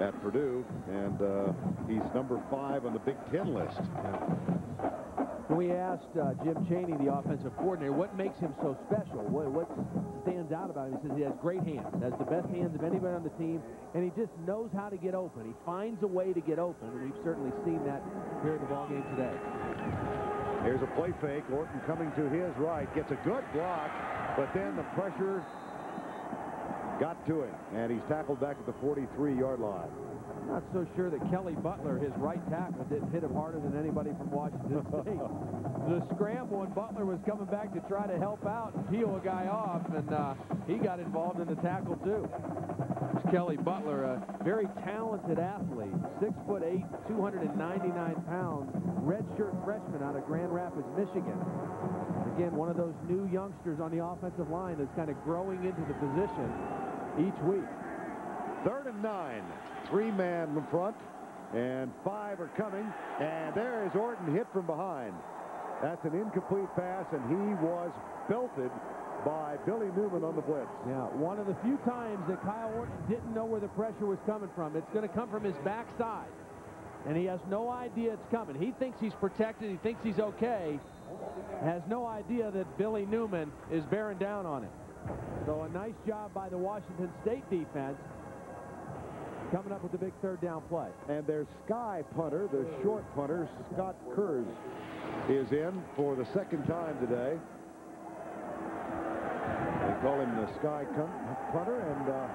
at Purdue, and uh, he's number five on the Big Ten list. We asked uh, Jim Chaney, the offensive coordinator, what makes him so special? What, what stands out about him? He says he has great hands, has the best hands of anybody on the team, and he just knows how to get open. He finds a way to get open, and we've certainly seen that here in the ballgame today. Here's a play fake. Orton coming to his right, gets a good block, but then the pressure got to him, and he's tackled back at the 43-yard line. Not so sure that Kelly Butler, his right tackle, didn't hit him harder than anybody from Washington State. the scramble and Butler was coming back to try to help out and peel a guy off, and uh, he got involved in the tackle too. It's Kelly Butler, a very talented athlete, six foot eight, 299 pounds, redshirt freshman out of Grand Rapids, Michigan. Again, one of those new youngsters on the offensive line that's kind of growing into the position each week. Third and nine. Three-man in front, and five are coming. And there is Orton hit from behind. That's an incomplete pass, and he was belted by Billy Newman on the blitz. Yeah, one of the few times that Kyle Orton didn't know where the pressure was coming from. It's going to come from his backside, and he has no idea it's coming. He thinks he's protected. He thinks he's okay. Has no idea that Billy Newman is bearing down on him. So a nice job by the Washington State defense coming up with the big third down play. And their sky punter, the short punter, Scott Kurz, is in for the second time today. They call him the sky punter, and uh,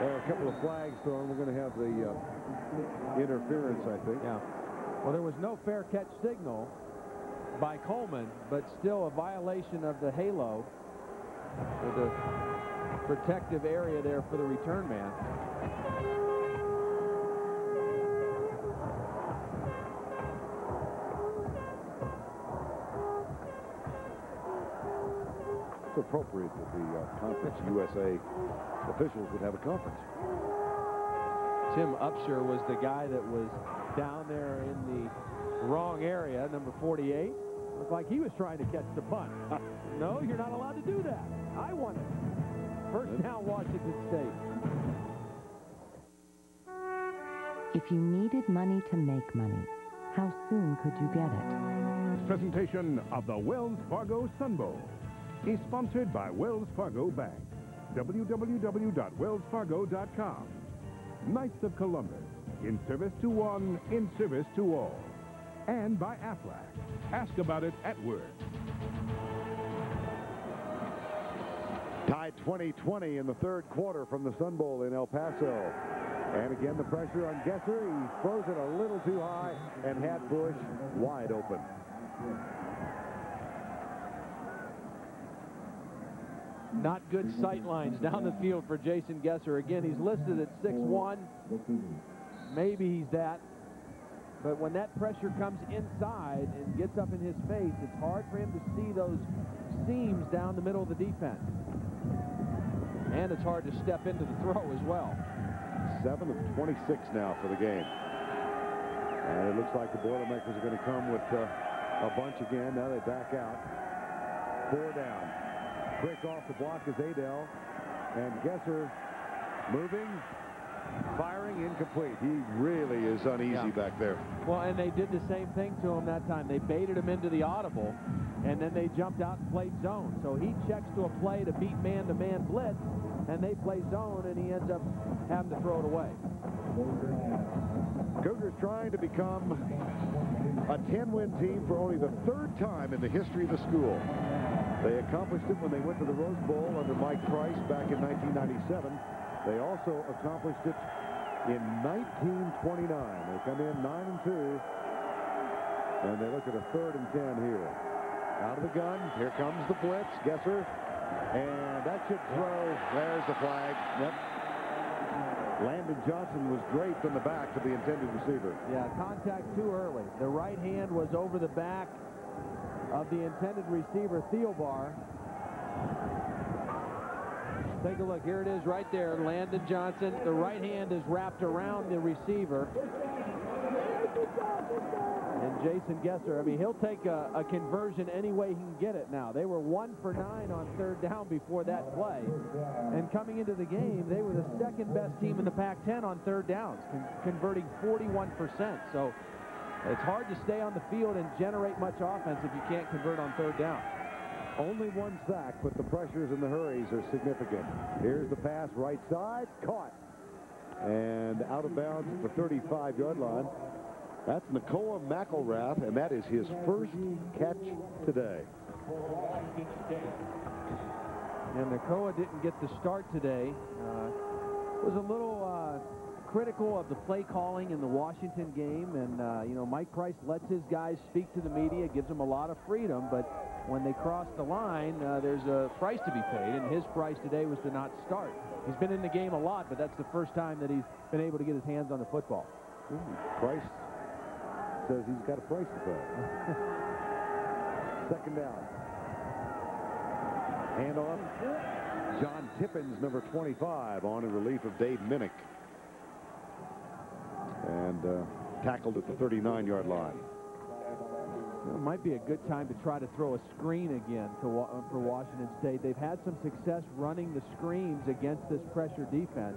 there are a couple of flags thrown. We're going to have the uh, interference, I think. Yeah. Well, there was no fair catch signal by Coleman, but still a violation of the halo, the protective area there for the return man. It's appropriate that the uh, Conference USA officials would have a conference. Tim Upshur was the guy that was down there in the wrong area, number 48. Looked like he was trying to catch the punt. no, you're not allowed to do that. I want it. First down, Washington State. If you needed money to make money, how soon could you get it? Presentation of the Wells Fargo Sun Bowl is sponsored by Wells Fargo Bank. www.wellsfargo.com. Knights of Columbus. In service to one, in service to all. And by Aflac. Ask about it at work. Tied 20-20 in the third quarter from the Sun Bowl in El Paso. And again, the pressure on Gesser. He throws it a little too high, and had Bush wide open. Not good sight lines down the field for Jason Gesser. Again, he's listed at 6'1". Maybe he's that. But when that pressure comes inside and gets up in his face, it's hard for him to see those seams down the middle of the defense. And it's hard to step into the throw as well. 7 of 26 now for the game. And it looks like the Boilermakers are going to come with uh, a bunch again. Now they back out. Four down. Quick off the block is Ayodele. And Gesser moving, firing incomplete. He really is uneasy Yeah. back there. Well, and they did the same thing to him that time. They baited him into the audible, and then they jumped out and played zone. So he checks to a play to beat man-to-man blitz, and they play zone, and he ends up having to throw it away. Cougars trying to become a 10-win team for only the third time in the history of the school. They accomplished it when they went to the Rose Bowl under Mike Price back in 1997. They also accomplished it in 1929. They come in 9 and 2, and they look at a third and 10 here. Out of the gun, here comes the blitz. Gesser. and that should throw. There's the flag. Yep. Landon Johnson was draped in the back to the intended receiver. Yeah, contact too early. The right hand was over the back of the intended receiver, Theobar. Take a look. Here it is right there, Landon Johnson. The right hand is wrapped around the receiver. And Jason Gesser, I mean, he'll take a, a conversion any way he can get it now. They were one for nine on third down before that play. And coming into the game, they were the second best team in the Pac-10 on third downs, con converting 41%. So it's hard to stay on the field and generate much offense if you can't convert on third down. Only one sack, but the pressures and the hurries are significant. Here's the pass right side, caught. And out of bounds at the 35-yard line. That's Nakoa McElrath, and that is his first catch today. And Nakoa didn't get the start today. Uh, was a little uh, critical of the play calling in the Washington game. And, uh, you know, Mike Price lets his guys speak to the media, gives them a lot of freedom. But when they cross the line, uh, there's a price to be paid. And his price today was to not start. He's been in the game a lot, but that's the first time that he's been able to get his hands on the football. Ooh, Price says he's got a price to pay. Second down. Handoff. John Tippins, number 25, on in relief of Dave Minnich. And uh, tackled at the 39-yard line. It might be a good time to try to throw a screen again to, uh, for Washington State. They've had some success running the screens against this pressure defense.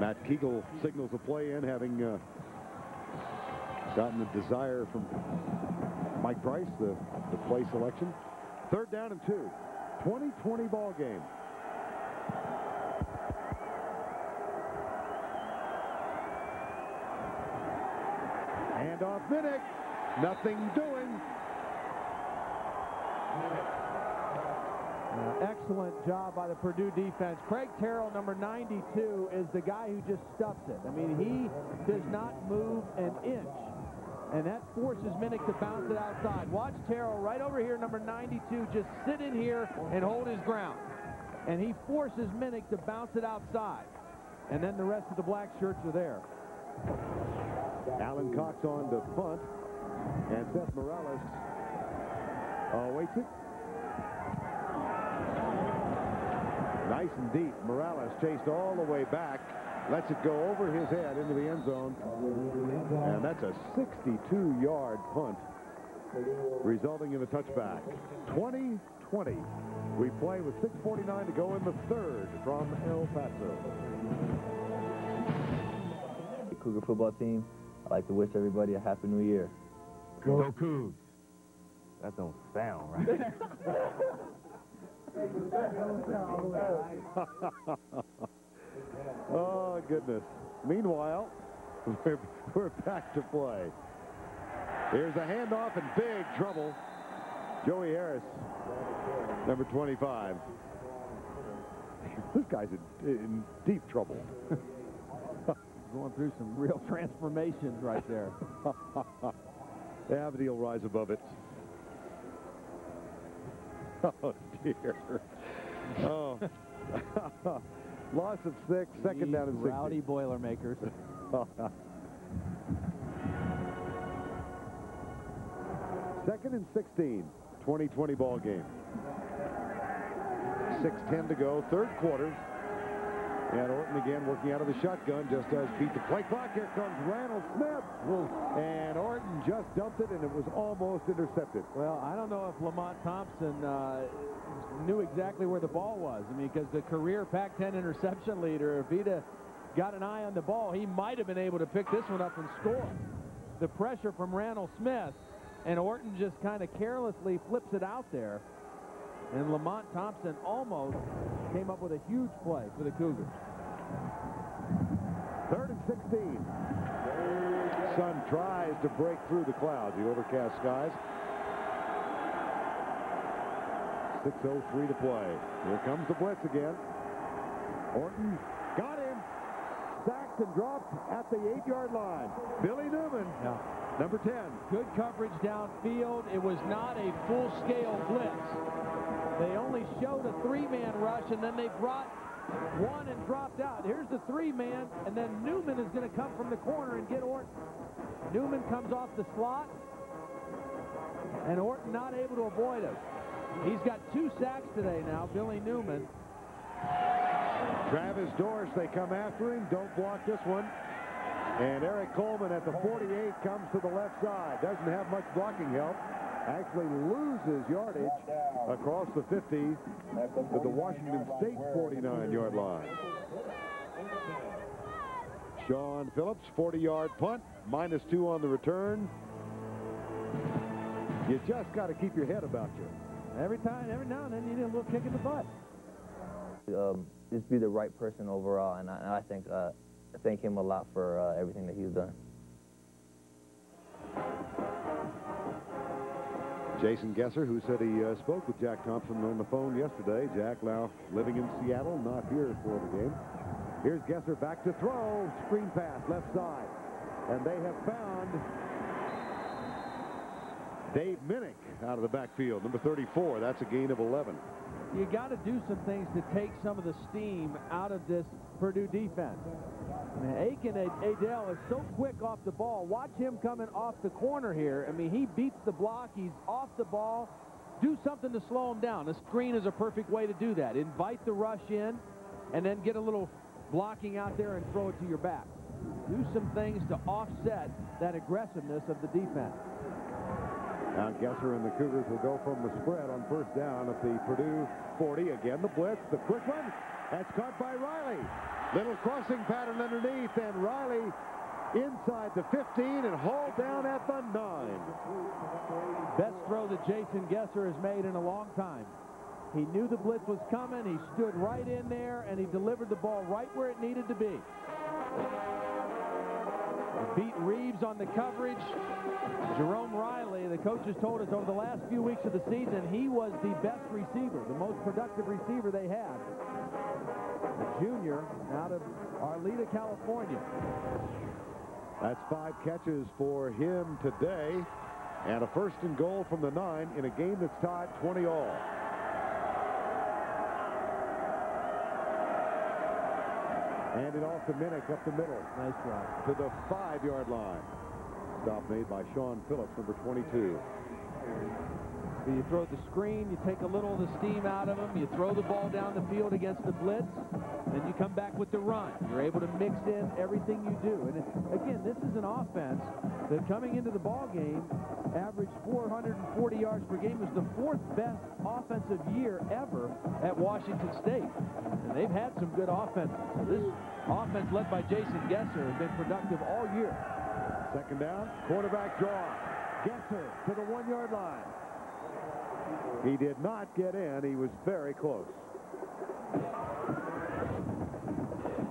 Matt Kegel signals a play in, having uh, gotten the desire from Mike Price, the, the play selection. Third down and two. 20-20 ball game. Handoff Minnich. Nothing doing. Uh, excellent job by the Purdue defense. Craig Terrill, number 92, is the guy who just stuffs it. I mean, he does not move an inch. And that forces Minnich to bounce it outside. Watch Terrill right over here, number 92, just sit in here and hold his ground. And he forces Minnich to bounce it outside. And then the rest of the black shirts are there. Alan Cox on the punt. And Seth Morales oh, awaits it. Nice and deep. Morales chased all the way back. Lets it go over his head into the end zone. And that's a 62-yard punt, resulting in a touchback. 20-20. We play with 6.49 to go in the third from El Paso. Cougar football team, I'd like to wish everybody a Happy New Year. Go Cougs. That don't sound right. oh, goodness. Meanwhile, we're, we're back to play. Here's a handoff and big trouble. Joey Harris, number 25. This guy's in, in deep trouble. Going through some real transformations right there. But he'll rise above it. Oh, dear. Oh. Loss of six, second down and 60. Rowdy Boilermakers. second and 16, 2020 ball game. 6-10 to go, third quarter. And Orton again working out of the shotgun, just does beat the play clock. Here comes Randall Smith. And Orton just dumped it, and it was almost intercepted. Well, I don't know if Lamont Thompson uh, knew exactly where the ball was. I mean, because the career Pac-10 interception leader, if he'd got an eye on the ball, he might have been able to pick this one up and score. The pressure from Randall Smith, and Orton just kind of carelessly flips it out there. And Lamont Thompson almost came up with a huge play for the Cougars. Third and 16. Sun tries to break through the clouds, the overcast skies. 6.03 to play. Here comes the blitz again. Orton got him. Sacked and dropped at the eight-yard line. Billy Newman, yeah. Number 10. Good coverage downfield. It was not a full-scale blitz. They only showed a three-man rush, and then they brought one and dropped out. Here's the three-man, and then Newman is going to come from the corner and get Orton. Newman comes off the slot, and Orton not able to avoid him. He's got two sacks today now, Billy Newman. Travis Dorsch, they come after him. Don't block this one. And Eric Coleman at the 48 comes to the left side. Doesn't have much blocking help. Actually loses yardage across the 50 to the Washington State 49-yard line. Sean Phillips, 40-yard punt, minus two on the return. You just got to keep your head about you. Every time, every now and then, you need a little kick in the butt. Um, just be the right person overall, and I, and I think uh, I thank him a lot for uh, everything that he's done. Jason Gesser, who said he uh, spoke with Jack Thompson on the phone yesterday. Jack now living in Seattle, not here for the game. Here's Gesser back to throw. Screen pass, left side. And they have found Dave Minnich out of the backfield, number 34. That's a gain of 11. You got to do some things to take some of the steam out of this Purdue defense. Mean, Akin Ayodele is so quick off the ball. Watch him coming off the corner here. I mean, he beats the block. He's off the ball. Do something to slow him down. The screen is a perfect way to do that. Invite the rush in and then get a little blocking out there and throw it to your back. Do some things to offset that aggressiveness of the defense. Now Gesser and the Cougars will go from the spread on first down at the Purdue 40. Again, the blitz, the quick one. That's caught by Riley. Little crossing pattern underneath, and Riley inside the 15 and hauled down at the 9. Best throw that Jason Gesser has made in a long time. He knew the blitz was coming. He stood right in there, and he delivered the ball right where it needed to be. beat Reeves on the coverage. Jerome Riley, the coaches told us over the last few weeks of the season, he was the best receiver, the most productive receiver they had. A junior out of Arleta, California. That's five catches for him today. And a first and goal from the nine in a game that's tied 20 all. Handed off to Minnich up the middle. Nice run. To the five-yard line. Stop made by Sean Phillips, number 22. You throw the screen, you take a little of the steam out of them, you throw the ball down the field against the blitz, then you come back with the run. You're able to mix in everything you do. And again, this is an offense that coming into the ball game averaged 440 yards per game. Was the fourth best offensive year ever at Washington State. And they've had some good offenses. So this offense led by Jason Gesser has been productive all year. Second down, quarterback draw. Gesser to the one-yard line. He did not get in. He was very close.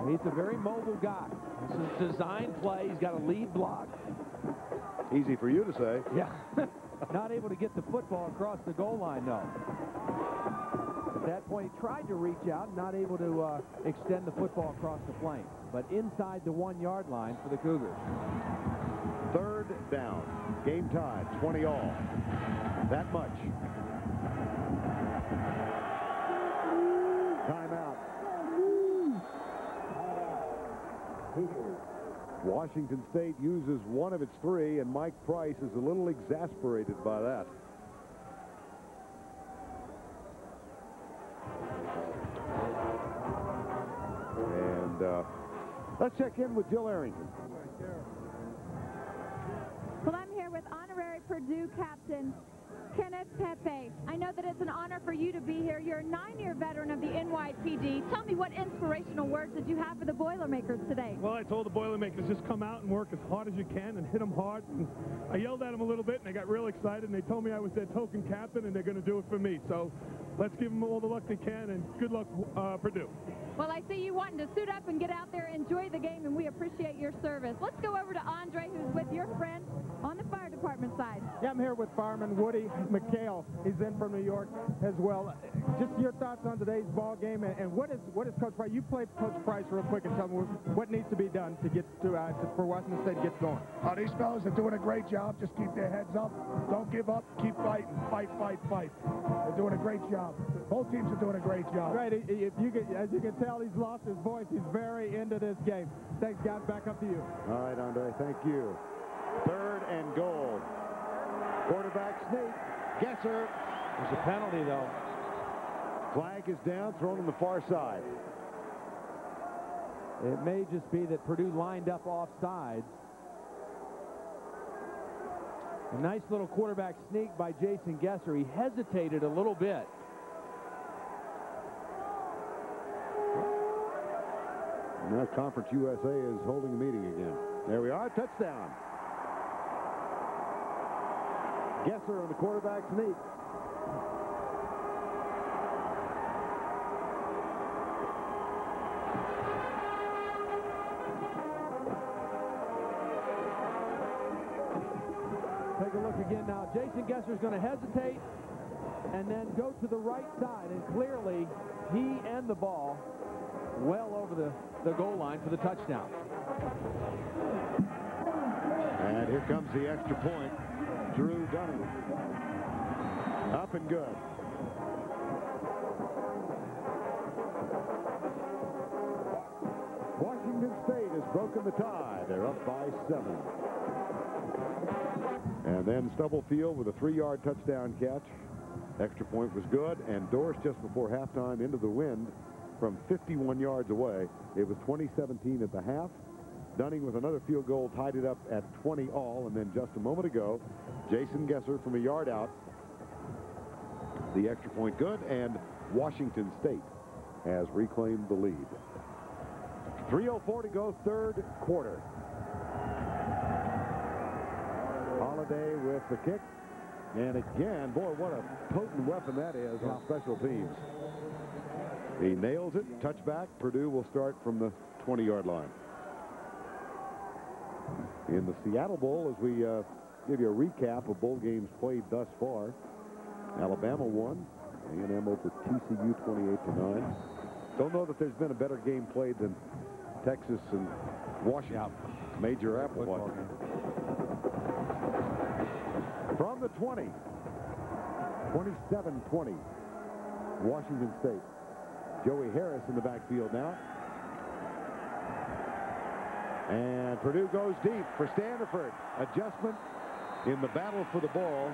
He's a very mobile guy. It's a design play. He's got a lead block. Easy for you to say. Yeah. not able to get the football across the goal line, though. At that point, he tried to reach out, not able to uh, extend the football across the plane. But inside the one-yard line for the Cougars. Third down. Game tied, 20 all. That much. Timeout. Washington State uses one of its three, and Mike Price is a little exasperated by that. And uh, let's check in with Jill Arrington. Well, I'm here with honorary Purdue captain Kenneth Pepe. I know that it's an honor for you to be here. You're a nine-year veteran of the NYPD. Tell me what inspirational words did you have for the Boilermakers today? Well, I told the Boilermakers just come out and work as hard as you can and hit them hard. And I yelled at them a little bit, and they got real excited, and they told me I was their token captain, and they're going to do it for me. So let's give them all the luck they can, and good luck, uh, Purdue. Well, I see you wanting to suit up and get out there, enjoy the game, and we appreciate your service. Let's go over to Andre, who's with your friend on the fire department side. Yeah, I'm here with fireman Woody McHale. He's in from New York as well. Just your thoughts on today's ball game, and, and what is what is Coach Price? You play Coach Price real quick and tell me what needs to be done to get to, uh, to for Washington State to get going. Uh, these fellas are doing a great job. Just keep their heads up. Don't give up. Keep fighting. Fight, fight, fight. They're doing a great job. Both teams are doing a great job. Right. If you can, as you can tell, he's lost his voice. He's very into this game. Thanks, guys. Back up to you. All right, Andre. Thank you. Third and goal. Quarterback sneak. Gesser. There's a penalty, though. Flag is down, thrown on the far side. It may just be that Purdue lined up offside. A nice little quarterback sneak by Jason Gesser. He hesitated a little bit. And Now Conference USA is holding a meeting again. There we are, touchdown. Gesser on the quarterback sneak. Take a look again now. Jason Gesser's going to hesitate and then go to the right side. And clearly, he and the ball well over the, the goal line for the touchdown. And here comes the extra point. Drew Dunning. Up and good. Washington State has broken the tie. They're up by seven. And then Stubblefield with a three-yard touchdown catch. Extra point was good, and Dorsch just before halftime into the wind from 51 yards away. It was 2017 at the half. Dunning with another field goal tied it up at 20 all, and then just a moment ago, Jason Gesser from a yard out. The extra point good, and Washington State has reclaimed the lead. 3.04 to go, third quarter. Holiday with the kick. And again, boy, what a potent weapon that is on special teams. He nails it, touchback. Purdue will start from the 20-yard line. In the Seattle Bowl as we uh, give you a recap of bowl games played thus far. Alabama won. A&M over TCU 28 to 9. Don't know that there's been a better game played than Texas and Washington. Major Apple From the 20, 27-20, Washington State. Joey Harris in the backfield now. And Purdue goes deep for Standeford. Adjustment in the battle for the ball.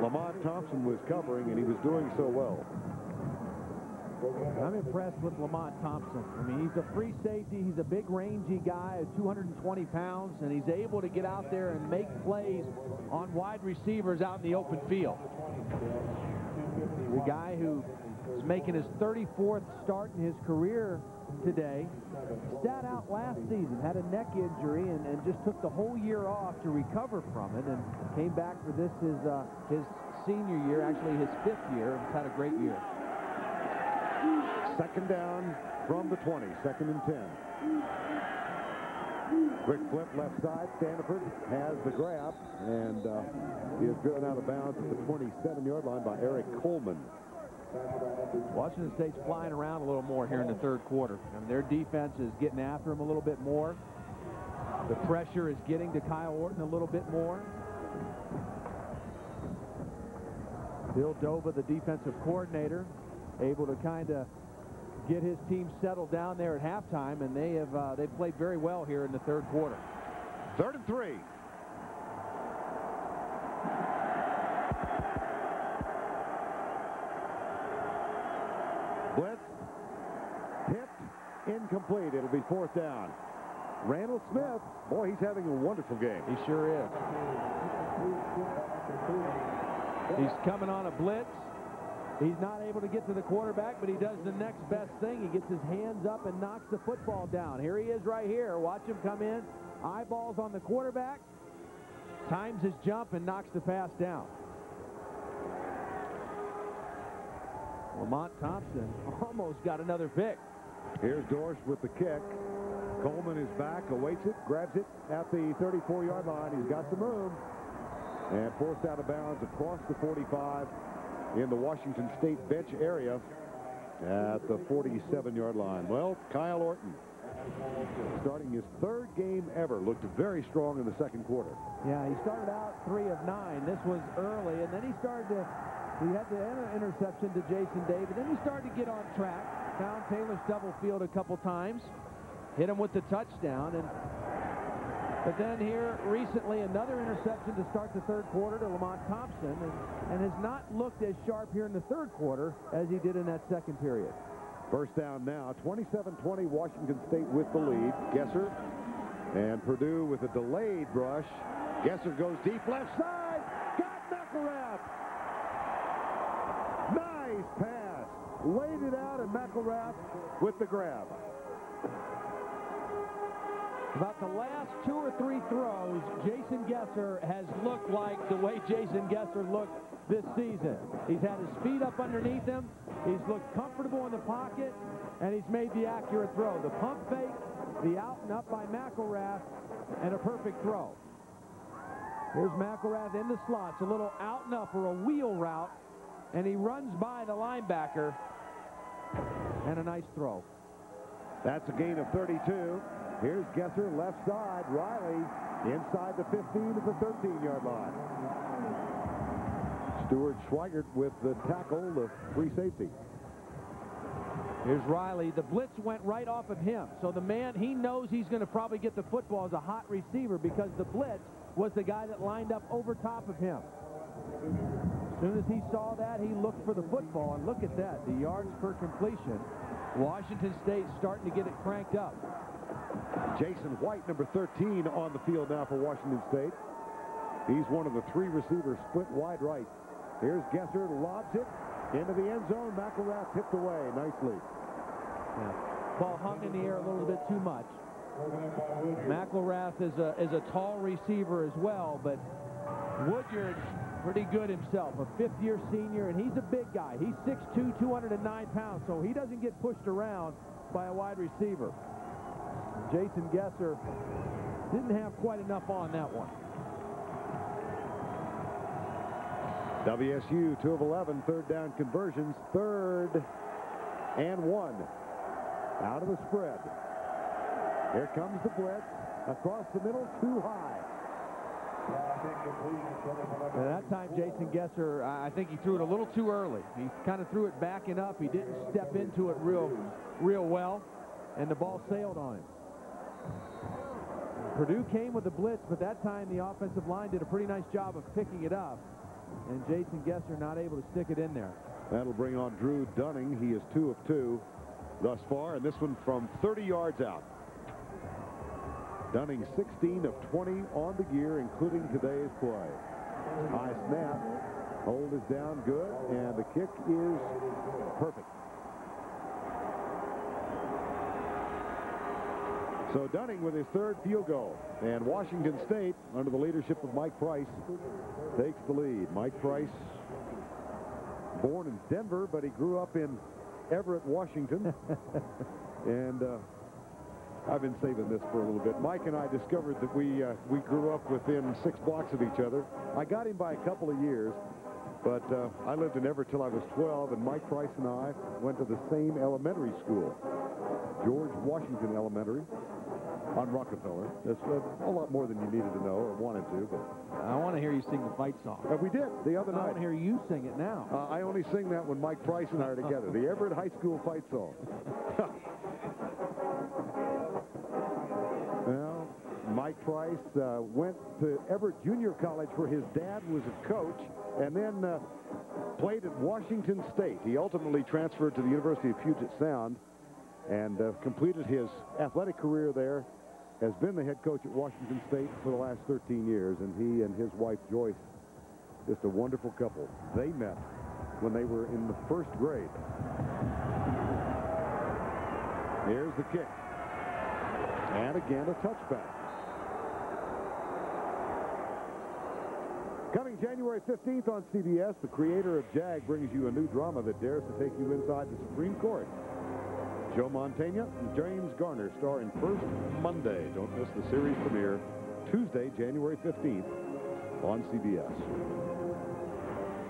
Lamont Thompson was covering, and he was doing so well. I'm impressed with Lamont Thompson. I mean, he's a free safety. He's a big, rangy guy, 220 pounds, and he's able to get out there and make plays on wide receivers out in the open field. The guy who making his 34th start in his career today. Sat out last season, had a neck injury, and, and just took the whole year off to recover from it, and came back for this his uh, his senior year, actually his fifth year, and had a great year. Second down from the 20, second and 10. Quick flip left side. Standeford has the grab, and uh, he is driven out of bounds at the 27-yard line by Eric Coleman. Washington State's flying around a little more here in the third quarter. and their defense is getting after them a little bit more. The pressure is getting to Kyle Orton a little bit more. Bill Doba, the defensive coordinator, able to kind of get his team settled down there at halftime, and they have uh, they've played very well here in the third quarter. Third and three. Incomplete. It'll be fourth down. Randall Smith, boy, he's having a wonderful game. He sure is. He's coming on a blitz. He's not able to get to the quarterback, but he does the next best thing. He gets his hands up and knocks the football down. Here he is right here. Watch him come in. Eyeballs on the quarterback. Times his jump and knocks the pass down. Lamont Thompson almost got another pick. Here's Dorsch with the kick. Coleman is back, awaits it, grabs it at the 34-yard line. He's got some room. And forced out of bounds across the 45 in the Washington State bench area at the 47-yard line. Well, Kyle Orton, starting his third game ever, looked very strong in the second quarter. Yeah, he started out three of nine. This was early, and then he started to, he had the interception to Jason David. Then he started to get on track. Found Taylor Stubblefield a couple times. Hit him with the touchdown. and But then here recently another interception to start the third quarter to Lamont Thompson and, and has not looked as sharp here in the third quarter as he did in that second period. First down now, 27-20, Washington State with the lead. Gesser and Purdue with a delayed rush. Gesser goes deep left side. Got McElrath. Nice pass laid it out, and McElrath with the grab. About the last two or three throws, Jason Gesser has looked like the way Jason Gesser looked this season. He's had his feet up underneath him. He's looked comfortable in the pocket, and he's made the accurate throw. The pump fake, the out and up by McElrath, and a perfect throw. Here's McElrath in the slots, a little out and up or a wheel route, and he runs by the linebacker and a nice throw. That's a gain of 32. Here's Gesser left side. Riley inside the 15 at the 13-yard line. Stuart Schweigert with the tackle, the free safety. Here's Riley. The blitz went right off of him. So the man, he knows he's going to probably get the football as a hot receiver because the blitz was the guy that lined up over top of him. As soon as he saw that, he looked for the football, and look at that, the yards per completion. Washington State starting to get it cranked up. Jason White, number 13, on the field now for Washington State. He's one of the three receivers split wide right. Here's Gesser, lobs it into the end zone. McElrath tipped away nicely. Yeah. Ball hung in the air a little bit too much. McElrath is a, is a tall receiver as well, but Woodyard pretty good himself, a fifth-year senior, and he's a big guy. He's 6'2", 209 pounds, so he doesn't get pushed around by a wide receiver. Jason Gesser didn't have quite enough on that one. WSU 2 of 11 third down conversions third and one out of the spread here comes the blitz across the middle too high and that time, Jason Gesser, I think he threw it a little too early. He kind of threw it backing up. He didn't step into it real, real well, and the ball sailed on him. Purdue came with the blitz, but that time the offensive line did a pretty nice job of picking it up, and Jason Gesser not able to stick it in there. That'll bring on Drew Dunning. He is two of two thus far, and this one from 30 yards out. Dunning 16 of 20 on the year, including today's play. High snap. Hold is down good, and the kick is perfect. So Dunning with his third field goal. And Washington State, under the leadership of Mike Price, takes the lead. Mike Price, born in Denver, but he grew up in Everett, Washington. and uh, I've been saving this for a little bit. Mike and I discovered that we uh, we grew up within six blocks of each other. I got him by a couple of years, but uh, I lived in Everett till I was 12, and Mike Price and I went to the same elementary school, George Washington Elementary on Rockefeller. That's a lot more than you needed to know or wanted to, but I want to hear you sing the fight song. Uh, we did the other night. I want to hear you sing it now. Uh, I only sing that when Mike Price and I are together. The Everett High School fight song. Mike Price uh, went to Everett Junior College where his dad was a coach and then uh, played at Washington State. He ultimately transferred to the University of Puget Sound and uh, completed his athletic career there has been the head coach at Washington State for the last 13 years, and he and his wife Joyce, just a wonderful couple. They met when they were in the first grade. Here's the kick. And again, a touchback. Coming January 15th on CBS, the creator of JAG brings you a new drama that dares to take you inside the Supreme Court. Joe Montana and James Garner star in First Monday. Don't miss the series premiere Tuesday, January 15th on CBS.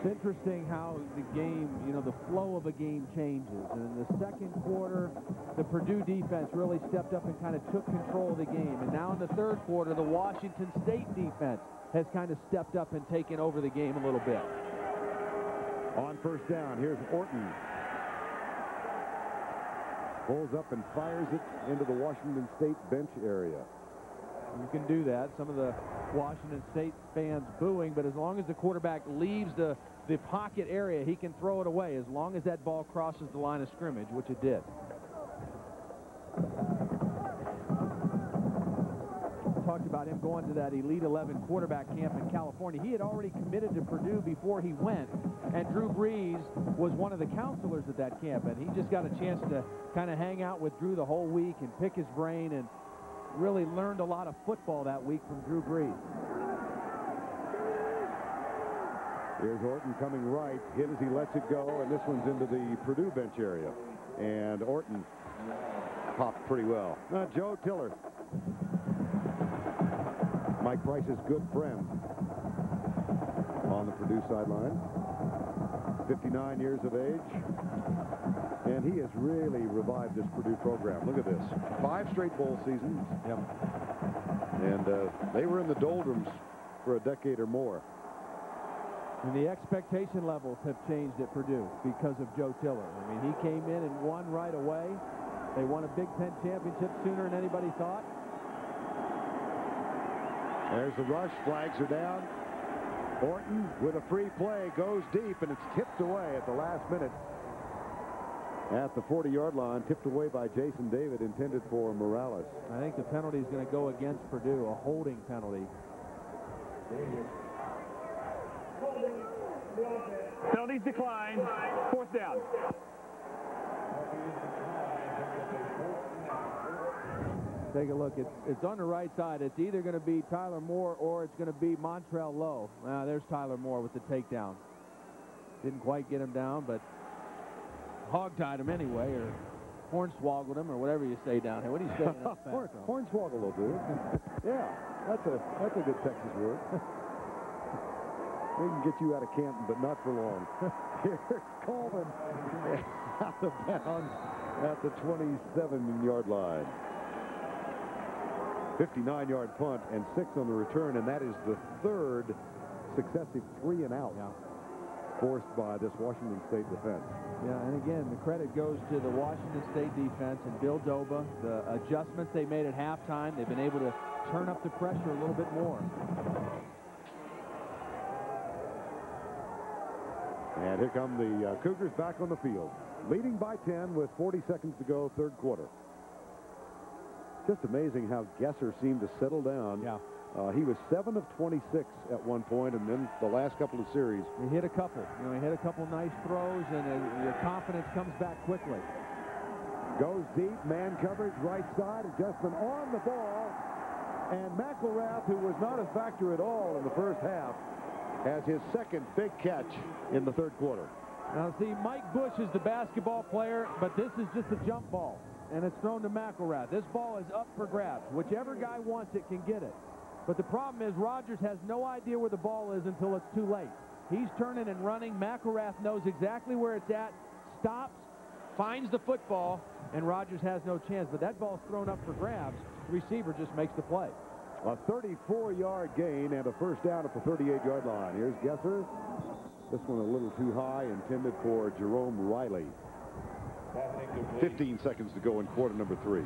It's interesting how the game, you know, the flow of a game changes. And in the second quarter, the Purdue defense really stepped up and kind of took control of the game. And now in the third quarter, the Washington State defense has kind of stepped up and taken over the game a little bit. On first down, here's Orton. Pulls up and fires it into the Washington State bench area. You can do that. Some of the Washington State fans booing, but as long as the quarterback leaves the, the pocket area, he can throw it away as long as that ball crosses the line of scrimmage, which it did. Talked about him going to that Elite 11 quarterback camp in California. He had already committed to Purdue before he went, and Drew Brees was one of the counselors at that camp, and he just got a chance to kind of hang out with Drew the whole week and pick his brain and really learned a lot of football that week from Drew Brees. Here's Orton coming right, hit as he lets it go, and this one's into the Purdue bench area. And Orton popped pretty well. Uh, Joe Tiller, Mike Price's good friend on the Purdue sideline. 59 years of age. And he has really revived this Purdue program. Look at this. Five straight bowl seasons. Yep. And uh, they were in the doldrums for a decade or more. And the expectation levels have changed at Purdue because of Joe Tiller. I mean, he came in and won right away. They won a Big Ten championship sooner than anybody thought. There's the rush. Flags are down. Orton with a free play goes deep, and it's tipped away at the last minute. At the 40-yard line, tipped away by Jason David, intended for Morales. I think the penalty is going to go against Purdue, a holding penalty. Penalties declined. Fourth down. Take a look. It's, it's on the right side. It's either going to be Tyler Moore or it's going to be Montrell Lowe. Ah, there's Tyler Moore with the takedown. Didn't quite get him down, but hog-tied him anyway, or hornswoggled him or whatever you say down here. What do you say? to that Horn, hornswoggle will do. yeah, that's a that's a good Texas word. they can get you out of Canton, but not for long. Here's Coleman out of bounds at the 27-yard line. 59-yard punt and six on the return, and that is the third successive three and out forced by this Washington State defense. Yeah, and again, the credit goes to the Washington State defense and Bill Doba. The adjustments they made at halftime, they've been able to turn up the pressure a little bit more. And here come the uh, Cougars back on the field, leading by 10 with 40 seconds to go, third quarter. Just amazing how Gesser seemed to settle down. Yeah. Uh, he was 7 of 26 at one point, and then the last couple of series. He hit a couple. You know, he hit a couple nice throws, and uh, your confidence comes back quickly. Goes deep, man coverage, right side, adjustment on the ball. And McElrath, who was not a factor at all in the first half, has his second big catch in the third quarter. Now, see, Mike Bush is the basketball player, but this is just a jump ball, and it's thrown to McElrath. This ball is up for grabs. Whichever guy wants it can get it. But the problem is Rogers has no idea where the ball is until it's too late. He's turning and running. McElrath knows exactly where it's at, stops, finds the football, and Rogers has no chance. But that ball's thrown up for grabs. The receiver just makes the play. A 34-yard gain and a first down at the 38-yard line. Here's Gesser. This one a little too high, intended for Jerome Riley. 15 seconds to go in quarter number three.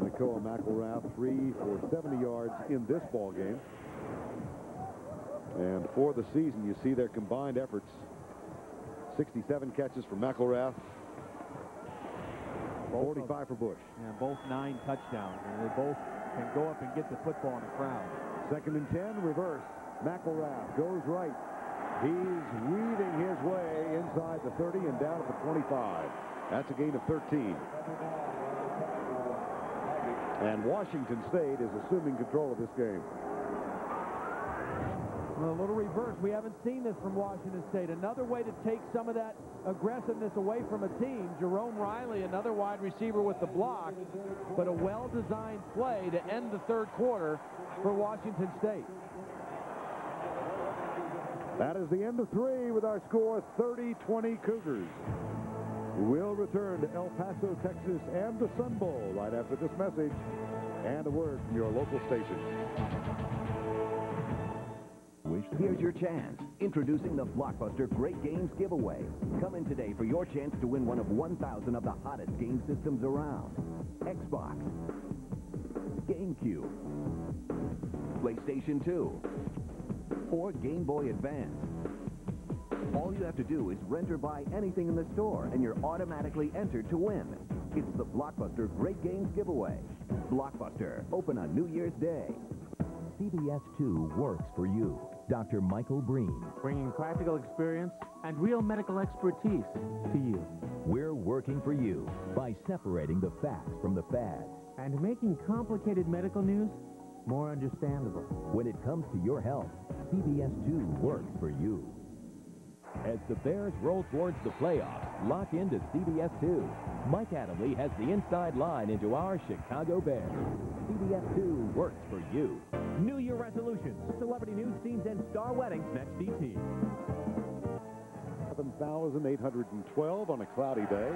Nakoa McElrath, three for 70 yards in this ball game. And for the season, you see their combined efforts. 67 catches for McElrath, 45 for Bush. Yeah, both nine touchdowns, and they both can go up and get the football in the crowd. Second and 10, reverse. McElrath goes right. He's weaving his way inside the 30 and down at the 25. That's a gain of 13. And Washington State is assuming control of this game. A little reverse. We haven't seen this from Washington State. Another way to take some of that aggressiveness away from a team. Jerome Riley, another wide receiver with the block, but a well-designed play to end the third quarter for Washington State. That is the end of three with our score 30-20 Cougars. We'll return to El Paso, Texas and the Sun Bowl right after this message and a word from your local station. Here's your chance. Introducing the Blockbuster Great Games Giveaway. Come in today for your chance to win one of 1,000 of the hottest game systems around. Xbox, GameCube, PlayStation 2, or Game Boy Advance. All you have to do is rent or buy anything in the store, and you're automatically entered to win. It's the Blockbuster Great Games Giveaway. Blockbuster, open on New Year's Day. CBS 2 works for you. Dr. Michael Breen. Bringing practical experience and real medical expertise to you. We're working for you by separating the facts from the fads. And making complicated medical news more understandable. When it comes to your health, CBS 2 works for you. As the Bears roll towards the playoffs, lock into CBS 2. Mike Adamle has the inside line into our Chicago Bears. CBS 2 works for you. New Year resolutions, celebrity news scenes, and star weddings. Next DT. 7,812 on a cloudy day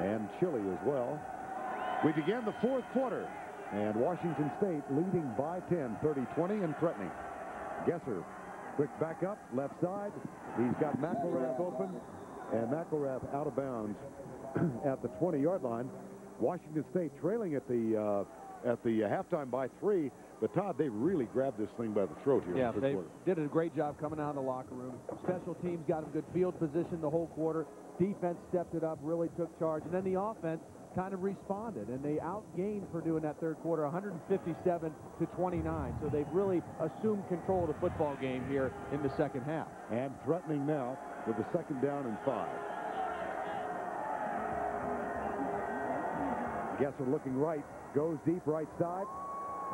and chilly as well. We begin the fourth quarter and Washington State leading by 10, 30-20 and threatening. Gesser, quick back up, left side. He's got McElrath open and McElrath out of bounds at the 20-yard line. Washington State trailing at the uh, at the halftime by three. But Todd, they really grabbed this thing by the throat here. Yeah, the they quarter. did a great job coming out of the locker room. Special teams got them good field position the whole quarter. Defense stepped it up, really took charge. And then the offense kind of responded, and they outgained Purdue in that third quarter, 157 to 29. So they've really assumed control of the football game here in the second half. And threatening now with the second down and five. Gesser looking right, goes deep right side,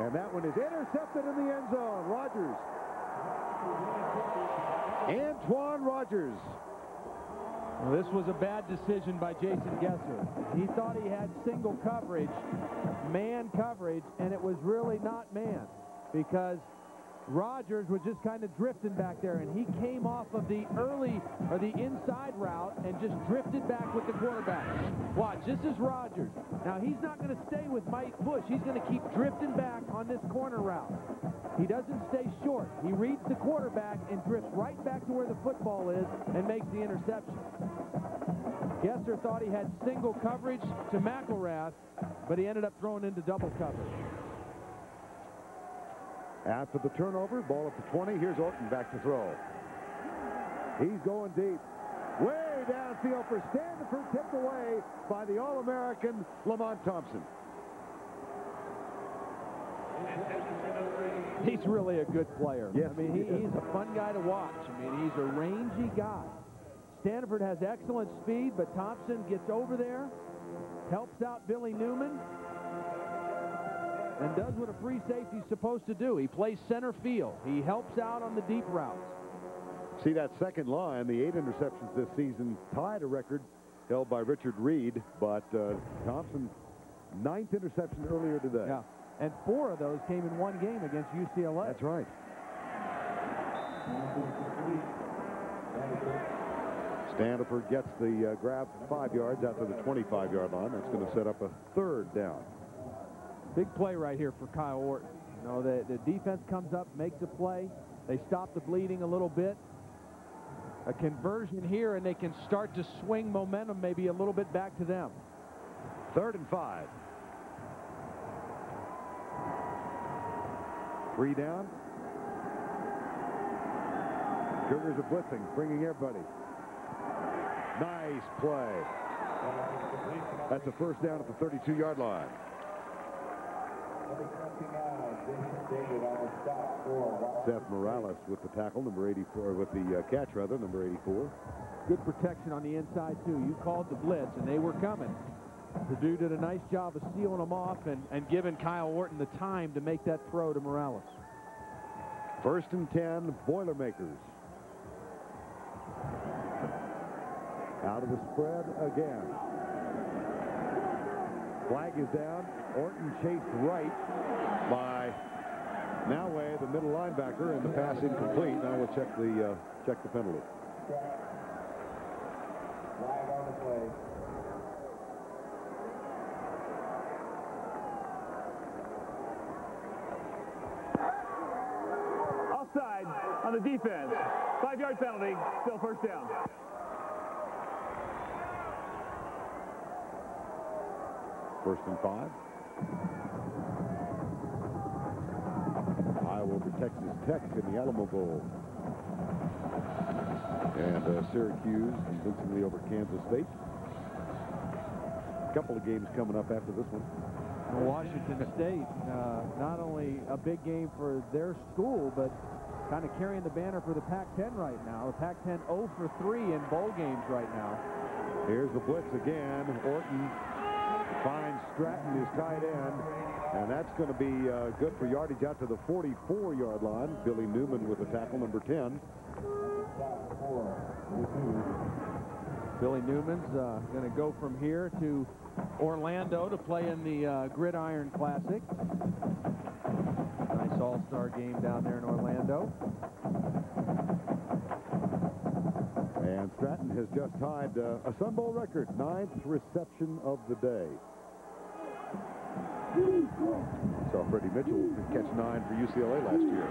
and that one is intercepted in the end zone. Rogers Antoine Rogers. Well, this was a bad decision by Jason Gesser. He thought he had single coverage, man coverage, and it was really not man because Rogers was just kind of drifting back there, and he came off of the early or the inside route and just drifted back with the quarterback. Watch, this is Rogers. Now, he's not going to stay with Mike Bush. He's going to keep drifting back on this corner route. He doesn't stay short. He reads the quarterback and drifts right back to where the football is and makes the interception. Gesser thought he had single coverage to McElrath, but he ended up throwing into double coverage. After the turnover, ball at the 20. Here's Orton back to throw. He's going deep. Way downfield for Standeford, tipped away by the All-American Lamont Thompson. He's really a good player. Yes, I mean, he he, he's a fun guy to watch. I mean, he's a rangy guy. Standeford has excellent speed, but Thompson gets over there, helps out Billy Newman, and does what a free safety's supposed to do. He plays center field. He helps out on the deep routes. See that second line, the eight interceptions this season, tied a record held by Richard Reed, but uh, Thompson, ninth interception earlier today. Yeah. And four of those came in one game against UCLA. That's right. Standeford gets the uh, grab five yards out to the 25-yard line. That's going to set up a third down. Big play right here for Kyle Orton. You know, the, the defense comes up, makes a play. They stop the bleeding a little bit. A conversion here, and they can start to swing momentum maybe a little bit back to them. Third and five. Three down. Cougars are blitzing, bringing everybody. Nice play. That's a first down at the 32-yard line. Seth Morales with the tackle, number 84, with the uh, catch rather, number 84. Good protection on the inside, too. You called the blitz, and they were coming. Purdue did a nice job of sealing them off and, and giving Kyle Orton the time to make that throw to Morales. First and 10, Boilermakers. Out of the spread again. Flag is down. Orton chased right by Noway, the middle linebacker, and the pass incomplete. Now we'll check the uh, check the penalty. Flag on the play. Offside on the defense. Five-yard penalty, still first down. First and five. Iowa over Texas Tech in the Alamo Bowl. And uh, Syracuse convincingly over Kansas State. A couple of games coming up after this one. Washington State, uh, not only a big game for their school, but kind of carrying the banner for the Pac-10 right now. The Pac-10 0 for 3 in bowl games right now. Here's the blitz again. Orton finds Stratton, his tight end, and that's going to be uh, good for yardage out to the 44-yard line. Billy Newman with the tackle, number 10. Billy Newman's uh, going to go from here to Orlando to play in the uh, Gridiron Classic. Nice all-star game down there in Orlando. And Stratton has just tied uh, a Sun Bowl record, ninth reception of the day. Saw Freddie Mitchell catch nine for UCLA last year.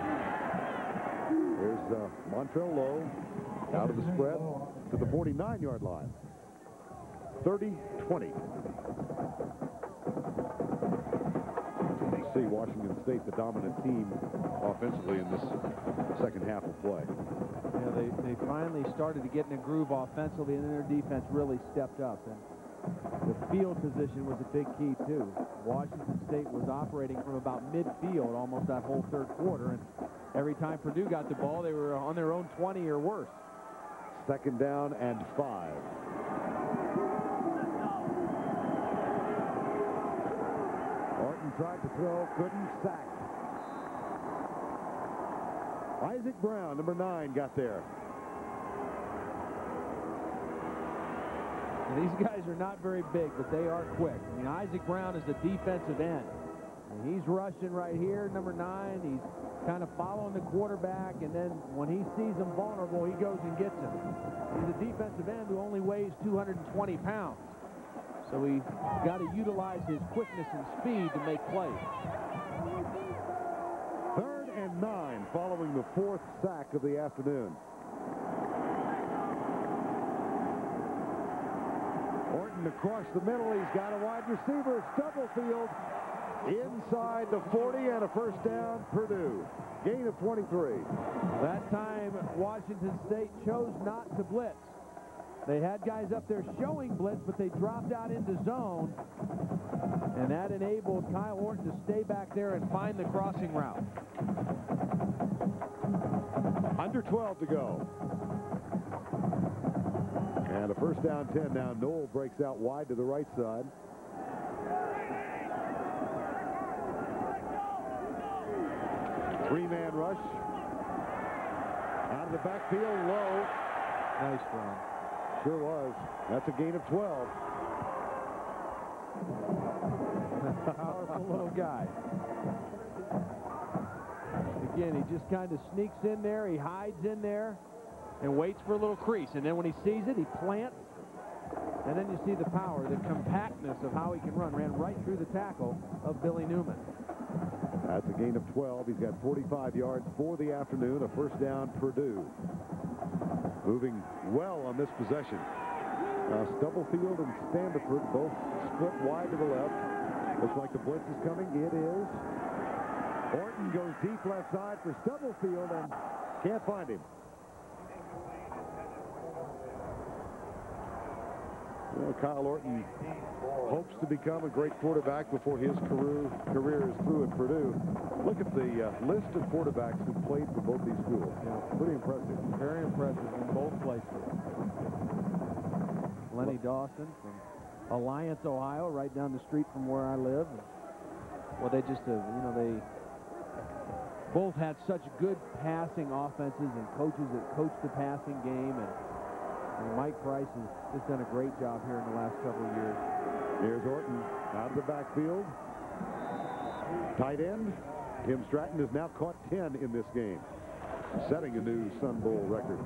There's uh, Montrell Lowe out of the spread to the 49-yard line. 30-20. See Washington State the dominant team offensively in this second half of play. Yeah, they, they finally started to get in a groove offensively, and then their defense really stepped up. And the field position was a big key, too. Washington State was operating from about midfield almost that whole third quarter, and every time Purdue got the ball, they were on their own 20 or worse. Second down and five. Orton tried to throw, couldn't sack. Isaac Brown, number nine, got there. These guys are not very big, but they are quick. I mean, Isaac Brown is the defensive end. And he's rushing right here, number nine. He's kind of following the quarterback, and then when he sees him vulnerable, he goes and gets him. He's a defensive end who only weighs 220 pounds. So he's got to utilize his quickness and speed to make plays. Third and nine following the fourth sack of the afternoon. Orton across the middle. He's got a wide receiver. double field inside the 40 and a first down. Purdue. Gain of 23. That time, Washington State chose not to blitz. They had guys up there showing blitz, but they dropped out into zone. And that enabled Kyle Orton to stay back there and find the crossing route. Under 12 to go. And a first down 10 now. Noel breaks out wide to the right side. Three-man rush. Out of the backfield, Lowe. Nice run. Sure was. That's a gain of 12. Powerful little guy. Again, he just kind of sneaks in there. He hides in there and waits for a little crease. And then when he sees it, he plants. And then you see the power, the compactness of how he can run. Ran right through the tackle of Billy Newman. That's a gain of 12. He's got 45 yards for the afternoon. A first down, Purdue. Moving well on this possession. Stubblefield and Standeford both split wide to the left. Looks like the blitz is coming. It is. Orton goes deep left side for Stubblefield and can't find him. Well, Kyle Orton hopes to become a great quarterback before his career, career is through at Purdue. Look at the uh, list of quarterbacks who played for both these schools. Yeah. Pretty impressive. Very impressive in both places. Lenny Dawson from Alliance, Ohio, right down the street from where I live. Well, they just, uh, you know, they both had such good passing offenses and coaches that coached the passing game. And, and Mike Price has just done a great job here in the last couple of years. Here's Orton out of the backfield. Tight end. Tim Stratton has now caught 10 in this game, setting a new Sun Bowl record.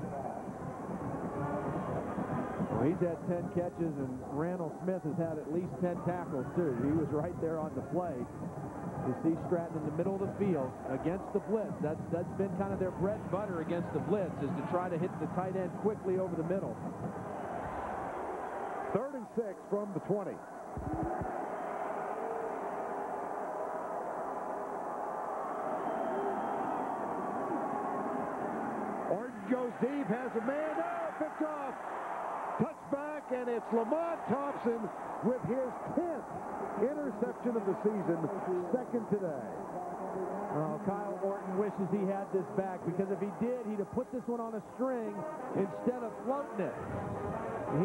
Well, he's had 10 catches, and Raonall Smith has had at least 10 tackles, too. He was right there on the play. You see Stratton in the middle of the field against the blitz. That's that's been kind of their bread and butter against the blitz is to try to hit the tight end quickly over the middle. Third and six from the 20. Orton goes deep, has a man. Picked off. It's Lamont Thompson with his 10th interception of the season, second today. Oh, Kyle Orton wishes he had this back because if he did, he'd have put this one on a string instead of floating it.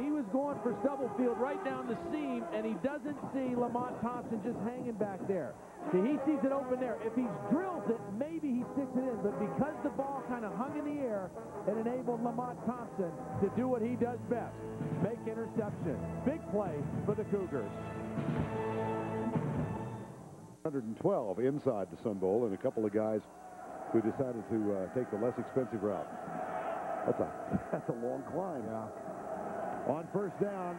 He was going for Stubblefield right down the seam, and he doesn't see Lamont Thompson just hanging back there. See, he sees it open there. If he drills it, maybe he sticks it in. But because the ball kind of hung in the air, it enabled Lamont Thompson to do what he does best, make interception. Big play for the Cougars. 112 inside the Sun Bowl, and a couple of guys who decided to uh, take the less expensive route. That's a that's a long climb. Yeah. On first down,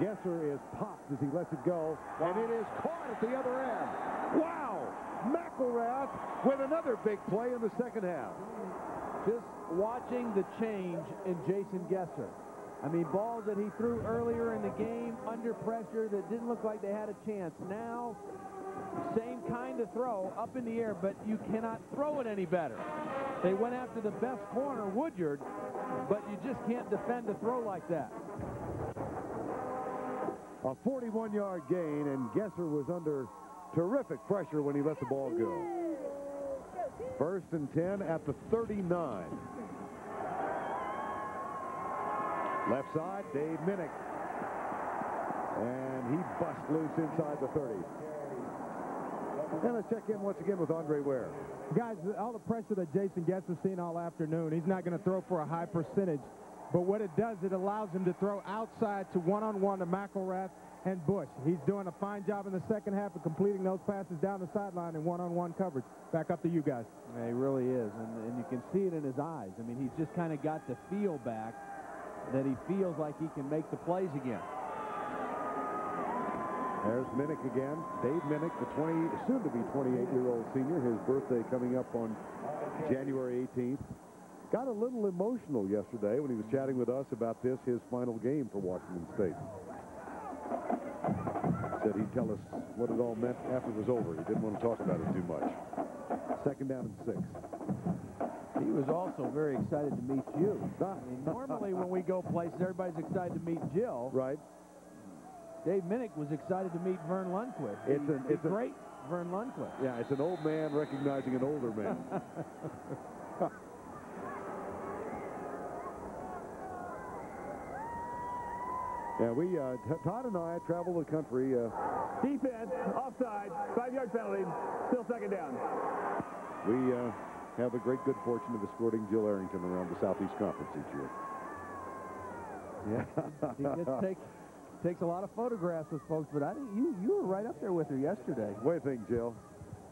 Gesser is popped as he lets it go, and it is caught at the other end. Wow! McElrath with another big play in the second half. Just watching the change in Jason Gesser. I mean, balls that he threw earlier in the game under pressure that didn't look like they had a chance. Now, same kind of throw up in the air, but you cannot throw it any better. They went after the best corner, Woodyard, but you just can't defend a throw like that. A 41-yard gain, and Gesser was under terrific pressure when he let the ball go. First and 10 at the 39. Left side, Dave Minnich. And he busts loose inside the 30. And let's check in once again with Andre Ware. Guys, all the pressure that Jason gets has seen all afternoon, he's not going to throw for a high percentage. But what it does, it allows him to throw outside to one-on-one -on -one to McElrath and Bush. He's doing a fine job in the second half of completing those passes down the sideline in one-on-one -on -one coverage. Back up to you guys. Yeah, he really is, and, and you can see it in his eyes. I mean, he's just kind of got the feel back that he feels like he can make the plays again. There's Minnich again. Dave Minnich, the 20, soon-to-be 28-year-old senior. His birthday coming up on January 18th. Got a little emotional yesterday when he was chatting with us about this, his final game for Washington State. Said he'd tell us what it all meant after it was over. He didn't want to talk about it too much. Second down and six. He was also very excited to meet you. I mean, normally when we go places, everybody's excited to meet Jill. Right. Dave Minnich was excited to meet Verne Lundquist. It's, the, an, it's the great a, Verne Lundquist. Yeah, it's an old man recognizing an older man. Yeah, we, uh, Todd and I travel the country. Uh, Defense, offside, five-yard penalty, still second down. We uh, have the great good fortune of escorting Jill Arrington around the Southeast Conference each year. Yeah, he gets take, takes a lot of photographs with folks, but I think you you were right up there with her yesterday. What do you think, Jill?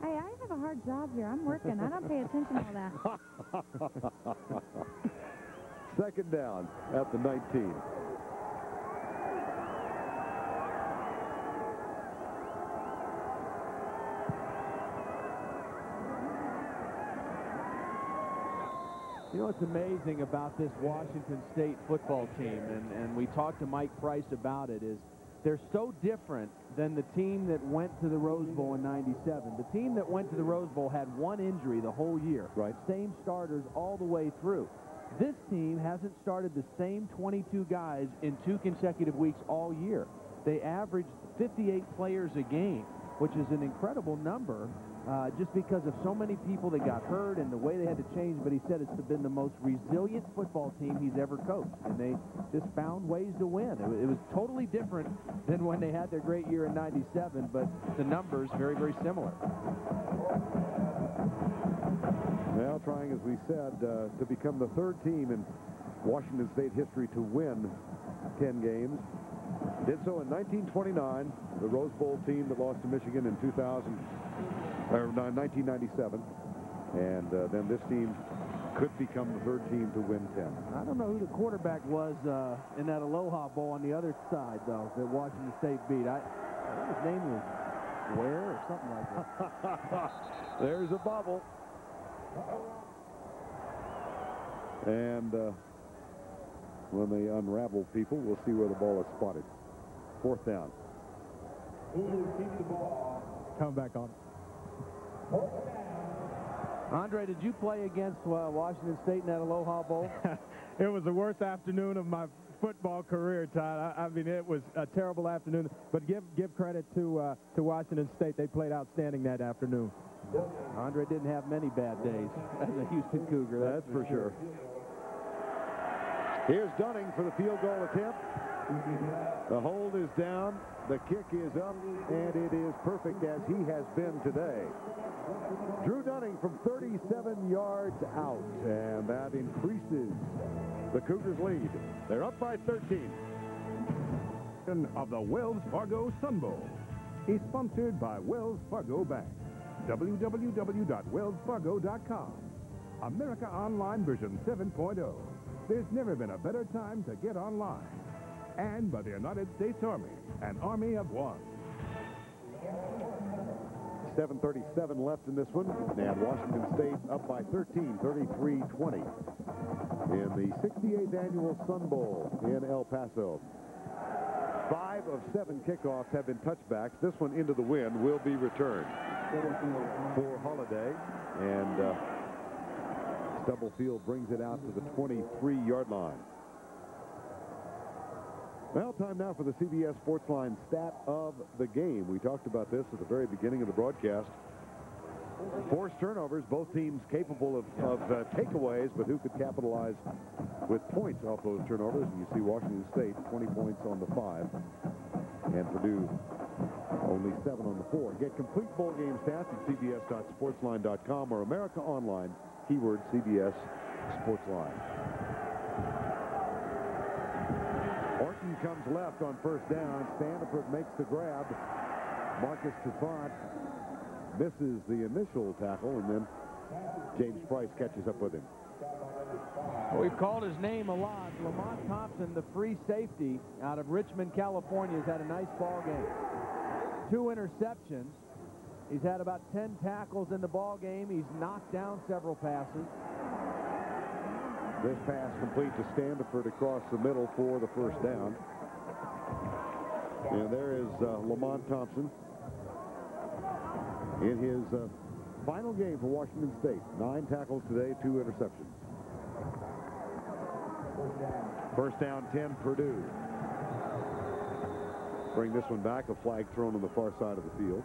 Hey, I have a hard job here. I'm working. I don't pay attention to all that. Second down at the 19. You know what's amazing about this Washington State football team, and, and we talked to Mike Price about it, is they're so different than the team that went to the Rose Bowl in 97. The team that went to the Rose Bowl had one injury the whole year. Right. Same starters all the way through. This team hasn't started the same 22 guys in two consecutive weeks all year. They averaged 58 players a game, which is an incredible number uh, just because of so many people that got hurt and the way they had to change. But he said it's been the most resilient football team he's ever coached, and they just found ways to win. It, it was totally different than when they had their great year in 97, but the numbers very, very similar. Now trying, as we said, uh, to become the third team in Washington State history to win 10 games. Did so in 1929, the Rose Bowl team that lost to Michigan in 2000 or 1997. And uh, then this team could become the third team to win 10. I don't know who the quarterback was uh, in that Aloha Bowl on the other side, though, that Washington State beat. I, I think his name was Ware or something like that. There's a bubble. And uh, when they unravel people, we'll see where the ball is spotted. Fourth down. Who keeps the ball? Come back on. Andre, did you play against uh, Washington State in that Aloha Bowl? it was the worst afternoon of my football career, Todd. I, I, mean, it was a terrible afternoon. But give give credit to uh, to Washington State. They played outstanding that afternoon. Andre didn't have many bad days as a Houston Cougar. That's, that's for, for sure. Here's Dunning for the field goal attempt. The hold is down. The kick is up, and it is perfect as he has been today. Drew Dunning from 37 yards out, and that increases the Cougars' lead. They're up by 13. Of the Wells Fargo Sun Bowl is sponsored by Wells Fargo Bank. www.wellsfargo.com. America Online version 7.0. There's never been a better time to get online. And by the United States Army, an army of one. 7.37 left in this one, and Washington State up by 13, 33-20 in the 68th annual Sun Bowl in El Paso. Five of seven kickoffs have been touchbacks. This one into the wind will be returned for Holiday, and uh, Stubblefield brings it out to the 23-yard line. Well, time now for the CBS Sportsline stat of the game. We talked about this at the very beginning of the broadcast. Forced turnovers, both teams capable of, of uh, takeaways, but who could capitalize with points off those turnovers. And you see Washington State 20 points on the five, and Purdue Only seven on the four. Get complete bowl game stats at cbs.sportsline.com or America Online, keyword CBS Sportsline. Comes left on first down. Standeford makes the grab. Marcus Trufant misses the initial tackle, and then James Price catches up with him. We've called his name a lot. Lamont Thompson, the free safety out of Richmond, California, has had a nice ball game. Two interceptions. He's had about 10 tackles in the ball game. He's knocked down several passes. This pass complete to Standeford across the middle for the first down. And there is uh, Lamont Thompson in his uh, final game for Washington State. Nine tackles today, two interceptions. First down, 10, Purdue. Bring this one back, a flag thrown on the far side of the field.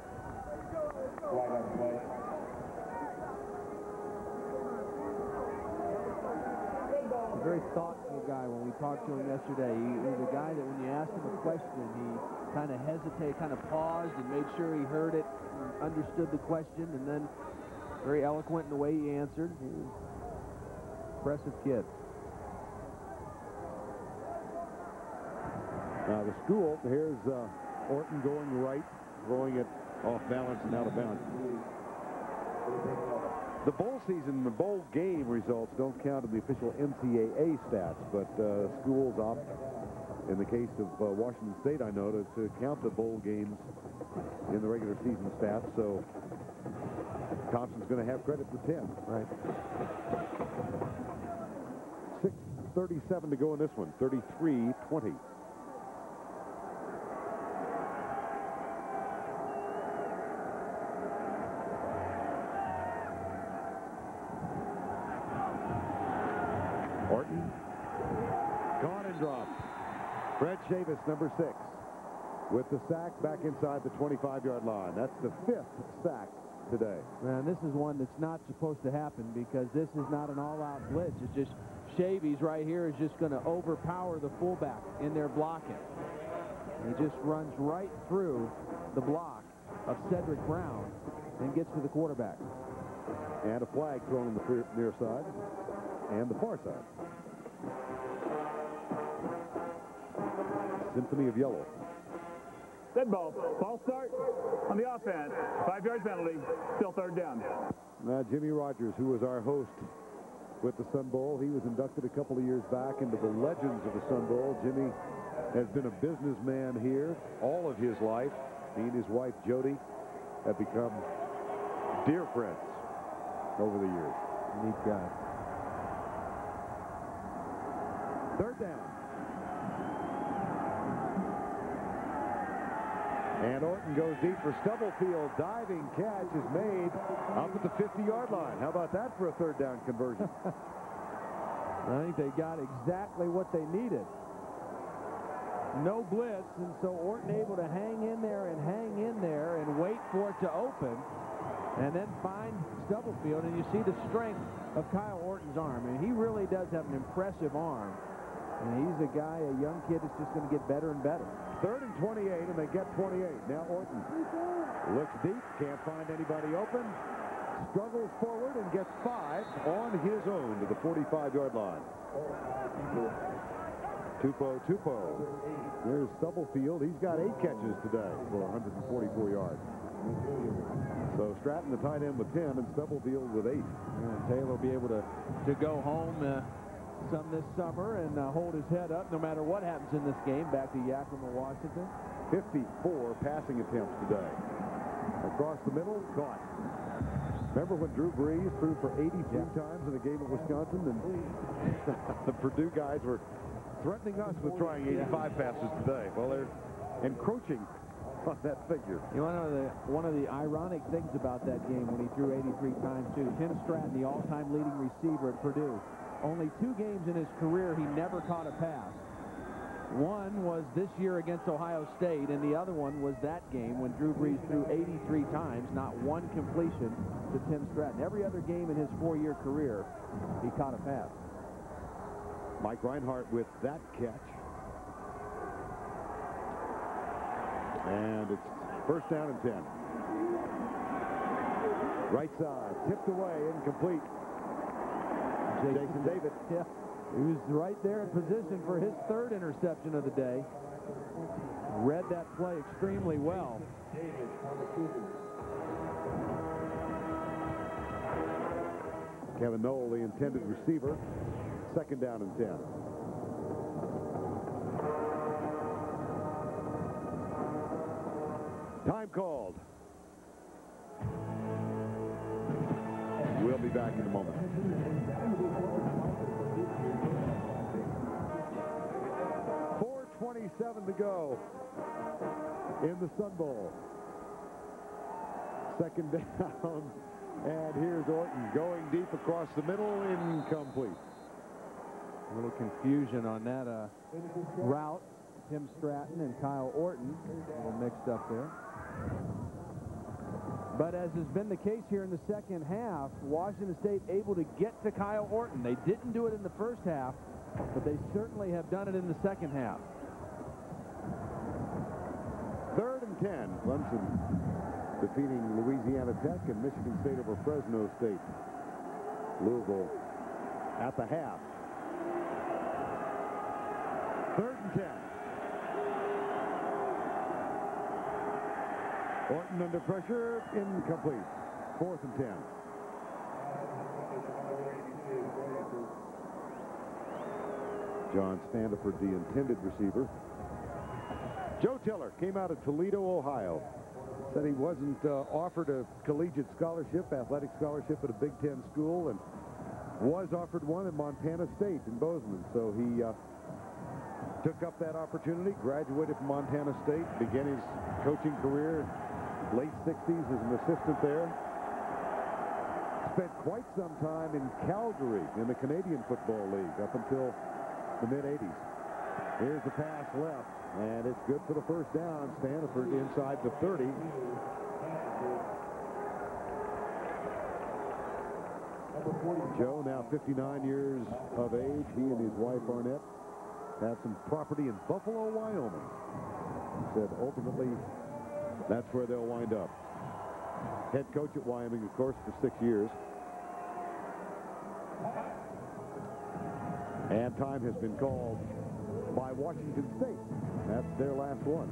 Very thoughtful guy when we talked to him yesterday. He, he was a guy that when you asked him a question, he kind of hesitated, kind of paused and made sure he heard it, understood the question, and then very eloquent in the way he answered. He was impressive kid. Now the school, here's uh, Orton going right, throwing it off balance and out of bounds. The bowl season, the bowl game results don't count in the official NCAA stats, but uh, schools opt, in the case of uh, Washington State, I know, to, to count the bowl games in the regular season stats. So Thompson's going to have credit for 10. Right. 6.37 to go in this one, 33-20. Orton. Gone and dropped. Fred Shavies, number six, with the sack back inside the 25-yard line. That's the fifth sack today. Man, this is one that's not supposed to happen because this is not an all-out blitz. It's just Shavies right here is just going to overpower the fullback in their blocking. He just runs right through the block of Cedric Brown and gets to the quarterback. And a flag thrown on the near side and the far side. Symphony of Yellow. Dead ball. Ball start on the offense. Five yards penalty. Still third down. Now, Jimmy Rogers, who was our host with the Sun Bowl, he was inducted a couple of years back into the legends of the Sun Bowl. Jimmy has been a businessman here all of his life. He and his wife, Jody, have become dear friends over the years. Neat guy. Third down. And Orton goes deep for Stubblefield. Diving catch is made up at the 50-yard line. How about that for a third down conversion? I think they got exactly what they needed. No blitz, and so Orton able to hang in there and hang in there and wait for it to open and then find Stubblefield, and you see the strength of Kyle Orton's arm. And he really does have an impressive arm. And he's a guy, a young kid that's just going to get better and better. Third and 28, and they get 28. Now Orton looks deep, can't find anybody open, struggles forward and gets five on his own to the 45-yard line. Tupou, Tupou. There's Stubblefield. He's got eight catches today for 144 yards. So Stratton, the tight end, with 10, and Stubblefield with eight. And Taylor will be able to, to go home uh, some this summer and uh, hold his head up no matter what happens in this game. Back to Yakima, Washington. 54 passing attempts today. Across the middle, caught. Remember when Drew Brees threw for 83 yeah. times in a game at Wisconsin, and the Purdue guys were threatening us with trying 85 passes today. Well, they're encroaching on that figure. You know, the, one of the ironic things about that game when he threw 83 times, too, Tim Stratton, the all-time leading receiver at Purdue, only two games in his career he never caught a pass. One was this year against Ohio State, and the other one was that game when Drew Brees threw 83 times, not one completion to Tim Stratton. Every other game in his four-year career, he caught a pass. Mike Reinhart with that catch. And it's First down and 10. Right side, tipped away, incomplete. Jason David. Yeah. He was right there in position for his third interception of the day. Read that play extremely well. Kevin Knoll, the intended receiver. Second down and 10. 4.27 to go in the Sun Bowl. Second down, and here's Orton going deep across the middle, incomplete. A little confusion on that uh, route. Tim Stratton and Kyle Orton, a little mixed up there. But as has been the case here in the second half, Washington State able to get to Kyle Orton. They didn't do it in the first half, but they certainly have done it in the second half. Third and 10, Clemson defeating Louisiana Tech and Michigan State over Fresno State. Louisville at the half. Third and 10. Orton under pressure, incomplete. Fourth and 10. John Standeford, the intended receiver. Joe Tiller came out of Toledo, Ohio. Said he wasn't uh, offered a collegiate scholarship, athletic scholarship at a Big Ten school, and was offered one at Montana State in Bozeman. So he uh, took up that opportunity, graduated from Montana State, began his coaching career late 60s as an assistant there. Spent quite some time in Calgary in the Canadian Football League up until the mid-80s. Here's the pass left, and it's good for the first down. Standeford inside the 30. Joe, now 59 years of age, he and his wife Arnett have some property in Buffalo, Wyoming. He said ultimately that's where they'll wind up. Head coach at Wyoming, of course, for six years. And time has been called by Washington State. That's their last one.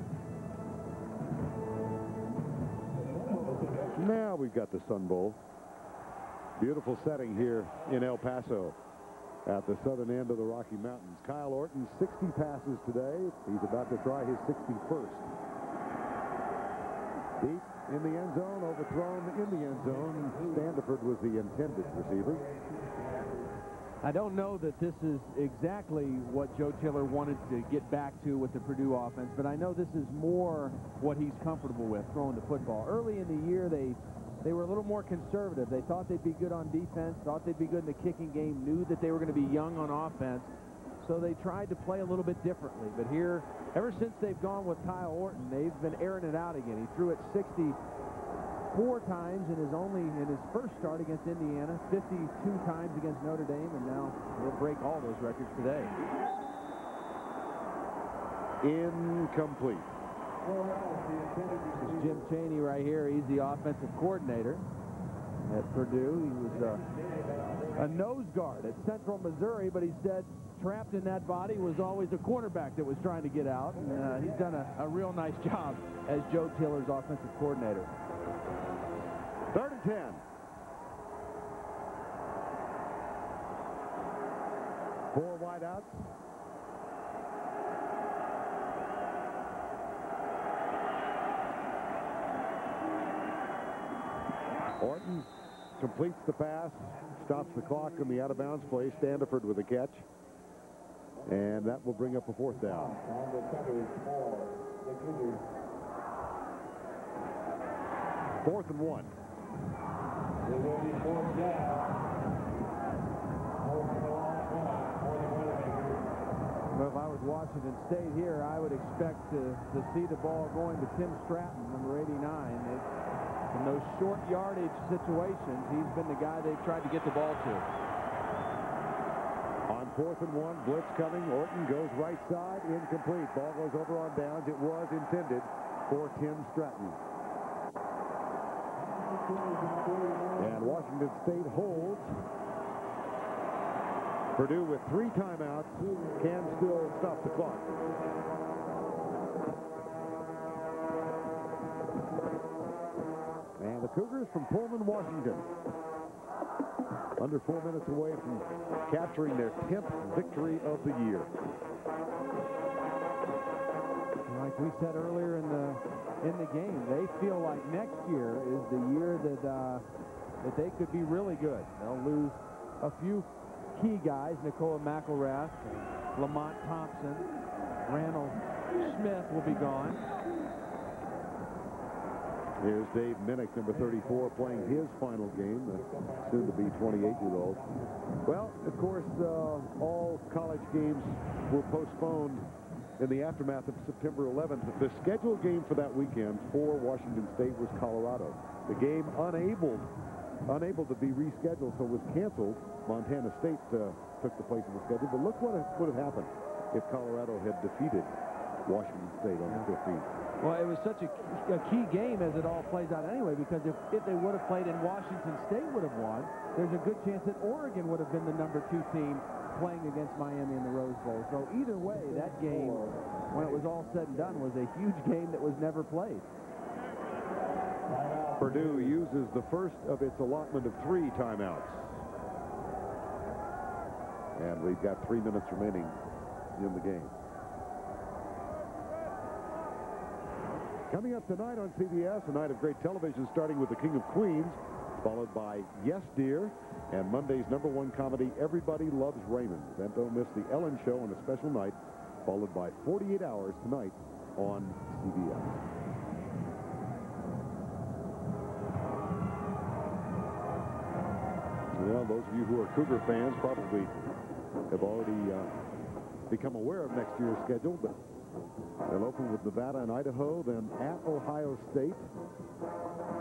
Now we've got the Sun Bowl. Beautiful setting here in El Paso at the southern end of the Rocky Mountains. Kyle Orton, 60 passes today. He's about to try his 61st. Deep in the end zone, overthrown in the end zone. Standeford was the intended receiver. I don't know that this is exactly what Joe Tiller wanted to get back to with the Purdue offense, but I know this is more what he's comfortable with, throwing the football. Early in the year, they they were a little more conservative. They thought they'd be good on defense, thought they'd be good in the kicking game, knew that they were going to be young on offense, so they tried to play a little bit differently. But here, ever since they've gone with Kyle Orton, they've been airing it out again. He threw it 64 times in his only in his first start against Indiana, 52 times against Notre Dame, and now he'll break all those records today. Incomplete. This is Jim Chaney right here. He's the offensive coordinator at Purdue. He was uh, a nose guard at Central Missouri, but he said trapped in that body was always a cornerback that was trying to get out. And, uh, he's done a, a real nice job as Joe Tiller's offensive coordinator. Third and 10. Four wideouts. Orton completes the pass, stops the clock on the out-of-bounds play. Standeford with a catch. And that will bring up a fourth down. Fourth and one. Well, if I was Washington State here, I would expect to, to see the ball going to Tim Stratton, number 89. It, in those short yardage situations, he's been the guy they've tried to get the ball to. Fourth and one, blitz coming. Orton goes right side, incomplete. Ball goes over on downs. It was intended. for Tim Stratton. And Washington State holds. Purdue with three timeouts can still stop the clock. And the Cougars from Pullman, Washington. Under four minutes away from capturing their 10th victory of the year. Like we said earlier in the in the game, they feel like next year is the year that uh, that they could be really good. They'll lose a few key guys, Nakoa McElrath, Lamont Thompson, Raonall Smith will be gone. Here's Dave Minnich, number 34, playing his final game, soon-to-be 28-year-old. Well, of course, uh, all college games were postponed in the aftermath of September 11th. The scheduled game for that weekend for Washington State was Colorado. The game unable unable to be rescheduled, so was canceled. Montana State uh, took the place of the schedule. But look what would have happened if Colorado had defeated Washington State on the 15th. Well, it was such a, a, key game as it all plays out anyway, because if, if they would have played and Washington State would have won, there's a good chance that Oregon would have been the number two team playing against Miami in the Rose Bowl. So either way, that game, when it was all said and done, was a huge game that was never played. Purdue uses the first of its allotment of three timeouts. And we've got three minutes remaining in the game. Coming up tonight on CBS, a night of great television starting with The King of Queens, followed by Yes Dear, and Monday's number one comedy, Everybody Loves Raymond. Then don't miss The Ellen Show on a special night, followed by 48 Hours tonight on CBS. Well, those of you who are Cougar fans probably have already uh, become aware of next year's schedule, but they'll open with Nevada and Idaho, then at Ohio State,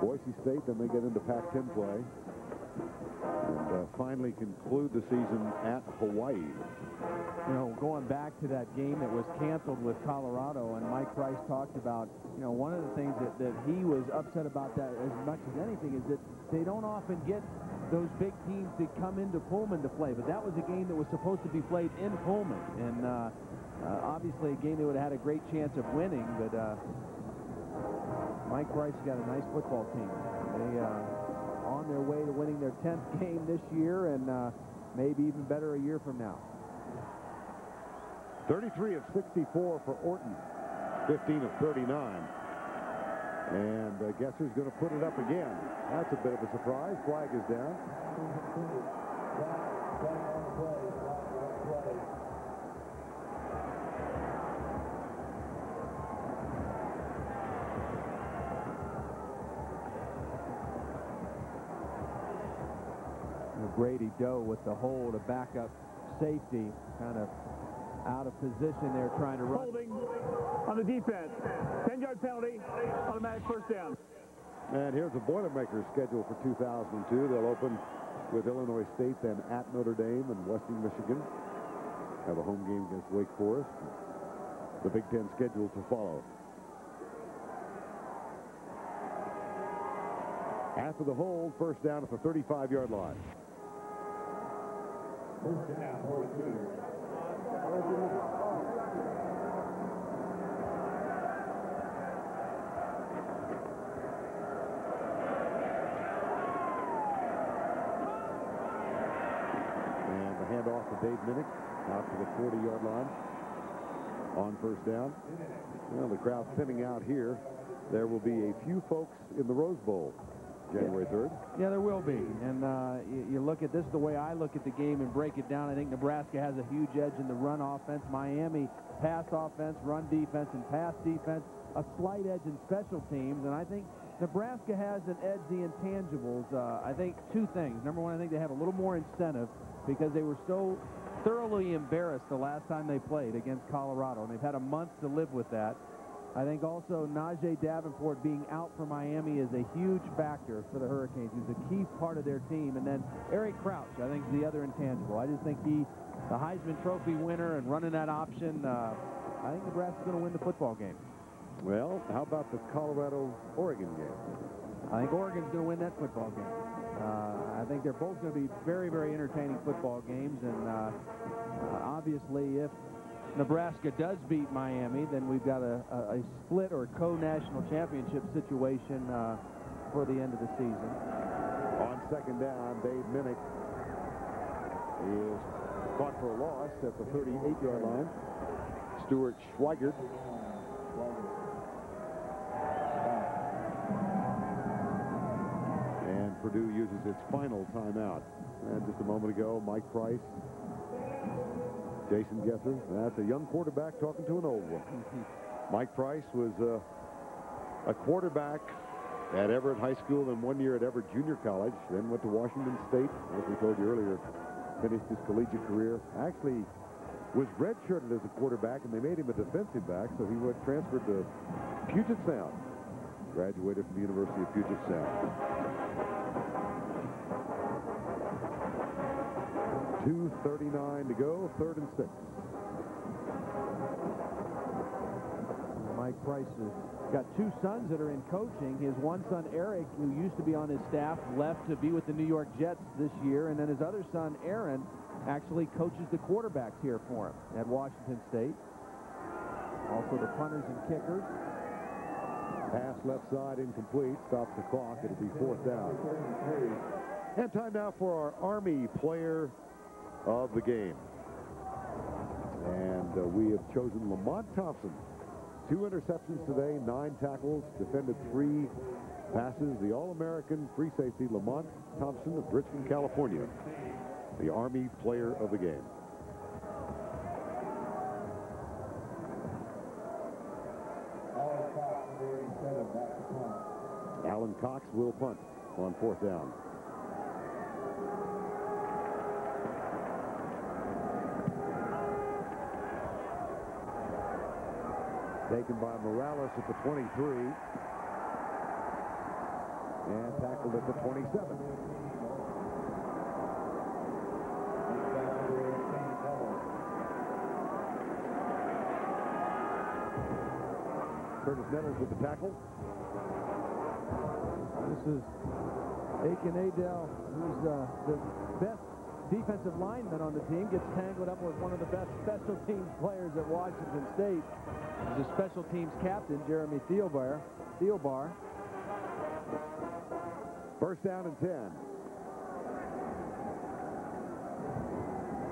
Boise State, then they get into Pac-10 play, and uh, finally conclude the season at Hawaii. You know, going back to that game that was canceled with Colorado, and Mike Price talked about, you know, one of the things that, that he was upset about that as much as anything is that they don't often get those big teams that come into Pullman to play. But that was a game that was supposed to be played in Pullman. And uh, uh, obviously a game they would have had a great chance of winning. But uh, Mike Price got a nice football team. They uh, on their way to winning their 10th game this year and uh, maybe even better a year from now. 33 of 64 for Orton. 15 of 39. And uh, guess who's going to put it up again? That's a bit of a surprise. Flag is down. Grady Doe with the hold, a backup safety, kind of out of position there trying to run. Holding on the defense. 10-yard penalty, automatic first down. And here's the Boilermakers schedule for 2002. They'll open with Illinois State, then at Notre Dame and Western Michigan. Have a home game against Wake Forest. The Big Ten schedule to follow. After the hold, first down at the 35-yard line. First down, handoff to Dave Minnich out to the 40-yard line on first down. Well, the crowd thinning out here. There will be a few folks in the Rose Bowl January 3rd. Yeah, there will be. And uh, you, you, look at this the way I look at the game and break it down. I think Nebraska has a huge edge in the run offense. Miami pass offense, run defense, and pass defense. A slight edge in special teams. And I think Nebraska has an edge the intangibles. Uh, I think two things. Number one, I think they have a little more incentive because they were so thoroughly embarrassed the last time they played against Colorado. And they've had a month to live with that. I think also Najeh Davenport being out for Miami is a huge factor for the Hurricanes. He's a key part of their team. And then Eric Crouch, I think, is the other intangible. I just think he, the Heisman Trophy winner and running that option, uh, I think Nebraska's going to win the football game. Well, how about the Colorado-Oregon game? I think Oregon's going to win that football game. Uh, I think they're both going to be very, very entertaining football games, and uh, uh, obviously if Nebraska does beat Miami, then we've got a, a, a split or co-national championship situation uh, for the end of the season. On second down, Dave Minnich is caught for a loss at the 38-yard line. Stuart Schweigert And Purdue uses its final timeout. And just a moment ago, Mike Price, Jason Gesser, that's a young quarterback talking to an old one. Mike Price was uh, a quarterback at Everett High School and one year at Everett Junior College, then went to Washington State, as we told you earlier, finished his collegiate career. Actually was redshirted as a quarterback, and they made him a defensive back, so he went transferred to Puget Sound. Graduated from the University of Puget Sound. 2.39 to go, third and six. Mike Price has got two sons that are in coaching. His one son, Eric, who used to be on his staff, left to be with the New York Jets this year. And then his other son, Aaron, actually coaches the quarterbacks here for him at Washington State. Also the punters and kickers. Pass left side incomplete. Stops the clock. It'll be fourth down. And time now for our Army player of the game. And uh, we have chosen Lamont Thompson. Two interceptions today, nine tackles, defended three passes. The All-American free safety Lamont Thompson of Richmond, California. The Army player of the game. Alan Cox will punt on fourth down. Taken by Morales at the 23. And tackled at the 27. Curtis Nettles with the tackle. This is Akin Ayodele, who's uh, the best defensive lineman on the team, gets tangled up with one of the best special teams players at Washington State. A special teams captain, Jeremy Thielbar. Thielbar. First down and 10.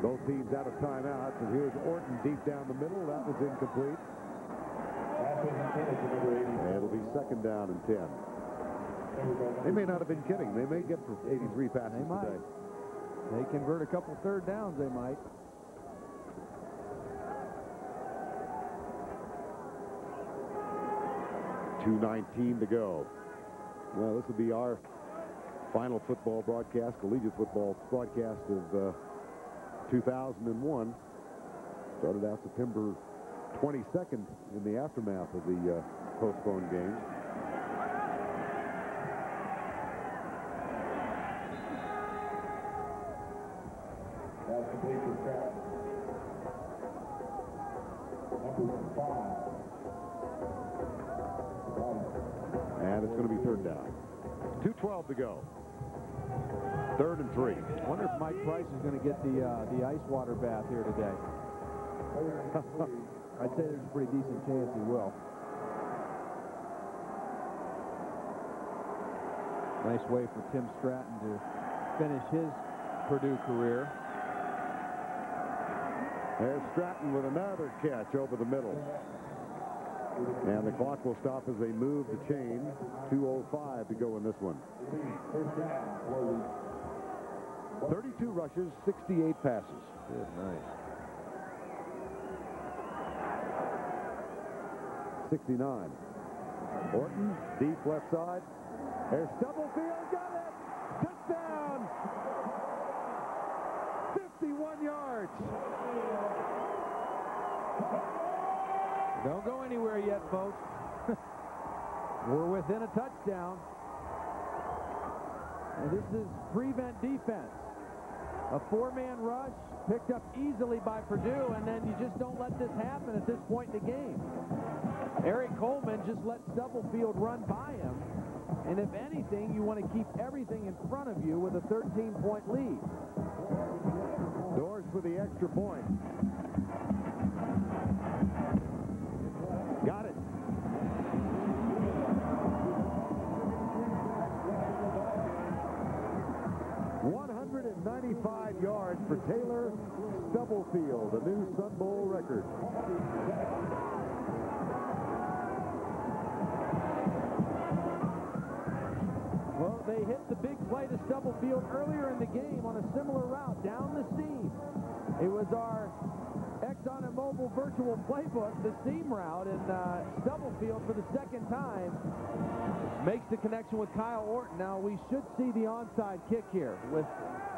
Both teams out of timeouts, and here's Orton deep down the middle. That was incomplete. And it'll be second down and 10. They may not have been kidding. They may get for 83 passes They might. today. They convert a couple third downs, they might. Two nineteen to go. Well, this will be our final football broadcast, collegiate football broadcast of uh, 2001. Started out September 22nd in the aftermath of the uh, postponed games. Price is going to get the uh, the ice water bath here today. I'd say there's a pretty decent chance he will. Nice way for Tim Stratton to finish his Purdue career. There's Stratton with another catch over the middle. And the clock will stop as they move the chain. 2.05 to go in this one. 32 rushes, 68 passes. Good night. 69. Orton, deep left side. There's Stubblefield, got it! Touchdown! 51 yards. Don't go anywhere yet, folks. We're within a touchdown. And this is prevent defense. A four-man rush picked up easily by Purdue, and then you just don't let this happen at this point in the game. Eric Coleman just let Stubblefield run by him, and if anything, you want to keep everything in front of you with a 13-point lead. Dorsch for the extra point. 95 yards for Taylor Stubblefield, a new Sun Bowl record. Well, they hit the big play to Stubblefield earlier in the game on a similar route down the seam. It was our ExxonMobil virtual playbook, the seam route, and uh, Stubblefield for the second time makes the connection with Kyle Orton. Now, we should see the onside kick here with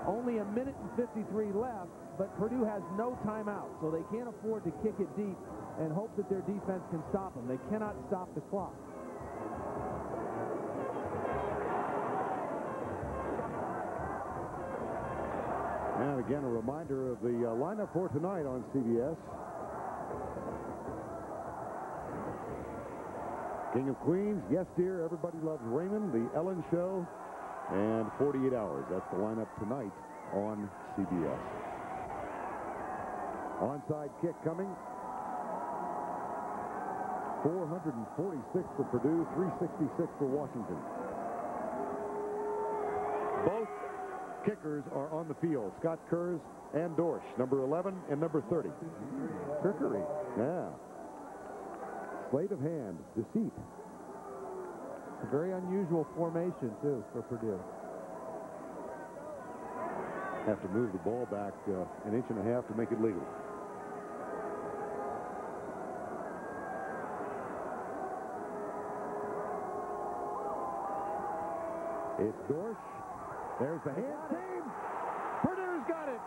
only a minute and 53 left, but Purdue has no timeout, so they can't afford to kick it deep and hope that their defense can stop them. They cannot stop the clock. And again, a reminder of the uh, lineup for tonight on CBS. King of Queens, Yes Dear, Everybody Loves Raymond, The Ellen Show, and 48 Hours. That's the lineup tonight on CBS. Onside kick coming. 446 for Purdue, 366 for Washington. Both kickers are on the field. Scott Kurz and Dorsch, number 11 and number 30. Trickery. Yeah. Sleight of hand. Deceit. A very unusual formation, too, for Purdue. Have to move the ball back uh, an inch and a half to make it legal. It's Dorsch. There's the hand team. Purdue's got it.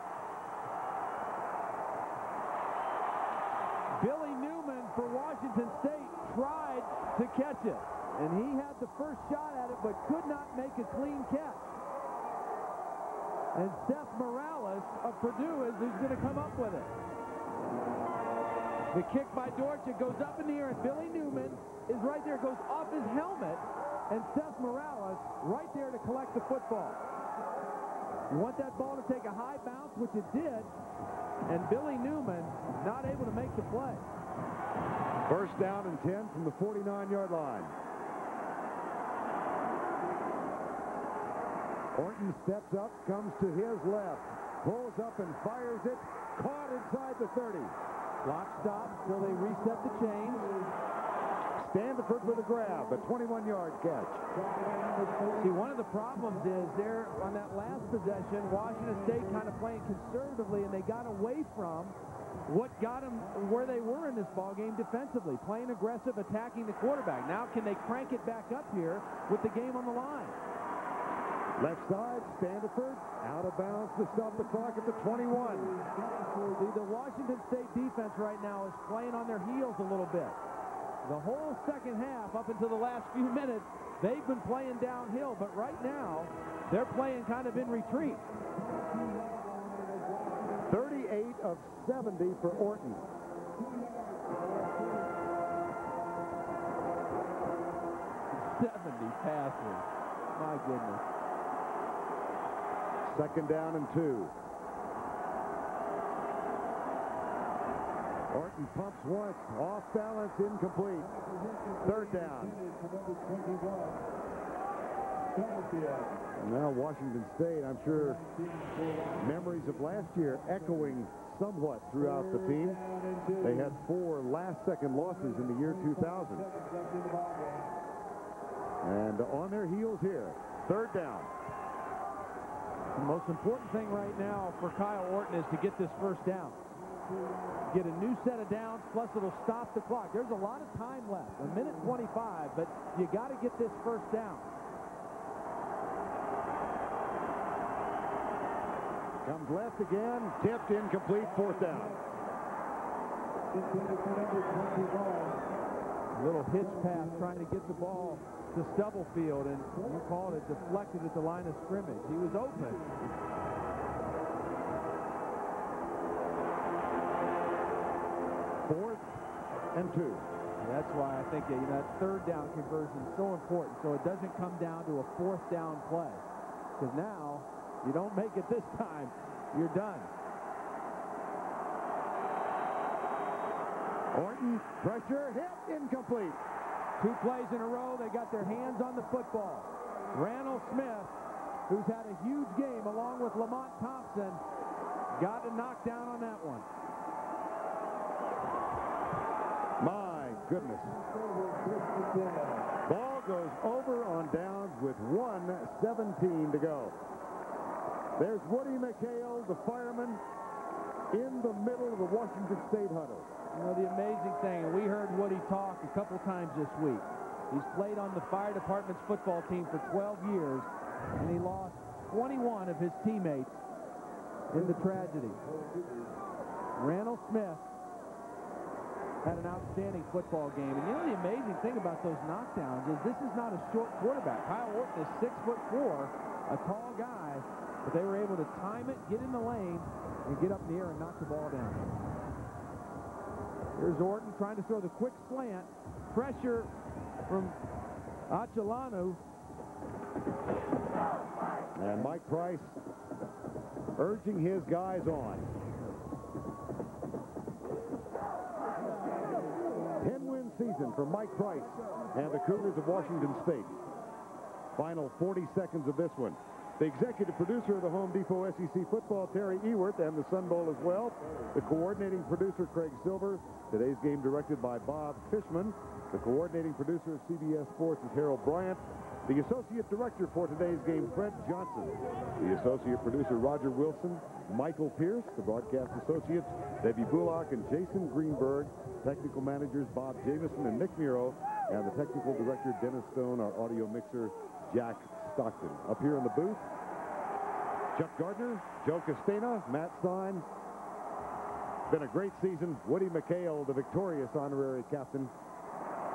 Billy Newman for Washington State tried to catch it. And he had the first shot at it, but could not make a clean catch. And Seth Morales of Purdue is going to come up with it. The kick by Dorsch goes up in the air, and Billy Newman is right there, goes off his helmet, and Seth Morales right there to collect the football. You want that ball to take a high bounce, which it did, and Billy Newman not able to make the play. First down and 10 from the 49-yard line. Orton steps up, comes to his left, pulls up and fires it, caught inside the 30. Clock stops till they reset the chains. Standeford with a grab, a 21-yard catch. See, one of the problems is there on that last possession, Washington State kind of playing conservatively, and they got away from what got them where they were in this ball game defensively, playing aggressive, attacking the quarterback. Now, can they crank it back up here with the game on the line? Left side, Standeford, out of bounds to stop the clock at the 21. See, the Washington State defense right now is playing on their heels a little bit. The whole second half, up until the last few minutes, they've been playing downhill, but right now, they're playing kind of in retreat. 38 of 70 for Orton. Seventy passes. My goodness. Second down and two. Orton pumps once, off balance, incomplete. Third down. Now Washington State, I'm sure memories of last year echoing somewhat throughout the team. They had four last-second losses in the year 2000. And on their heels here, third down. The most important thing right now for Kyle Orton is to get this first down. Get a new set of downs, plus it'll stop the clock. There's a lot of time left, a minute 25, but you got to get this first down. Comes left again, tipped incomplete, fourth down. A little hitch pass trying to get the ball to Stubblefield, and you called it deflected at the line of scrimmage. He was open. Fourth and two. That's why I think you know, that third down conversion is so important, so it doesn't come down to a fourth down play. Because now, you don't make it this time, you're done. Orton, pressure, hit, incomplete. Two plays in a row, they got their hands on the football. Raonall Smith, who's had a huge game along with Lamont Thompson, got a knockdown on that one. My goodness. Ball goes over on downs with 117 to go. There's Woody McHale, the fireman, in the middle of the Washington State huddle. You know, the amazing thing, and we heard Woody talk a couple times this week. He's played on the fire department's football team for 12 years, and he lost 21 of his teammates in the tragedy. Raonall Smith had an outstanding football game. And you know the amazing thing about those knockdowns is this is not a short quarterback. Kyle Orton is six foot four, a tall guy, but they were able to time it, get in the lane, and get up in the air and knock the ball down. Here's Orton trying to throw the quick slant. Pressure from Achelanu. And Mike Price urging his guys on. 10-win season for Mike Price and the Cougars of Washington State. Final 40 seconds of this one. The executive producer of the Home Depot SEC football, Terry Ewert, and the Sun Bowl as well. The coordinating producer, Craig Silver. Today's game directed by Bob Fishman. The coordinating producer of CBS Sports is Harold Bryant. The associate director for today's game, Fred Johnson. The associate producer, Roger Wilson. Michael Pierce. The broadcast associates, Debbie Bullock and Jason Greenberg. Technical managers, Bob Jamison and Nick Miro. And the technical director, Dennis Stone. Our audio mixer, Jack Stockton. Up here in the booth, Chuck Gardner, Joe Castana, Matt Stein. Been a great season. Woody McHale, the victorious honorary captain.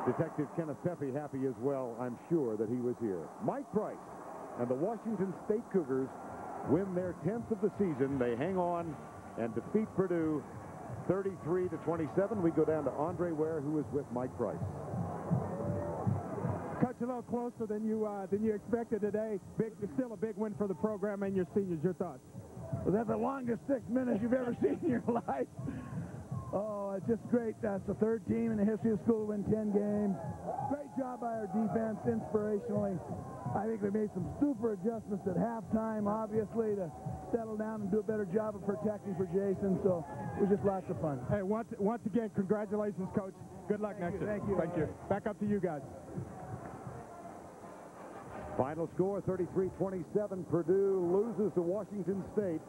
Detective Kenneth Pepe happy as well, I'm sure, that he was here. Mike Price and the Washington State Cougars win their 10th of the season. They hang on and defeat Purdue 33 to 27. We go down to Andre Ware, who is with Mike Price. Coach, a little closer than you uh, than you expected today. Big, still a big win for the program and your seniors. Your thoughts? Was that the longest six minutes you've ever seen in your life? Oh, it's just great. That's the third team in the history of school to win 10 games. Great job by our defense, inspirationally. I think they made some super adjustments at halftime, obviously, to settle down and do a better job of protecting for Jason. So it was just lots of fun. Hey, once, once again, congratulations, Coach. Good luck Thank next you, year. thank you. Thank you. Back up to you guys. Final score 33-27. Purdue loses to Washington State.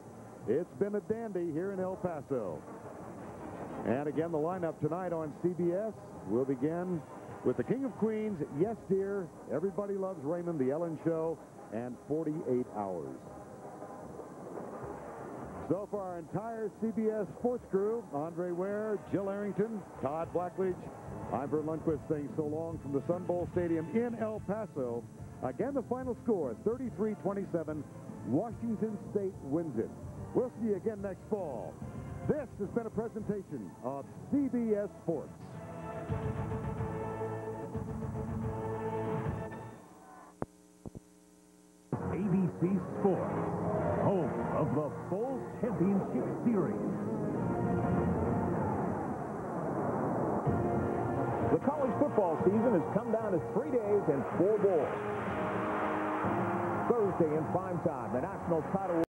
It's been a dandy here in El Paso. And again, the lineup tonight on CBS will begin with the King of Queens, Yes Dear, Everybody Loves Raymond, The Ellen Show, and 48 Hours. So for our entire CBS sports crew, Andre Ware, Jill Arrington, Todd Blackledge, I'm Verne Lundquist saying so long from the Sun Bowl Stadium in El Paso. Again, the final score, 33-27. Washington State wins it. We'll see you again next fall. This has been a presentation of CBS Sports. ABC Sports, home of the Bowl Championship Series. The college football season has come down to three days and four bowls. Thursday in prime time, the national title